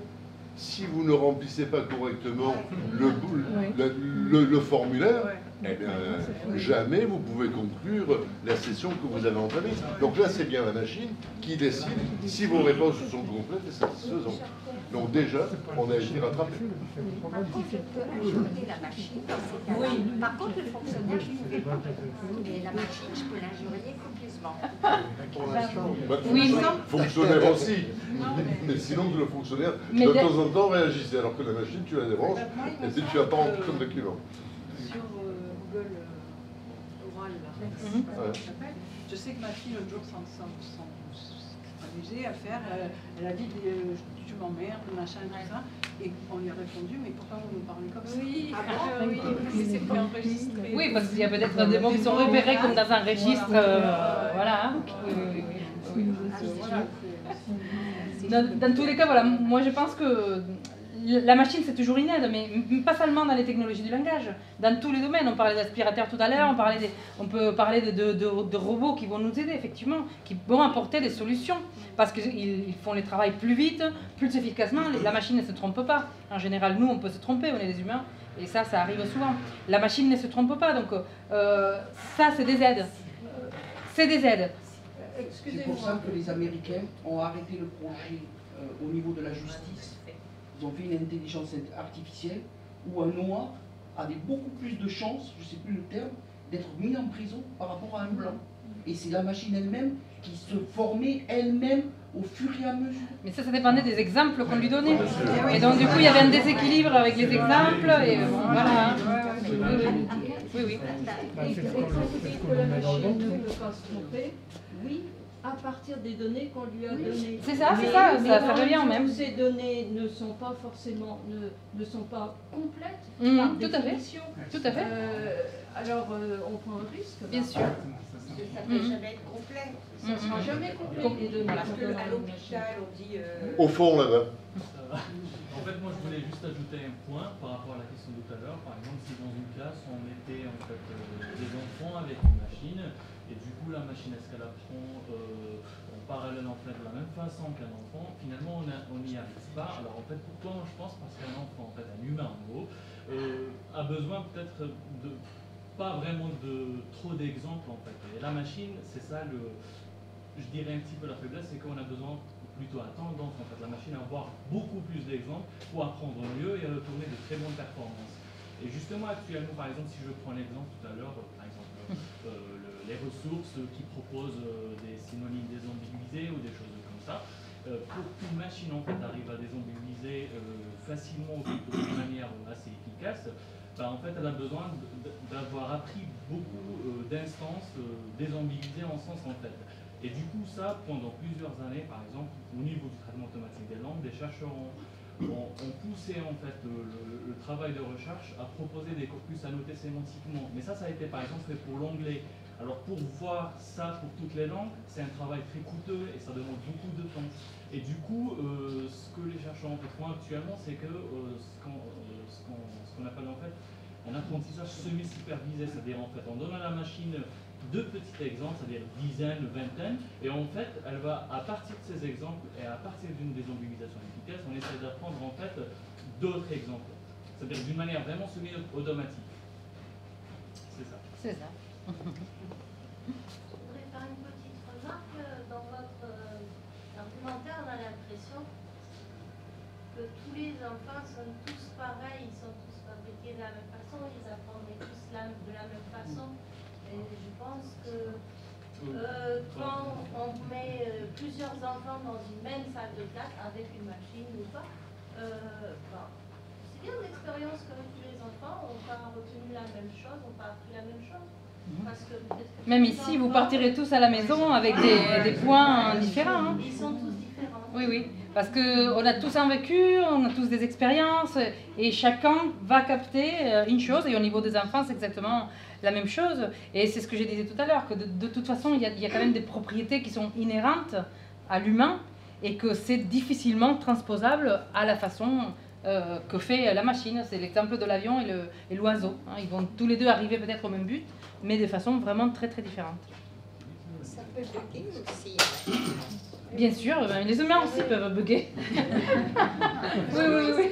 Si vous ne remplissez pas correctement le, le, le formulaire, eh jamais vous pouvez conclure la session que vous avez entamée. Donc là, c'est bien la machine qui décide si vos réponses sont complètes et satisfaisantes. Donc déjà, on a été rattrapé. Par contre, je peux ajouter la machine dans ces cas-là. Oui. Par contre, le fonctionnaire, je ne pouvais pas. Mais la machine, je peux l'injurier copieusement. Bah, oui, fonctionnaire aussi. Mais sinon, le fonctionnaire, de temps en temps, réagissait. Alors que la machine, tu la débranches et si tu as pas en tout de Sur euh, euh, je sais que ma fille, l'autre jour, s'en amusée à faire, euh, elle a dit tu m'emmerdes, machin, tout ça. Et on lui a répondu, mais pourquoi vous nous parlez comme ça? Oui, ah bon, oui, oui c'est pas enregistré. Oui, parce qu'il y a peut-être des mots qui sont repérés comme dans un registre. Euh, voilà. Oui, oui, oui. Dans, dans tous les cas, voilà, moi je pense que la machine, c'est toujours une aide, mais pas seulement dans les technologies du langage, dans tous les domaines. On parlait d'aspirateurs tout à l'heure, on, peut parler de, robots qui vont nous aider, effectivement, qui vont apporter des solutions, parce qu'ils font les travaux plus vite, plus efficacement. La machine ne se trompe pas. En général, nous, on peut se tromper, on est des humains, et ça, ça arrive souvent. La machine ne se trompe pas, donc euh, ça, c'est des aides. C'est des aides. C'est pour ça que les Américains ont arrêté le projet euh, au niveau de la justice ont fait une intelligence artificielle où un noir avait beaucoup plus de chances, je ne sais plus le terme, d'être mis en prison par rapport à un blanc. Et c'est la machine elle-même qui se formait elle-même au fur et à mesure. Mais ça, ça dépendait des exemples qu'on lui donnait. Et donc, du coup, il y avait un déséquilibre avec les exemples. Et voilà. Oui, oui. Oui, à partir des données qu'on lui a données. C'est ça, c'est ça, ça fait rien même. Ces données ne sont pas forcément, ne, ne sont pas complètes mmh, par tout à fait. Tout à fait. Euh, alors euh, on prend un risque. Bien sûr. Ça ne peut mmh. jamais être complet. Ça ne sera mmh. jamais complet les données. Parce qu'à l'hôpital, on dit. Euh... Au fond là-bas. En fait, moi, je voulais juste ajouter un point par rapport à la question de tout à l'heure. Par exemple, si dans une classe, on mettait en fait euh, des enfants avec une machine, et du coup, la machine, est-ce qu'elle apprend euh, en parallèle en fait de la même façon qu'un enfant Finalement, on n'y arrive pas. Alors en fait, pourquoi je pense Parce qu'un enfant, en fait, un humain en gros, euh, a besoin peut-être de pas vraiment de trop d'exemples en fait. Et la machine, c'est ça le, je dirais un petit peu la faiblesse, c'est qu'on a besoin plutôt à tendance en fait la machine à avoir beaucoup plus d'exemples pour apprendre mieux et à retourner de très bonnes performances. Et justement actuellement, par exemple, si je prends l'exemple tout à l'heure, par exemple euh, les ressources qui proposent euh, des synonymes désambiguisés ou des choses comme ça. Euh, pour qu'une machine en fait arrive à désambiguiser euh, facilement de manière assez efficace, bah, en fait elle a besoin d'avoir appris beaucoup d'instances désambiguisées en sens en fait. Et du coup ça, pendant plusieurs années, par exemple, au niveau du traitement automatique des langues, des chercheurs ont poussé en fait le, travail de recherche à proposer des corpus annotés sémantiquement. Mais ça, ça a été par exemple fait pour l'anglais. Alors pour voir ça pour toutes les langues, c'est un travail très coûteux et ça demande beaucoup de temps. Et du coup, euh, ce que les chercheurs font actuellement, c'est que euh, euh, ce qu'on appelle en fait un apprentissage semi-supervisé, c'est-à-dire en fait on donne à la machine deux petits exemples, c'est-à-dire dizaines, vingtaines, et en fait, elle va, à partir de ces exemples et à partir d'une désambiguisation efficace, on essaie d'apprendre en fait d'autres exemples. C'est-à-dire d'une manière vraiment semi-automatique. C'est ça. C'est ça. Je voudrais faire une petite remarque. Dans votre euh, argumentaire, on a l'impression que tous les enfants sont tous pareils, ils sont tous fabriqués de la même façon, ils apprendraient tous de la même façon. Et je pense que euh, quand on met euh, plusieurs enfants dans une même salle de classe avec une machine ou pas, euh, c'est bien l'expérience qu'ont tous les enfants, on n'a pas retenu la même chose, on n'a pas appris la même chose. Même ici, vous partirez tous à la maison avec des, des points différents. hein. Ils sont tous différents. Oui, oui. Parce qu'on a tous un vécu, on a tous des expériences, et chacun va capter euh, une chose, et au niveau des enfants, c'est exactement la même chose. Et c'est ce que je disais tout à l'heure, que de, de toute façon, il y, a, il y a quand même des propriétés qui sont inhérentes à l'humain, et que c'est difficilement transposable à la façon euh, que fait la machine. C'est l'exemple de l'avion et l'oiseau. hein. Ils vont tous les deux arriver peut-être au même but, mais de façon vraiment très très différente. Ça peut bloquer aussi. Bien sûr, ben, les humains aussi peuvent bugger. oui, oui, oui.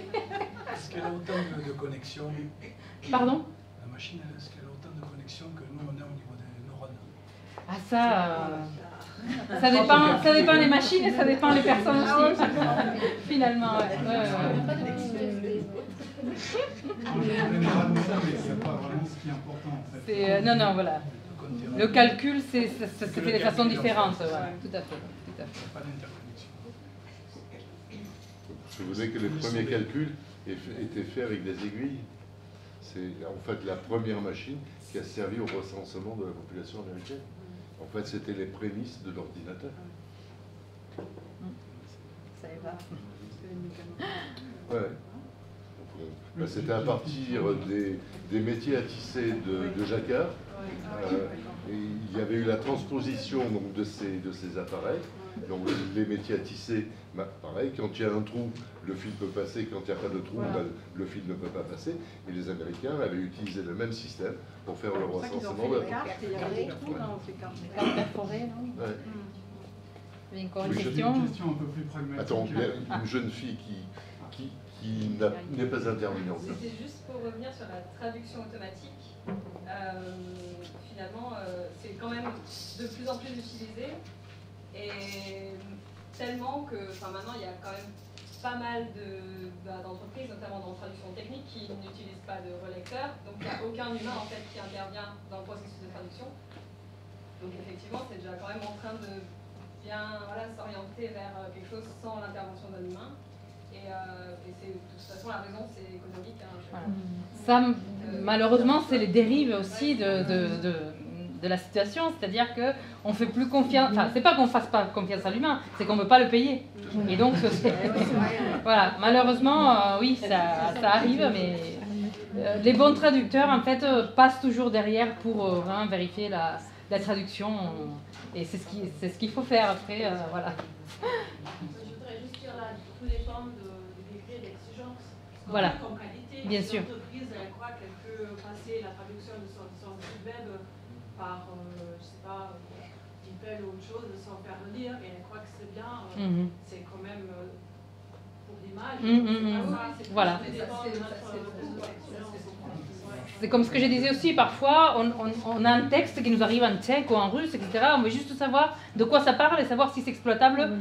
Est-ce qu'elle a autant de, connexions Pardon? La machine, est-ce qu'elle a autant de connexions que nous, on a au niveau des neurones? Ah ça, euh, ça dépend, ça dépend les machines et ça dépend les personnes aussi. Finalement, ouais. ouais, ouais. On général ça, mais c'est pas vraiment ce qui est important en. C'est, euh, non, non, voilà. Le calcul, c'est, ça, ça se fait de façon différente. Voilà. Tout à fait. Tout à fait. Pas d'interconnexion. Je vous dis que les premiers calculs eff- étaient faits avec des aiguilles. C'est en fait la première machine qui a servi au recensement de la population américaine. En fait, c'était les prémices de l'ordinateur. Ça y va. Ouais. Euh, bah, c'était à partir des, des métiers à tisser de, de Jacquard. Euh, et il y avait eu la transposition donc, de, ces, de ces appareils. Donc les métiers à tisser, bah, pareil, quand il y a un trou, le fil peut passer, quand il n'y a pas de trou, bah, le fil ne peut pas passer. Et les Américains avaient utilisé le même système pour faire le C'est pour ça qu'ils ont recensement il y avait des trous dans ces cartes. Les cartes perforées, non Ouais. Il y a encore Oui, une je- question Une question un peu plus pragmatique. Attends, il y a une jeune fille qui, qui, qui n'est pas intervenante. C'était juste pour revenir sur la traduction automatique. Euh, finalement, euh, c'est quand même de plus en plus utilisé. Et tellement que maintenant, il y a quand même pas mal de- bah, d'entreprises, notamment dans la traduction technique, qui n'utilisent pas de relecteur. Donc il n'y a aucun humain en fait, qui intervient dans le processus de traduction. Donc effectivement, c'est déjà quand même en train de bien voilà, s'orienter vers quelque chose sans l'intervention d'un humain. Et, euh, et c'est de toute façon la raison, c'est économique. hein, Voilà. Ça, m- malheureusement, c'est les dérives aussi de, de, de, de la situation. C'est-à-dire qu'on fait plus confiance. Enfin, c'est pas qu'on fasse pas confiance à l'humain, c'est qu'on ne veut pas le payer. Et donc, c'est- voilà, malheureusement, euh, oui, ça, ça arrive, mais euh, les bons traducteurs, en fait, euh, passent toujours derrière pour euh, vraiment vérifier la, la traduction. Et c'est ce qui- c'est ce qu'il faut faire après, euh, voilà. Je voudrais juste dire là, tout dépend de, du degré d'exigence. Parce qu'on Voilà. qualité, Bien sûr. l'entreprise elle croit qu'elle peut passer la traduction de son, son site web par, euh, je sais pas, euh, email ou autre chose sans faire le lire et elle croit que c'est bien, euh, Mhm. c'est quand même euh, pour l'image. Mhm, c'est mhm, pas ça, mhm. c'est plus Voilà. C'est comme ce que je disais aussi, parfois on, on- on a un texte qui nous arrive en tchèque ou en russe, etc. On veut juste savoir de quoi ça parle et savoir si c'est exploitable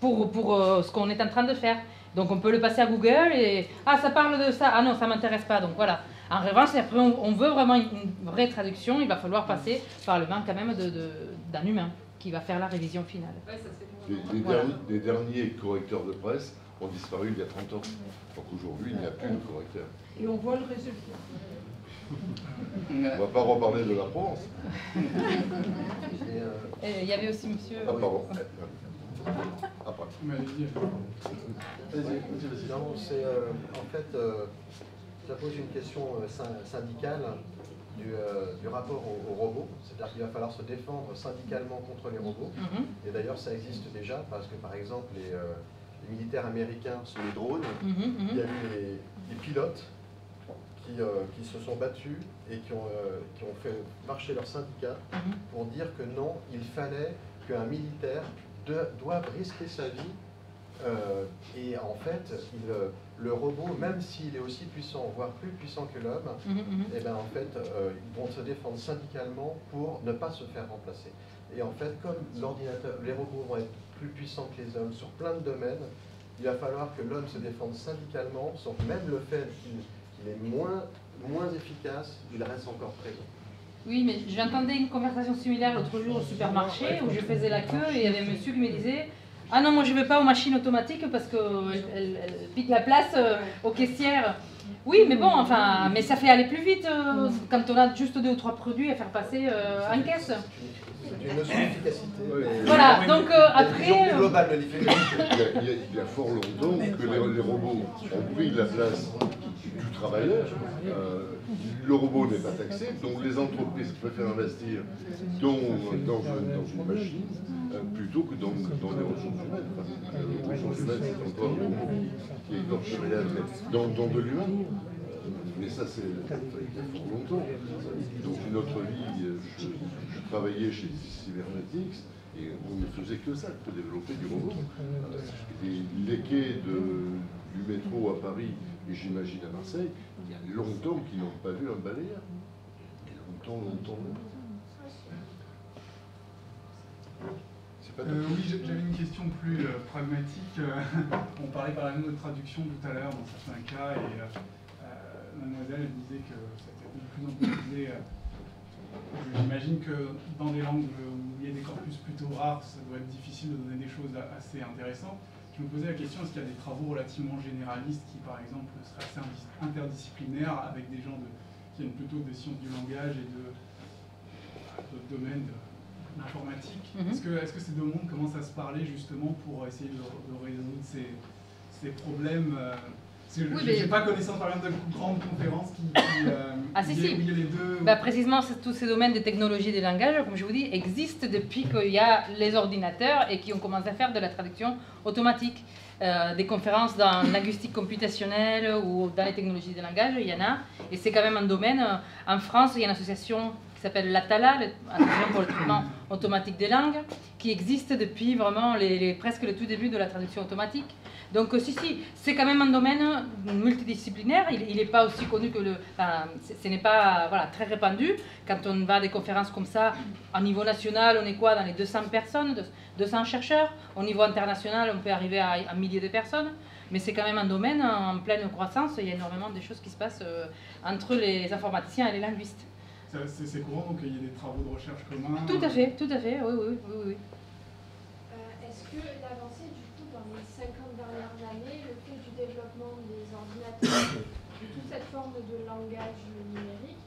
pour, pour euh, ce qu'on est en train de faire. Donc on peut le passer à Google et ah ça parle de ça, ah non ça m'intéresse pas. Donc voilà. En revanche, si après on, veut vraiment une, vraie traduction, il va falloir passer par le main quand même de- de- d'un humain qui va faire la révision finale. Ouais, ça Les, pour les Voilà. derniers, les derniers correcteurs de presse ont disparu il y a 30 ans. Donc aujourd'hui, il n'y a plus de correcteurs. Et on voit le résultat. On ne va pas reparler de la France. Et, euh, Et il y avait aussi monsieur. Ah, pardon. Après. Mais allez-y, Vas-y, vas-y, vas-y. Non, c'est euh, en fait, euh, ça pose une question euh, syn- syndicale du, euh, du rapport aux, aux robots. C'est-à-dire qu'il va falloir se défendre syndicalement contre les robots. Mhm. Et d'ailleurs, ça existe déjà parce que, par exemple, les, euh, les militaires américains sur les drones, Mhm, mhm. il y a eu les, les pilotes qui, euh, qui se sont battus et qui ont, euh, qui ont fait marcher leur syndicat pour dire que non, il fallait qu'un militaire de- doive risquer sa vie. euh, et en fait, il, euh, le robot, même s'il est aussi puissant, voire plus puissant que l'homme, eh ben, en fait, euh, ils vont se défendre syndicalement pour ne pas se faire remplacer. Et en fait, comme l'ordinateur, les robots vont être plus puissants que les hommes sur plein de domaines, il va falloir que l'homme se défende syndicalement, sauf même le fait qu'il qu'il est moins, moins efficace, il reste encore présent. Oui, mais j'entendais une conversation similaire l'autre jour au supermarché où je faisais la queue et il y avait un monsieur qui me disait Ah non, moi je ne vais pas aux machines automatiques parce qu'elles elles, elles piquent la place euh, aux caissières. Oui, mais bon, enfin, mais ça fait aller plus vite euh, quand on a juste deux ou trois produits à faire passer euh, en caisse. C'est une notion d'efficacité. Voilà, donc euh, après. de il, y a, il, y fort longtemps que les, les robots ont pris la place du travailleur. Euh, le robot n'est pas taxé, donc les entreprises préfèrent investir dans, dans, dans une machine euh, plutôt que dans, dans les ressources humaines. Enfin, les ressources humaines, c'est encore un robot qui est dans, dans de l'humain. Mais ça, c'est il y a fort longtemps. Donc, une autre vie, je travaillais chez Cybernetics et on ne faisait que ça, que développer du robot. Euh, les quais de, du métro à Paris et j'imagine à Marseille, il y a longtemps qu'ils n'ont pas vu un balayeur. Il y a longtemps, longtemps, longtemps. Euh, oui, j'avais une question plus euh, pragmatique. on parlait par exemple de traduction tout à l'heure dans certains cas, et mademoiselle elle disait que c'était de plus en plus utilisé. J'imagine que dans des langues où il y a des corpus plutôt rares, ça doit être difficile de donner des choses assez intéressantes. Je me posais la question, est-ce qu'il y a des travaux relativement généralistes qui, par exemple, seraient assez interdisciplinaires avec des gens de, qui viennent plutôt des sciences du langage et de d'autres domaines de, l'informatique. Mm -hmm. Est-ce que, est que, ces deux mondes commencent à se parler justement pour essayer de, de résoudre ces, ces problèmes euh, je n'ai oui, pas connaissance par exemple de grandes conférences qui, qui euh, ah, si, les deux. Bah, précisément, tous ces domaines des technologies des langages, comme je vous dis, existent depuis qu'il y a les ordinateurs et qui ont commencé à faire de la traduction automatique. Euh, des conférences dans linguistique computationnelle ou dans les technologies des langages, il y en a. Et c'est quand même un domaine. En France, il y a une association qui s'appelle l'ATALA, l'Association pour le traitement automatique des langues, qui existe depuis vraiment les, les, presque le tout début de la traduction automatique. Donc si, si, c'est quand même un domaine multidisciplinaire, il n'est pas aussi connu que le... Enfin, ce n'est pas voilà, très répandu. Quand on va à des conférences comme ça, au niveau national, on est quoi Dans les 200 personnes, 200 chercheurs? Au niveau international, on peut arriver à un millier de personnes. Mais c'est quand même un domaine en pleine croissance. Il y a énormément de choses qui se passent euh, entre les informaticiens et les linguistes. C'est courant donc qu'il y ait des travaux de recherche communs Tout à fait, tout à fait, oui, oui, oui. oui. Euh, Est-ce que l'avancée, du coup, dans les 50 dernières années, le fait du développement des ordinateurs, de toute cette forme de langage numérique,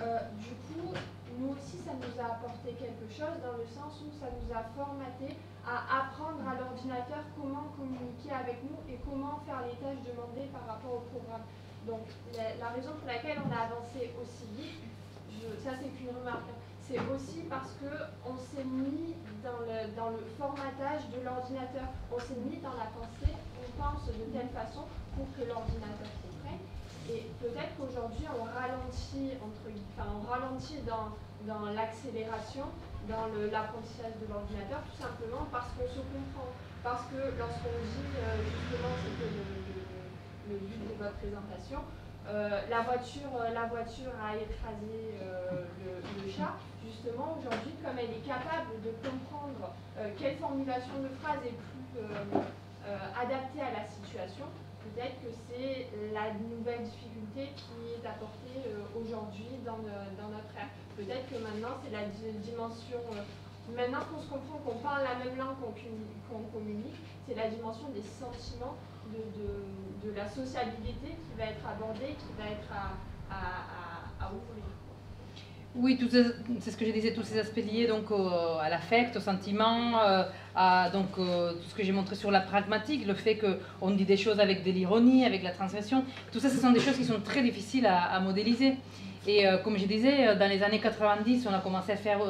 euh, du coup, nous aussi, ça nous a apporté quelque chose dans le sens où ça nous a formaté à apprendre à l'ordinateur comment communiquer avec nous et comment faire les tâches demandées par rapport au programme. Donc, la, la raison pour laquelle on a avancé aussi vite, je, ça c'est qu'une remarque, c'est aussi parce qu'on s'est mis dans le, dans le formatage de l'ordinateur, on s'est mis dans la pensée, pense de telle façon pour que l'ordinateur comprenne. Et peut-être qu'aujourd'hui on ralentit, entre, enfin, on ralentit dans, dans l'accélération, dans l'apprentissage de l'ordinateur, tout simplement parce qu'on se comprend. Parce que lorsqu'on dit, euh, justement, c'était le, but de votre présentation, euh, la, voiture, euh, la voiture a écrasé le, le, chat. Justement, aujourd'hui, comme elle est capable de comprendre quelle formulation de phrase est plus adaptée à la situation, peut-être que c'est la nouvelle difficulté qui est apportée aujourd'hui dans, dans, notre ère. Peut-être que maintenant, c'est la dimension Maintenant qu'on se comprend, qu'on parle la même langue, qu'on qu communique, c'est la dimension des sentiments, de, de, la sociabilité qui va être abordée, qui va être à, à, à, à ouvrir. Oui, c'est ce que je disais, tous ces aspects liés donc à l'affect, au sentiment, euh, à donc euh, tout ce que j'ai montré sur la pragmatique, le fait qu'on dit des choses avec de l'ironie, avec la transgression, tout ça, ce sont des choses qui sont très difficiles à modéliser. Et euh, comme je disais, dans les années 90, on a commencé à faire,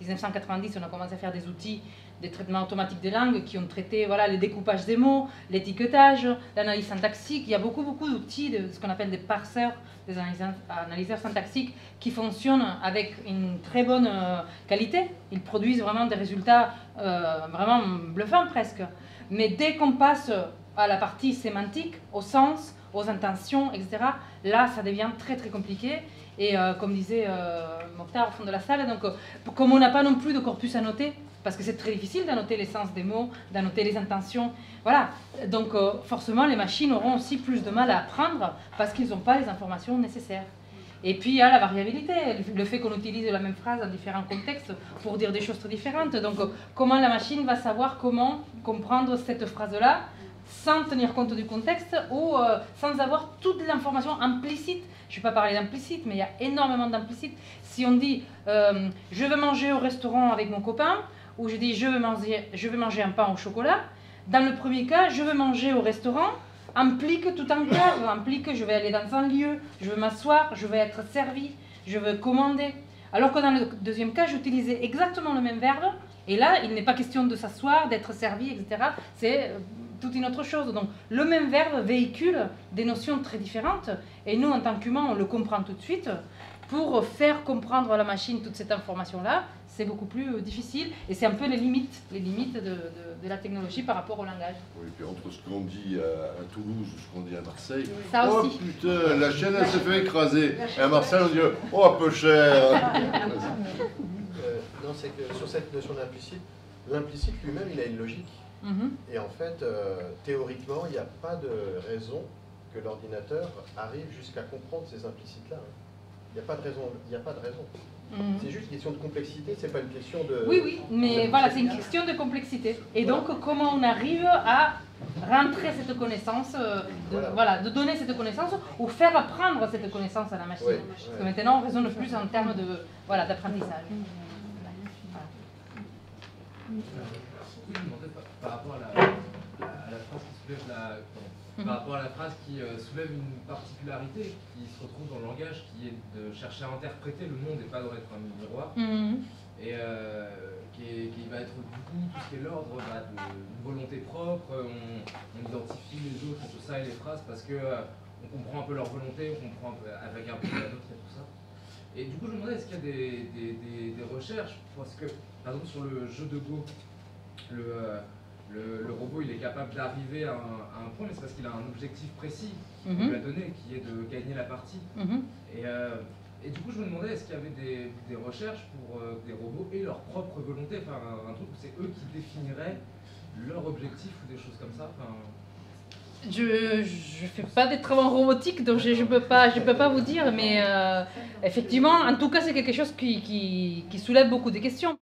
1990, on a commencé à faire des outils des traitements automatiques des langues qui ont traité voilà, le découpage des mots, l'étiquetage, l'analyse syntaxique. Il y a beaucoup, beaucoup d'outils, de ce qu'on appelle des parseurs, des analyseurs, syntaxiques, qui fonctionnent avec une très bonne euh, qualité. Ils produisent vraiment des résultats euh, vraiment bluffants presque. Mais dès qu'on passe à la partie sémantique, au sens, aux intentions, etc., là, ça devient très, très compliqué. Et euh, comme disait euh, Mokhtar au fond de la salle, donc, euh, comme on n'a pas non plus de corpus à noter, parce que c'est très difficile d'annoter les sens des mots, d'annoter les intentions. Voilà. Donc euh, forcément, les machines auront aussi plus de mal à apprendre parce qu'ils n'ont pas les informations nécessaires. Et puis il y a la variabilité, le fait qu'on utilise la même phrase dans différents contextes pour dire des choses très différentes. Donc comment la machine va savoir comment comprendre cette phrase-là sans tenir compte du contexte ou euh, sans avoir toutes les informations implicites. Je ne vais pas parler d'implicite, mais il y a énormément d'implicites. Si on dit euh, je veux manger au restaurant avec mon copain, ou je dis je veux manger, je veux manger un pain au chocolat, dans le premier cas, je veux manger au restaurant implique tout un cadre, implique je vais aller dans un lieu, je veux m'asseoir, je veux être servi, je veux commander. Alors que dans le deuxième cas, j'utilisais exactement le même verbe, et là, il n'est pas question de s'asseoir, d'être servi, etc. C'est euh, toute une autre chose. Donc, le même verbe véhicule des notions très différentes, et nous, en tant qu'humains, on le comprend tout de suite. Pour faire comprendre à la machine toute cette information-là, c'est beaucoup plus euh, difficile, et c'est un peu les limites, les limites de, de, la technologie par rapport au langage. Oui, puis entre ce qu'on dit à, Toulouse ou ce qu'on dit à Marseille, Ça oh aussi. putain, la chaîne elle s'est fait écraser. Et à Marseille, on dit oh, un peu cher. Euh, non, c'est que sur cette notion d'implicite, l'implicite lui-même, il a une logique. Mhm. Et en fait, euh, théoriquement, il n'y a pas de raison que l'ordinateur arrive jusqu'à comprendre ces implicites-là. Il n'y a pas de raison. Il n'y a pas de raison. Mhm. C'est juste une question de complexité, c'est pas une question de. Oui, oui, mais voilà, c'est une question de complexité. Et donc, comment on arrive à rentrer cette connaissance, euh, de, voilà. de donner cette connaissance ou faire apprendre cette connaissance à la machine? Parce que maintenant, on raisonne plus en termes de voilà d'apprentissage. Par rapport à la, à la phrase qui soulève la, Mhm. par rapport à la phrase qui euh, soulève une particularité qui se retrouve dans le langage, qui est de chercher à interpréter le monde et pas d'en être un miroir. Mhm. Et euh, qui, va être du coup tout ce qui est l'ordre bah, d'une volonté propre, on, identifie les autres tout ça et les phrases parce que euh, on comprend un peu leur volonté, on comprend avec un peu la nôtre et tout ça. Et du coup, je me demandais, est-ce qu'il y a des, des, recherches? Parce que, par exemple, sur le jeu de Go, le, le, robot il est capable d'arriver à, un point, mais c'est parce qu'il a un objectif précis qu'il mhm. lui a donné, qui est de gagner la partie. Mhm. et, euh, et, du coup, je me demandais, est-ce qu'il y avait des, recherches pour euh, des robots et leur propre volonté, enfin un, truc où c'est eux qui définiraient leur objectif ou des choses comme ça je ne fais pas des travaux en robotique, donc je ne peux, pas, je peux pas vous dire, mais euh, effectivement, en tout cas, c'est quelque chose qui, qui, qui soulève beaucoup de questions.